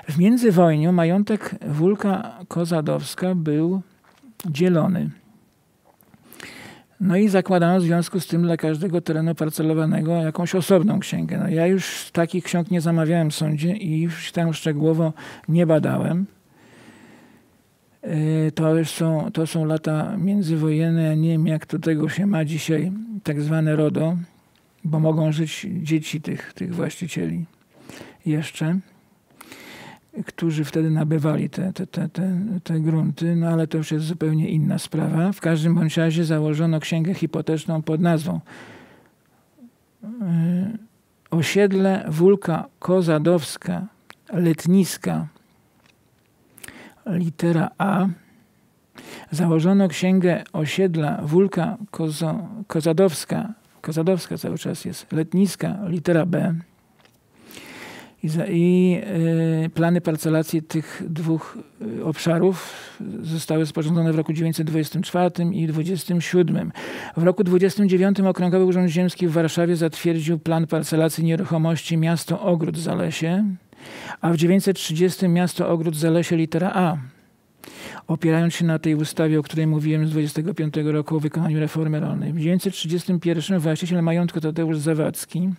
W międzywojniu majątek Wólka Kozadowska był dzielony. No i zakładano w związku z tym dla każdego terenu parcelowanego jakąś osobną księgę. No ja już takich ksiąg nie zamawiałem w sądzie i już tam szczegółowo nie badałem. E, to już są, to są lata międzywojenne. Ja nie wiem, jak do tego się ma dzisiaj tak zwane RODO, bo mogą żyć dzieci tych, tych właścicieli jeszcze którzy wtedy nabywali te, te, te, te, te grunty, no ale to już jest zupełnie inna sprawa. W każdym bądź razie założono księgę hipoteczną pod nazwą e, Osiedle Wólka Kozadowska, Letniska, litera A. Założono księgę osiedla Wólka Kozo, Kozadowska, Kozadowska cały czas jest, Letniska, litera B. I, za, i y, plany parcelacji tych dwóch y, obszarów zostały sporządzone w roku 1924 i 1927. W roku 1929 Okręgowy Urząd Ziemski w Warszawie zatwierdził plan parcelacji nieruchomości miasto Ogród Zalesie, a w 1930 miasto Ogród Zalesie litera A opierając się na tej ustawie, o której mówiłem z 25 roku o wykonaniu reformy rolnej. W 1931 właściciel majątku Tadeusz Zawadzki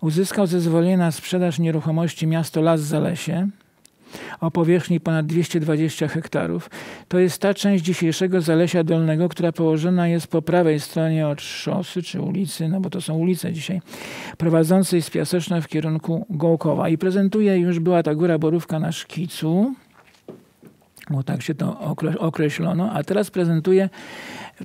uzyskał zezwolenie na sprzedaż nieruchomości miasto Las Zalesie o powierzchni ponad 220 hektarów. To jest ta część dzisiejszego Zalesia Dolnego, która położona jest po prawej stronie od szosy czy ulicy, no bo to są ulice dzisiaj, prowadzącej z Piaseczna w kierunku Gołkowa. I prezentuje, już była ta góra Borówka na szkicu, bo tak się to określono, a teraz prezentuję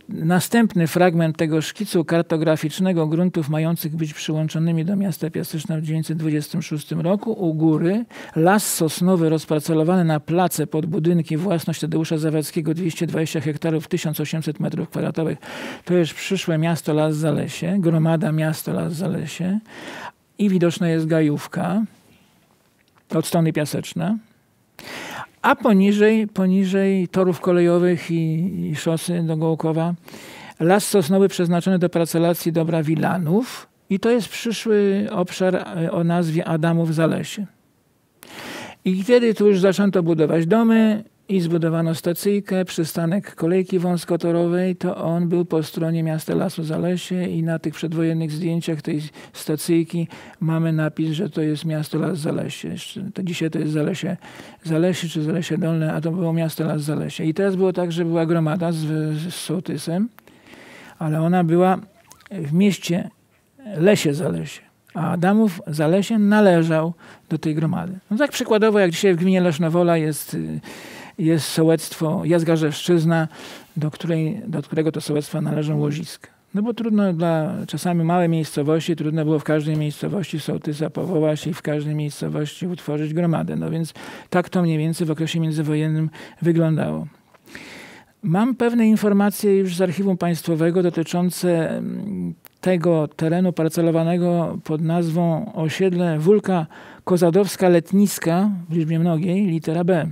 następny fragment tego szkicu kartograficznego gruntów mających być przyłączonymi do miasta Piaseczna w 1926 roku. U góry las sosnowy rozparcelowany na place pod budynki własność Tadeusza Zawadzkiego 220 hektarów 1800 metrów kwadratowych. To jest przyszłe miasto Las Zalesie, gromada miasto Las Zalesie i widoczna jest gajówka od strony Piaseczna a poniżej, poniżej torów kolejowych i, i szosy do Gołkowa. Las sosnowy przeznaczony do parcelacji dobra Wilanów. I to jest przyszły obszar e, o nazwie Adamów Zalesie. I kiedy tu już zaczęto budować domy, i zbudowano stacyjkę, przystanek kolejki wąskotorowej, to on był po stronie miasta Lasu Zalesie i na tych przedwojennych zdjęciach tej stacyjki mamy napis, że to jest miasto Las Zalesie. To dzisiaj to jest Zalesie, Zalesie czy Zalesie Dolne, a to było miasto Las Zalesie. I teraz było tak, że była gromada z, z sołtysem, ale ona była w mieście Lesie Zalesie. A Adamów Zalesie należał do tej gromady. No tak przykładowo, jak dzisiaj w gminie Lesznowola jest y, jest sołectwo Jazgarzewszczyzna, do, której, do którego to sołectwa należą łoziska. No bo trudno dla czasami małe miejscowości, trudno było w każdej miejscowości sołtysa powołać i w każdej miejscowości utworzyć gromadę. No więc tak to mniej więcej w okresie międzywojennym wyglądało. Mam pewne informacje już z archiwum państwowego dotyczące mm, tego terenu parcelowanego pod nazwą osiedle Wólka Kozadowska Letniska w liczbie mnogiej, litera B.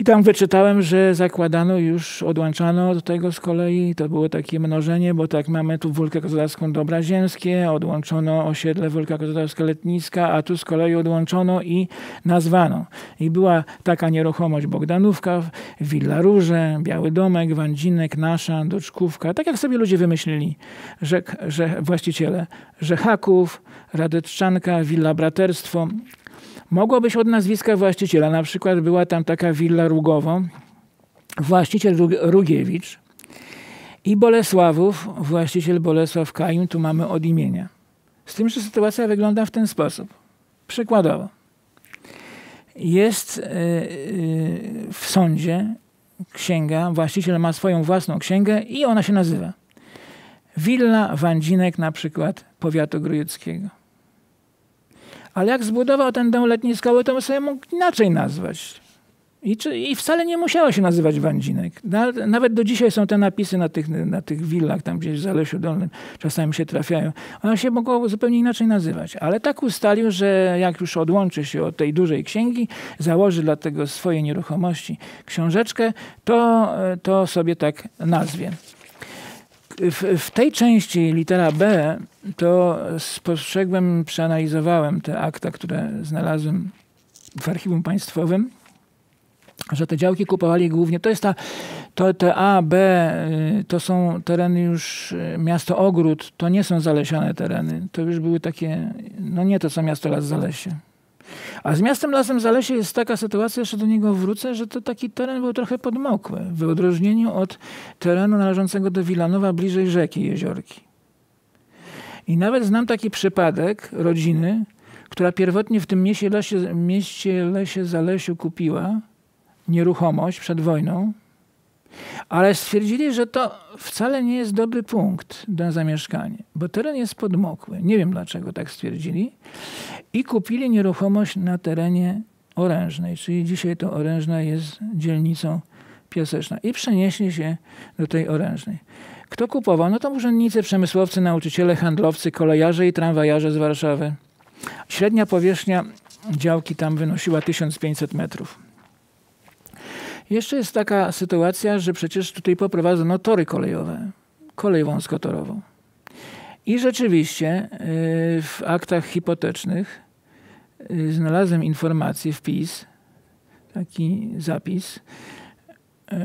I tam wyczytałem, że zakładano już, odłączano do tego z kolei, to było takie mnożenie, bo tak mamy tu Wólkę Kozłowską Dobra Ziemskie, odłączono osiedle Wólka Kozłowska Letniska, a tu z kolei odłączono i nazwano. I była taka nieruchomość Bogdanówka, Willa Róże, Biały Domek, Wandzinek, Nasza, Doczkówka, tak jak sobie ludzie wymyślili, że, że właściciele, że Haków, Radeczczanka, Willa Braterstwo, Mogło być od nazwiska właściciela. Na przykład była tam taka willa Rugowo, właściciel Rugiewicz i Bolesławów, właściciel Bolesław Kajum, tu mamy od imienia. Z tym, że sytuacja wygląda w ten sposób. Przykładowo. Jest e, e, w sądzie księga, właściciel ma swoją własną księgę i ona się nazywa Willa Wandzinek na przykład powiatu grujeckiego. Ale jak zbudował ten dom letniskowy, to sobie mógł inaczej nazwać. I, czy, I wcale nie musiało się nazywać Wandzinek. Nawet do dzisiaj są te napisy na tych, na tych willach, tam gdzieś w Zalesiu Dolnym, czasami się trafiają. One się mogło zupełnie inaczej nazywać. Ale tak ustalił, że jak już odłączy się od tej dużej księgi, założy dla swojej nieruchomości książeczkę, to, to sobie tak nazwie w, w, tej części litera B to spostrzegłem, przeanalizowałem te akta, które znalazłem w archiwum państwowym, że te działki kupowali głównie, to jest ta, to te A, B, y, to są tereny już, y, miasto Ogród, to nie są zalesiane tereny, to już były takie, no nie to co miasto Las Zalesie. A z miastem Lasem Zalesie jest taka sytuacja, jeszcze do niego wrócę, że to taki teren był trochę podmokły, w odróżnieniu od terenu należącego do Wilanowa bliżej rzeki Jeziorki. I nawet znam taki przypadek rodziny, która pierwotnie w tym mieście Lesie, mieście Lesie Zalesiu kupiła nieruchomość przed wojną, ale stwierdzili, że to wcale nie jest dobry punkt na zamieszkanie, bo teren jest podmokły. Nie wiem dlaczego tak stwierdzili. I kupili nieruchomość na terenie Orężnej, czyli dzisiaj to Orężna jest dzielnicą Piaseczna. I przenieśli się do tej Orężnej. Kto kupował? No to urzędnicy, przemysłowcy, nauczyciele, handlowcy, kolejarze i tramwajarze z Warszawy. Średnia powierzchnia działki tam wynosiła 1500 metrów. Jeszcze jest taka sytuacja, że przecież tutaj poprowadzono tory kolejowe, kolej wąskotorową. I rzeczywiście y, w aktach hipotecznych znalazłem informację, wpis, taki zapis, y,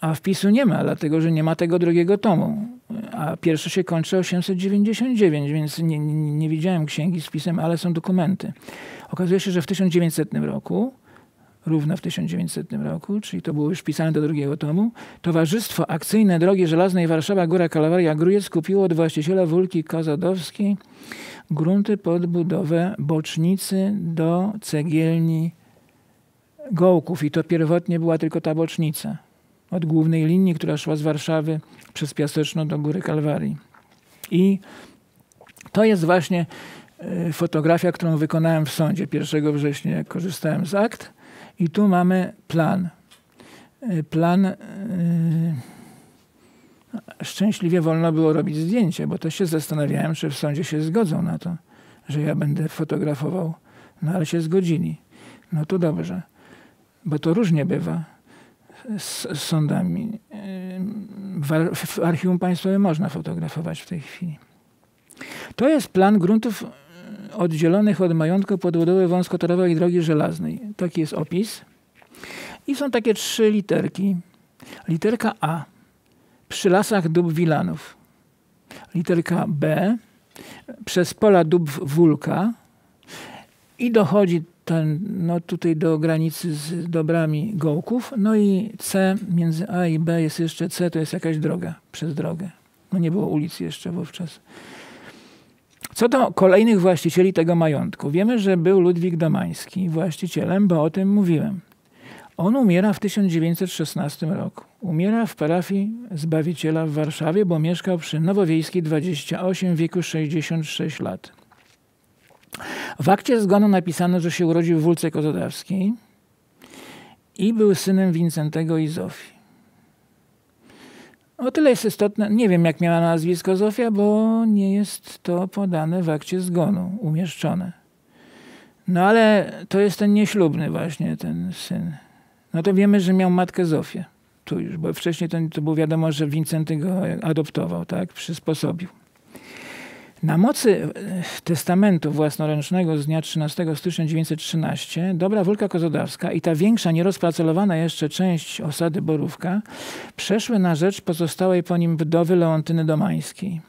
a wpisu nie ma, dlatego że nie ma tego drugiego tomu. A pierwszy się kończy 899, więc nie, nie, nie widziałem księgi z pisem, ale są dokumenty. Okazuje się, że w 1900 roku równo w 1900 roku, czyli to było już wpisane do drugiego tomu, Towarzystwo Akcyjne Drogi Żelaznej Warszawa Góra Kalwaria Grujec kupiło od właściciela Wólki Kozadowskiej grunty pod budowę bocznicy do cegielni Gołków i to pierwotnie była tylko ta bocznica od głównej linii, która szła z Warszawy przez Piaseczno do Góry Kalwarii. I to jest właśnie e, fotografia, którą wykonałem w sądzie 1 września, jak korzystałem z akt. I tu mamy plan. Y, plan. Yy, szczęśliwie wolno było robić zdjęcie, bo to się zastanawiałem, czy w sądzie się zgodzą na to, że ja będę fotografował. No ale się zgodzili. No to dobrze, bo to różnie bywa z, z sądami. W, w archiwum państwowym można fotografować w tej chwili. To jest plan gruntów oddzielonych od majątku pod budowę wąskotorowej drogi żelaznej. Taki jest opis. I są takie trzy literki. Literka A. Przy lasach dób Wilanów. Literka B. Przez pola dób Wulka. I dochodzi ten, no tutaj do granicy z dobrami Gołków. No i C, między A i B jest jeszcze C, to jest jakaś droga, przez drogę. No nie było ulic jeszcze wówczas. Co do kolejnych właścicieli tego majątku, wiemy, że był Ludwik Domański właścicielem, bo o tym mówiłem. On umiera w 1916 roku. Umiera w parafii Zbawiciela w Warszawie, bo mieszkał przy Nowowiejskiej 28 w wieku 66 lat. W akcie zgonu napisano, że się urodził w Wólce Kozodawskiej i był synem Wincentego i Zofii. O tyle jest istotne, nie wiem jak miała nazwisko Zofia, bo nie jest to podane w akcie zgonu, umieszczone. No ale to jest ten nieślubny właśnie, ten syn. No to wiemy, że miał matkę Zofię. Tu już, bo wcześniej to, to było wiadomo, że Wincenty go adoptował, tak, przysposobił. Na mocy e, testamentu własnoręcznego z dnia 13 stycznia 1913 dobra Wólka Kozodawska i ta większa, nierozpracowana jeszcze część osady Borówka przeszły na rzecz pozostałej po nim wdowy Leontyny Domańskiej.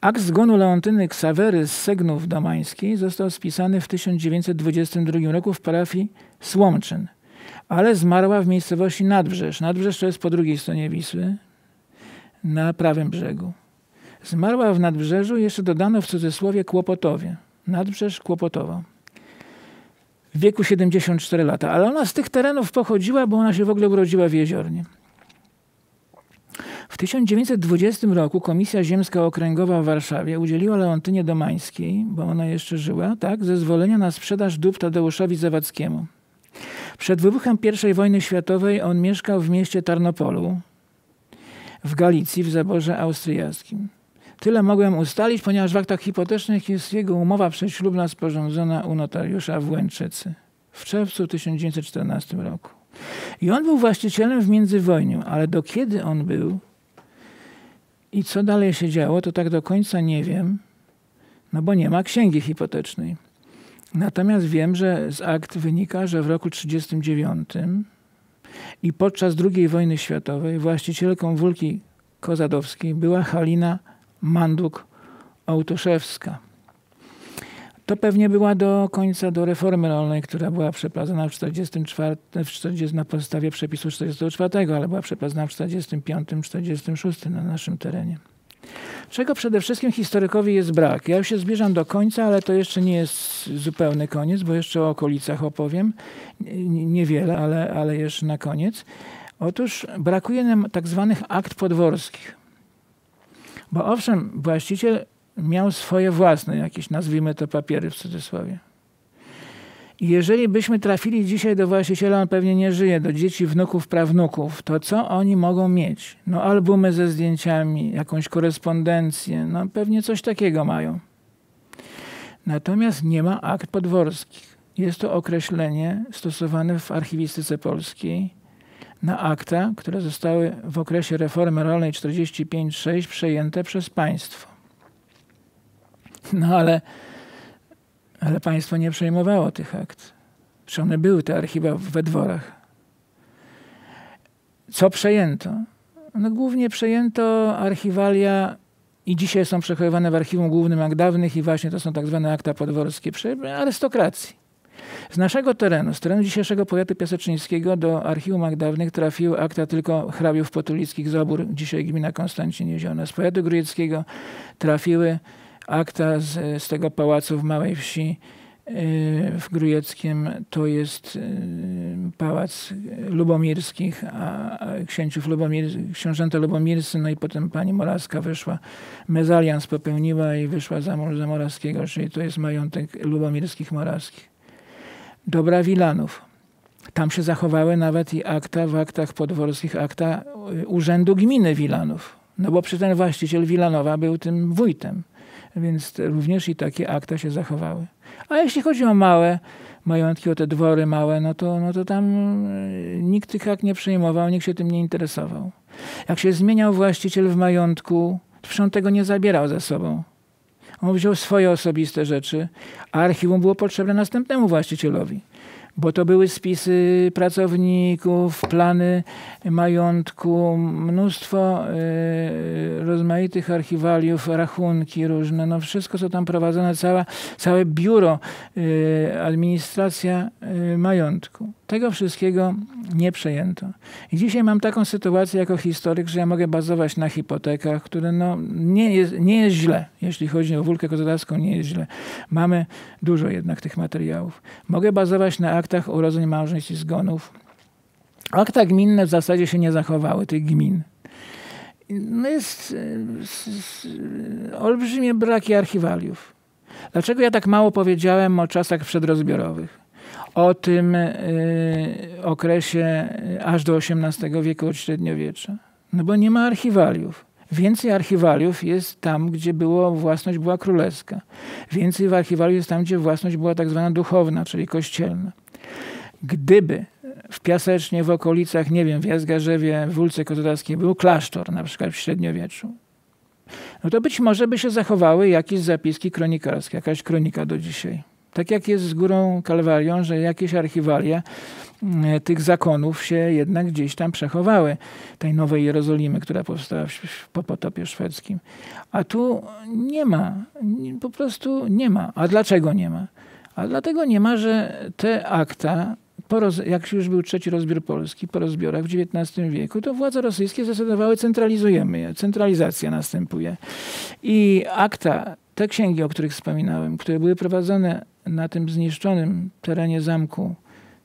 Akt zgonu Leontyny Ksawery z Segnów Domańskiej został spisany w 1922 roku w parafii Słomczyn, ale zmarła w miejscowości Nadbrzeż. Nadbrzeż to jest po drugiej stronie Wisły, na prawym brzegu. Zmarła w Nadbrzeżu, jeszcze dodano w cudzysłowie Kłopotowie. Nadbrzeż Kłopotowa. W wieku 74 lata. Ale ona z tych terenów pochodziła, bo ona się w ogóle urodziła w Jeziornie. W 1920 roku Komisja Ziemska Okręgowa w Warszawie udzieliła Leontynie Domańskiej, bo ona jeszcze żyła, tak, zezwolenia na sprzedaż dóbr Tadeuszowi Zawadzkiemu. Przed wybuchem I wojny światowej on mieszkał w mieście Tarnopolu w Galicji w zaborze austriackim. Tyle mogłem ustalić, ponieważ w aktach hipotecznych jest jego umowa przedślubna sporządzona u notariusza w Łęczycy w czerwcu 1914 roku. I on był właścicielem w międzywojniu, ale do kiedy on był i co dalej się działo, to tak do końca nie wiem, no bo nie ma księgi hipotecznej. Natomiast wiem, że z akt wynika, że w roku 1939 i podczas II wojny światowej właścicielką Wólki Kozadowskiej była Halina Manduk Ołtoszewska. To pewnie była do końca do reformy rolnej, która była przeprowadzona w 44, w 40, na podstawie przepisu 44, ale była przeprowadzona w 45, 46 na naszym terenie. Czego przede wszystkim historykowi jest brak? Ja już się zbliżam do końca, ale to jeszcze nie jest zupełny koniec, bo jeszcze o okolicach opowiem. Niewiele, ale, ale jeszcze na koniec. Otóż brakuje nam tak zwanych akt podworskich. Bo owszem, właściciel miał swoje własne jakieś, nazwijmy to papiery w cudzysłowie. Jeżeli byśmy trafili dzisiaj do właściciela, on pewnie nie żyje, do dzieci, wnuków, prawnuków, to co oni mogą mieć? No albumy ze zdjęciami, jakąś korespondencję, no pewnie coś takiego mają. Natomiast nie ma akt podworskich. Jest to określenie stosowane w archiwistyce polskiej na akta, które zostały w okresie reformy rolnej 45-6 przejęte przez państwo. No ale ale państwo nie przejmowało tych akt. Czy one były, te archiwa we dworach? Co przejęto? No głównie przejęto archiwalia i dzisiaj są przechowywane w Archiwum Głównym Akt Dawnych i właśnie to są tak zwane akta podworskie arystokracji. Z naszego terenu, z terenu dzisiejszego powiatu piaseczyńskiego do Archiwum Akt Dawnych trafiły akta tylko hrabiów potulickich z Obór, dzisiaj gmina Konstancin Jeziona. Z powiatu grujeckiego trafiły akta z, z tego pałacu w Małej Wsi y, w Grujeckiem to jest y, pałac Lubomirskich, a księciów Lubomir, książęta Lubomirscy, no i potem pani Morawska wyszła, mezalians popełniła i wyszła za mąż za Morawskiego, czyli to jest majątek Lubomirskich Morawskich. Dobra Wilanów. Tam się zachowały nawet i akta w aktach podworskich, akta y, Urzędu Gminy Wilanów. No bo przy ten właściciel Wilanowa był tym wójtem więc również i takie akta się zachowały. A jeśli chodzi o małe majątki, o te dwory małe, no to, no to tam e, nikt tych akt nie przejmował, nikt się tym nie interesował. Jak się zmieniał właściciel w majątku, to on tego nie zabierał ze sobą. On wziął swoje osobiste rzeczy, a archiwum było potrzebne następnemu właścicielowi bo to były spisy pracowników, plany majątku, mnóstwo y, rozmaitych archiwaliów, rachunki różne, no wszystko co tam prowadzone, cała, całe biuro, y, administracja y, majątku. Tego wszystkiego nie przejęto. I dzisiaj mam taką sytuację jako historyk, że ja mogę bazować na hipotekach, które no, nie, jest, nie jest źle. Jeśli chodzi o Wólkę Kozłowską, nie jest źle. Mamy dużo jednak tych materiałów. Mogę bazować na aktach urodzeń, małżeństw i zgonów. Akta gminne w zasadzie się nie zachowały, tych gmin. No jest olbrzymie braki archiwaliów. Dlaczego ja tak mało powiedziałem o czasach przedrozbiorowych? O tym y, okresie y, aż do XVIII wieku od średniowiecza. No bo nie ma archiwaliów. Więcej archiwaliów jest tam, gdzie było, własność była królewska. Więcej w archiwaliów jest tam, gdzie własność była tak zwana duchowna, czyli kościelna. Gdyby w Piasecznie, w okolicach, nie wiem, w Jazgarzewie, w Wólce Kozłowskiej był klasztor, na przykład w średniowieczu, no to być może by się zachowały jakieś zapiski kronikarskie, jakaś kronika do dzisiaj. Tak jak jest z Górą Kalwarią, że jakieś archiwalia mm, tych zakonów się jednak gdzieś tam przechowały, tej Nowej Jerozolimy, która powstała po potopie szwedzkim. A tu nie ma, po prostu nie ma. A dlaczego nie ma? A dlatego nie ma, że te akta, jak już był trzeci rozbiór Polski, po rozbiorach w XIX wieku, to władze rosyjskie zdecydowały, centralizujemy je, centralizacja następuje. I akta, te księgi, o których wspominałem, które były prowadzone na tym zniszczonym terenie zamku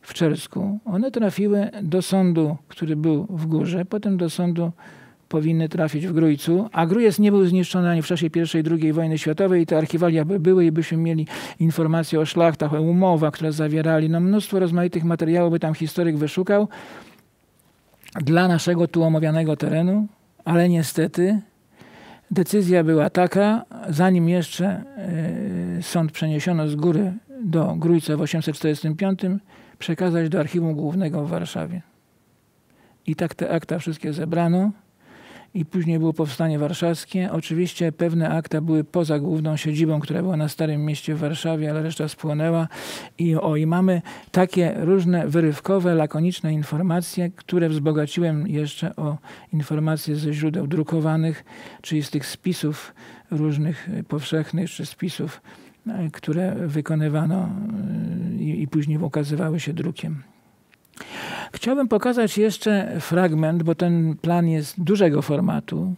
w Czersku, one trafiły do sądu, który był w górze, potem do sądu powinny trafić w Grójcu, a Grójec nie był zniszczony ani w czasie I i II wojny światowej. Te archiwalia by były i byśmy mieli informacje o szlachtach, o umowach, które zawierali. No mnóstwo rozmaitych materiałów by tam historyk wyszukał dla naszego tu omawianego terenu, ale niestety decyzja była taka, zanim jeszcze e, sąd przeniesiono z góry do Grójca w 845, przekazać do Archiwum Głównego w Warszawie. I tak te akta wszystkie zebrano i później było powstanie warszawskie. Oczywiście pewne akta były poza główną siedzibą, która była na Starym Mieście w Warszawie, ale reszta spłonęła. I, o, i mamy takie różne wyrywkowe, lakoniczne informacje, które wzbogaciłem jeszcze o informacje ze źródeł drukowanych, czyli z tych spisów różnych powszechnych, czy spisów, które wykonywano e, i, później ukazywały się drukiem. Chciałbym pokazać jeszcze fragment, bo ten plan jest dużego formatu.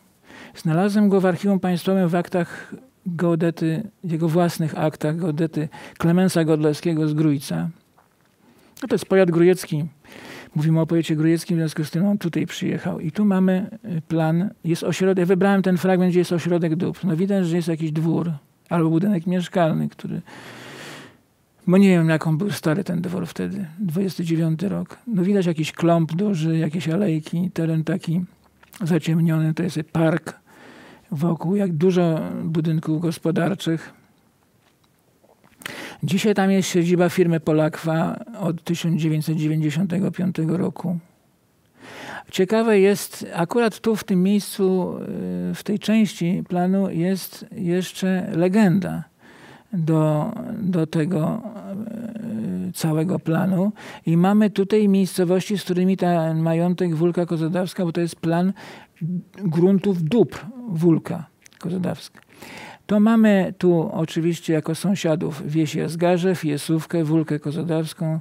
Znalazłem go w Archiwum Państwowym w aktach geodety, jego własnych aktach geodety Klemensa Godlewskiego z Grójca. No to jest powiat grujecki. Mówimy o powiecie grujeckim, w związku z tym on tutaj przyjechał. I tu mamy y, plan, jest ośrodek, wybrałem ten fragment, gdzie jest ośrodek dóbr. No widać, że jest jakiś dwór albo budynek mieszkalny, który Bo nie wiem, jaką był stary ten dwór wtedy, 29 rok. No widać jakiś kląb duży, jakieś alejki, teren taki zaciemniony, to jest park wokół, jak dużo budynków gospodarczych. Dzisiaj tam jest siedziba firmy Polakwa od 1995 roku. Ciekawe jest, akurat tu w tym miejscu, y, w tej części planu jest jeszcze legenda do, do tego y, całego planu. I mamy tutaj miejscowości, z którymi ten majątek Wólka Kozodawska, bo to jest plan gruntów dóbr Wólka Kozodawska. To mamy tu oczywiście jako sąsiadów wieś Jazgarzew, Jesówkę, Wólkę Kozodawską,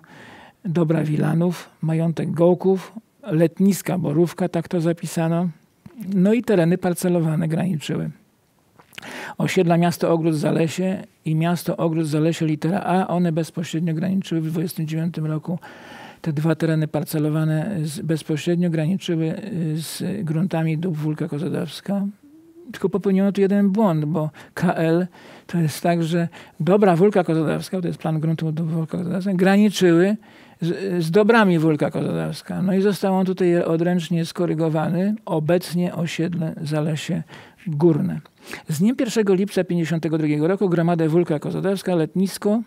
Dobra Wilanów, majątek Gołków, letniska Borówka, tak to zapisano. No i tereny parcelowane graniczyły. Osiedla Miasto Ogród Zalesie i Miasto Ogród Zalesie litera A, one bezpośrednio graniczyły w 29 roku. Te dwa tereny parcelowane bezpośrednio graniczyły y, z gruntami dóbr Wólka Kozodawska. Tylko popełniono tu jeden błąd, bo KL to jest tak, że dobra Wólka Kozodawska, to jest plan gruntu dóbr Wólka Kozodawska, graniczyły z, dobrami Wólka Kozodawska. No i został on tutaj odręcznie skorygowany. Obecnie osiedle Zalesie Górne. Z dniem 1 lipca 1952 roku gromadę Wólka Kozodawska, letnisko,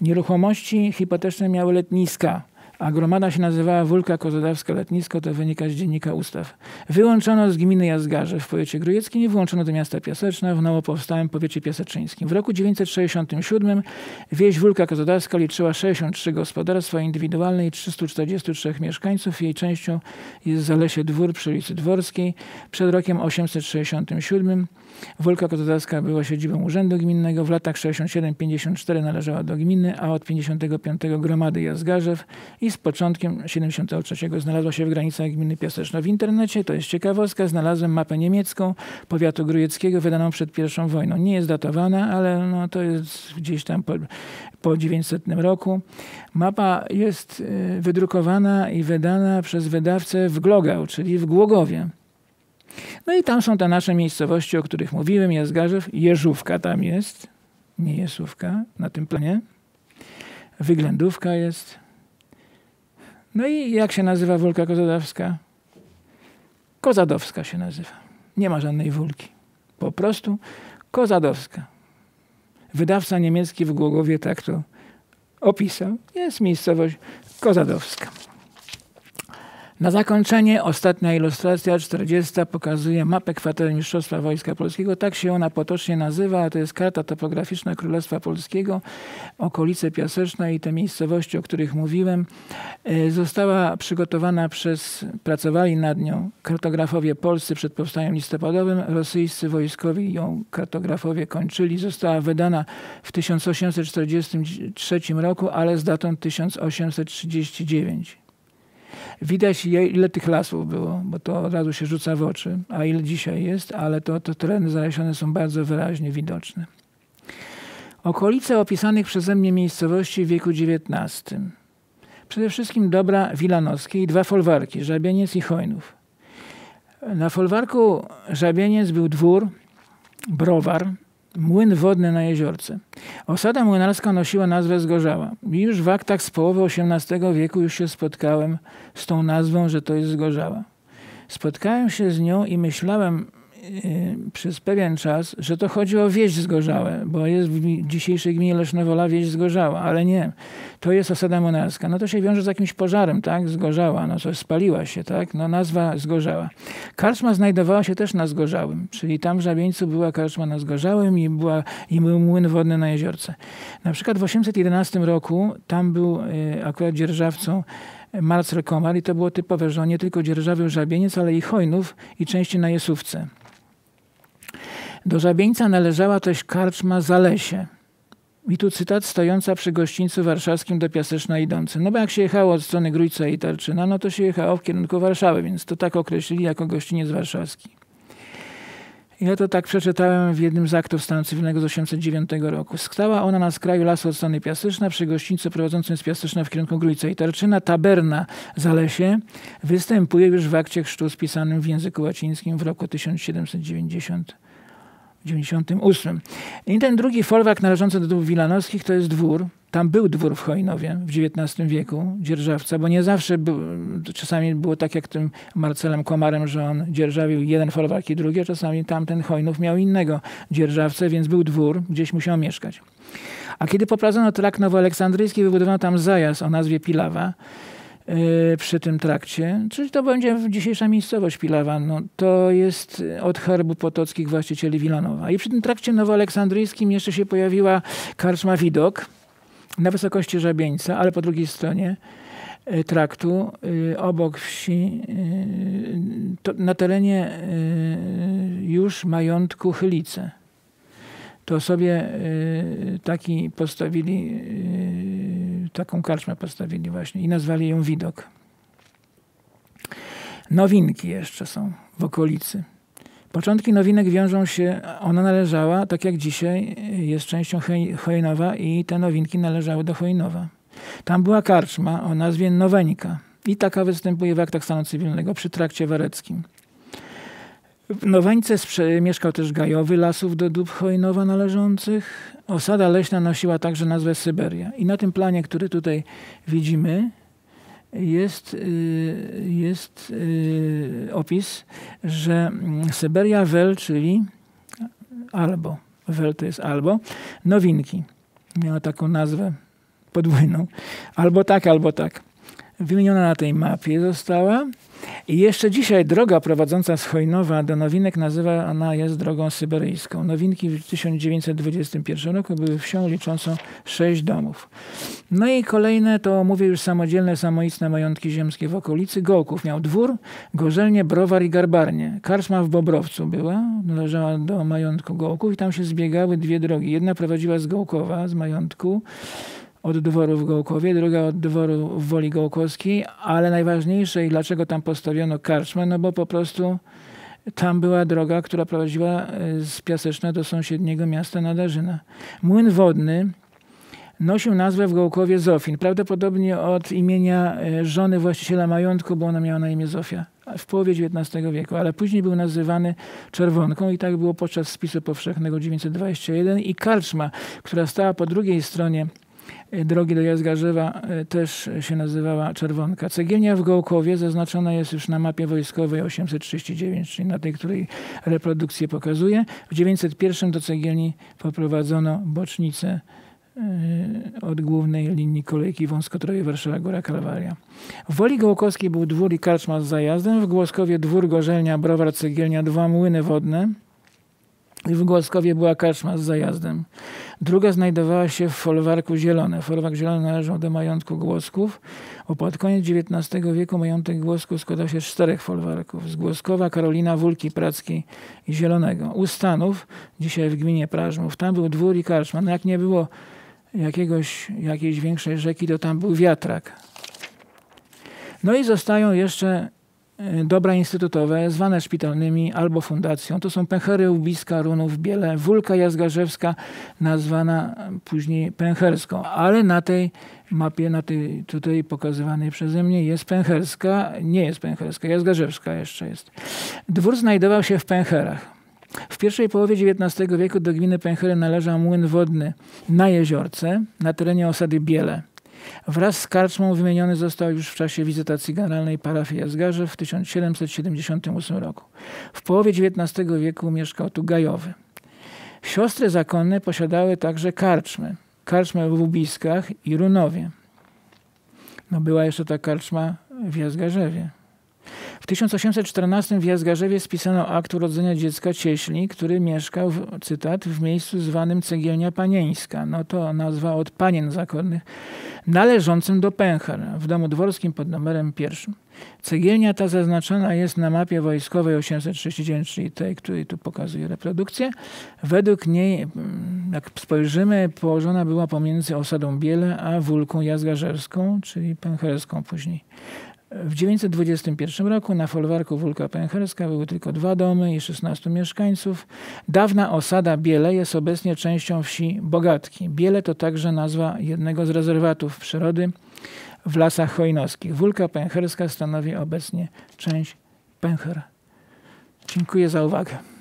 nieruchomości hipoteczne miały letniska a gromada się nazywała Wólka Kozodawska Letnisko, to wynika z dziennika ustaw. Wyłączono z gminy Jazgarze w powiecie grujeckim i włączono do miasta Piaseczna w nowo powstałym powiecie piaseczyńskim. W roku 967 wieś Wólka Kozodawska liczyła 63 gospodarstwa indywidualne i 343 mieszkańców. Jej częścią jest Zalesie Dwór przy ulicy Dworskiej. Przed rokiem 867 Wólka Kozodawska była siedzibą Urzędu Gminnego. W latach 67-54 należała do gminy, a od 55 gromady Jazgarzew i z początkiem 73 znalazła się w granicach gminy Piaseczno. W internecie, to jest ciekawostka, znalazłem mapę niemiecką powiatu grujeckiego wydaną przed pierwszą wojną. Nie jest datowana, ale no, to jest gdzieś tam po, po 900 roku. Mapa jest y, wydrukowana i wydana przez wydawcę w Glogau, czyli w Głogowie. No i tam są te nasze miejscowości, o których mówiłem. Jazgarzew, Jeżówka tam jest, nie Jesówka na tym planie. Wyględówka jest. No i jak się nazywa Wólka Kozadowska? Kozadowska się nazywa. Nie ma żadnej Wólki. Po prostu Kozadowska. Wydawca niemiecki w Głogowie tak to opisał. Jest miejscowość Kozadowska. Na zakończenie ostatnia ilustracja, 40, pokazuje mapę kwatery Mistrzostwa Wojska Polskiego. Tak się ona potocznie nazywa, to jest karta topograficzna Królestwa Polskiego, okolice Piaseczne i te miejscowości, o których mówiłem. E, została przygotowana przez, pracowali nad nią kartografowie polscy przed powstaniem listopadowym, rosyjscy wojskowi ją kartografowie kończyli. Została wydana w 1843 roku, ale z datą 1839. Widać ile tych lasów było, bo to od razu się rzuca w oczy, a ile dzisiaj jest, ale to, to tereny zalesione są bardzo wyraźnie widoczne. Okolice opisanych przeze mnie miejscowości w wieku XIX. Przede wszystkim dobra wilanowskie i dwa folwarki, Żabieniec i Chojnów. Na folwarku Żabieniec był dwór, browar, Młyn wodny na jeziorce. Osada młynarska nosiła nazwę Zgorzała. I już w aktach z połowy XVIII wieku już się spotkałem z tą nazwą, że to jest Zgorzała. Spotkałem się z nią i myślałem, przez pewien czas, że to chodzi o wieś zgorzałe, bo jest w dzisiejszej gminie Lesznowola wieś zgorzała, ale nie. To jest osada monarska. No to się wiąże z jakimś pożarem, tak? Zgorzała, no coś spaliła się, tak? No nazwa zgorzała. Karczma znajdowała się też na Zgorzałym, czyli tam w Żabieńcu była karczma na Zgorzałym i, była, i był młyn wodny na jeziorce. Na przykład w 811 roku tam był y, akurat dzierżawcą Marcel Komar i to było typowe, że on nie tylko dzierżawił Żabieniec, ale i Hojnów i części na Jesówce. Do Żabieńca należała też karczma Zalesie. I tu cytat stojąca przy gościńcu warszawskim do Piaseczna idący. No bo jak się jechało od strony Grójca i Tarczyna, no to się jechało w kierunku Warszawy, więc to tak określili jako gościniec warszawski. Ja to tak przeczytałem w jednym z aktów stanu cywilnego z 1809 roku. Stała ona na skraju lasu od strony Piaseczna, przy gościńcu prowadzącym z Piaseczna w kierunku Grójca i Tarczyna. Taberna Zalesie występuje już w akcie chrztu spisanym w języku łacińskim w roku 1790 98. I ten drugi folwark należący do dwóch wilanowskich to jest dwór. Tam był dwór w Chojnowie w XIX wieku, dzierżawca, bo nie zawsze był, czasami było tak jak tym Marcelem Komarem, że on dzierżawił jeden folwark i drugi, a czasami tamten Chojnów miał innego dzierżawcę, więc był dwór, gdzieś musiał mieszkać. A kiedy poprowadzono trakt nowoaleksandryjski, wybudowano tam zajazd o nazwie Pilawa przy tym trakcie, czyli to będzie dzisiejsza miejscowość Pilawa. No, to jest od herbu potockich właścicieli Wilanowa. I przy tym trakcie nowoaleksandryjskim jeszcze się pojawiła karczma Widok na wysokości Żabieńca, ale po drugiej stronie yy, traktu, obok wsi, na terenie już majątku Chylice to sobie y, taki postawili, y, taką karczmę postawili właśnie i nazwali ją Widok. Nowinki jeszcze są w okolicy. Początki nowinek wiążą się, ona należała, tak jak dzisiaj, jest częścią Chojnowa i te nowinki należały do Chojnowa. Tam była karczma o nazwie Noweńka i taka występuje w aktach stanu cywilnego przy trakcie wareckim. W Nowańce mieszkał też Gajowy Lasów do dób Chojnowa należących. Osada leśna nosiła także nazwę Syberia. I na tym planie, który tutaj widzimy, jest, y, jest y, opis, że mm, Syberia Wel, czyli albo, Wel to jest albo, nowinki. Miała taką nazwę podwójną. Albo tak, albo tak. Wymieniona na tej mapie została. I jeszcze dzisiaj droga prowadząca z Chojnowa do Nowinek nazywa ona jest drogą syberyjską. Nowinki w 1921 roku były wsią liczącą sześć domów. No i kolejne to mówię już samodzielne, samoistne majątki ziemskie w okolicy. Gołków miał dwór, gorzelnie, browar i garbarnie. Karczma w Bobrowcu była, należała do majątku Gołków i tam się zbiegały dwie drogi. Jedna prowadziła z Gołkowa, z majątku, od dworu w Gołkowie, druga od dworu w Woli Gołkowskiej, ale najważniejsze i dlaczego tam postawiono karczmę, no bo po prostu tam była droga, która prowadziła e, z Piaseczna do sąsiedniego miasta Nadarzyna. Młyn wodny nosił nazwę w Gołkowie Zofin, prawdopodobnie od imienia e, żony właściciela majątku, bo ona miała na imię Zofia w połowie XIX wieku, ale później był nazywany Czerwonką i tak było podczas spisu powszechnego 921 i karczma, która stała po drugiej stronie drogi do Jazgarzewa e, też się nazywała Czerwonka. Cegielnia w Gołkowie zaznaczona jest już na mapie wojskowej 839, czyli na tej, której reprodukcję pokazuje. W 901 do cegielni poprowadzono bocznicę e, od głównej linii kolejki wąskotroje Warszawa Góra Kalwaria. W Woli Gołkowskiej był dwór i karczma z zajazdem, w Głoskowie dwór, gorzelnia, browar, cegielnia, dwa młyny wodne – w Głoskowie była karczma z zajazdem. Druga znajdowała się w folwarku Zielone. Folwark Zielony należał do majątku Głosków, bo pod koniec XIX wieku majątek Głosków składał się z czterech folwarków. Z Głoskowa, Karolina, Wólki, Prackiej i Zielonego. U Stanów, dzisiaj w gminie Prażmów, tam był dwór i karczma. No jak nie było jakiegoś, jakiejś większej rzeki, to tam był wiatrak. No i zostają jeszcze dobra instytutowe, zwane szpitalnymi albo fundacją. To są pęchery Ubiska, Runów, Biele, Wólka Jazgarzewska, nazwana później pęcherską. Ale na tej mapie, na tej tutaj pokazywanej przeze mnie jest pęcherska, nie jest pęcherska, Jazgarzewska jeszcze jest. Dwór znajdował się w pęcherach. W pierwszej połowie XIX wieku do gminy Pęchery należał młyn wodny na jeziorce na terenie osady Biele. Wraz z karczmą wymieniony został już w czasie wizytacji generalnej parafii Jazgarze w 1778 roku. W połowie XIX wieku mieszkał tu Gajowy. Siostry zakonne posiadały także karczmy. Karczmę w Ubiskach i Runowie. No była jeszcze ta karczma w Jazgarzewie. W 1814 w Jazgarzewie spisano akt urodzenia dziecka Cieśli, który mieszkał, cytat, w miejscu zwanym Cegielnia Panieńska. No to nazwa od panien zakonnych, należącym do Pęcher, w domu dworskim pod numerem pierwszym. Cegielnia ta zaznaczona jest na mapie wojskowej 839, czyli tej, której tu pokazuję reprodukcję. Według niej, mm, jak spojrzymy, położona była pomiędzy osadą Biele a Wólką Jazgarzewską, czyli pęcherską później. W 921 roku na folwarku Wólka Pęcherska były tylko dwa domy i 16 mieszkańców. Dawna osada Biele jest obecnie częścią wsi Bogatki. Biele to także nazwa jednego z rezerwatów przyrody w lasach chojnowskich. Wólka Pęcherska stanowi obecnie część Pęcher. Dziękuję za uwagę.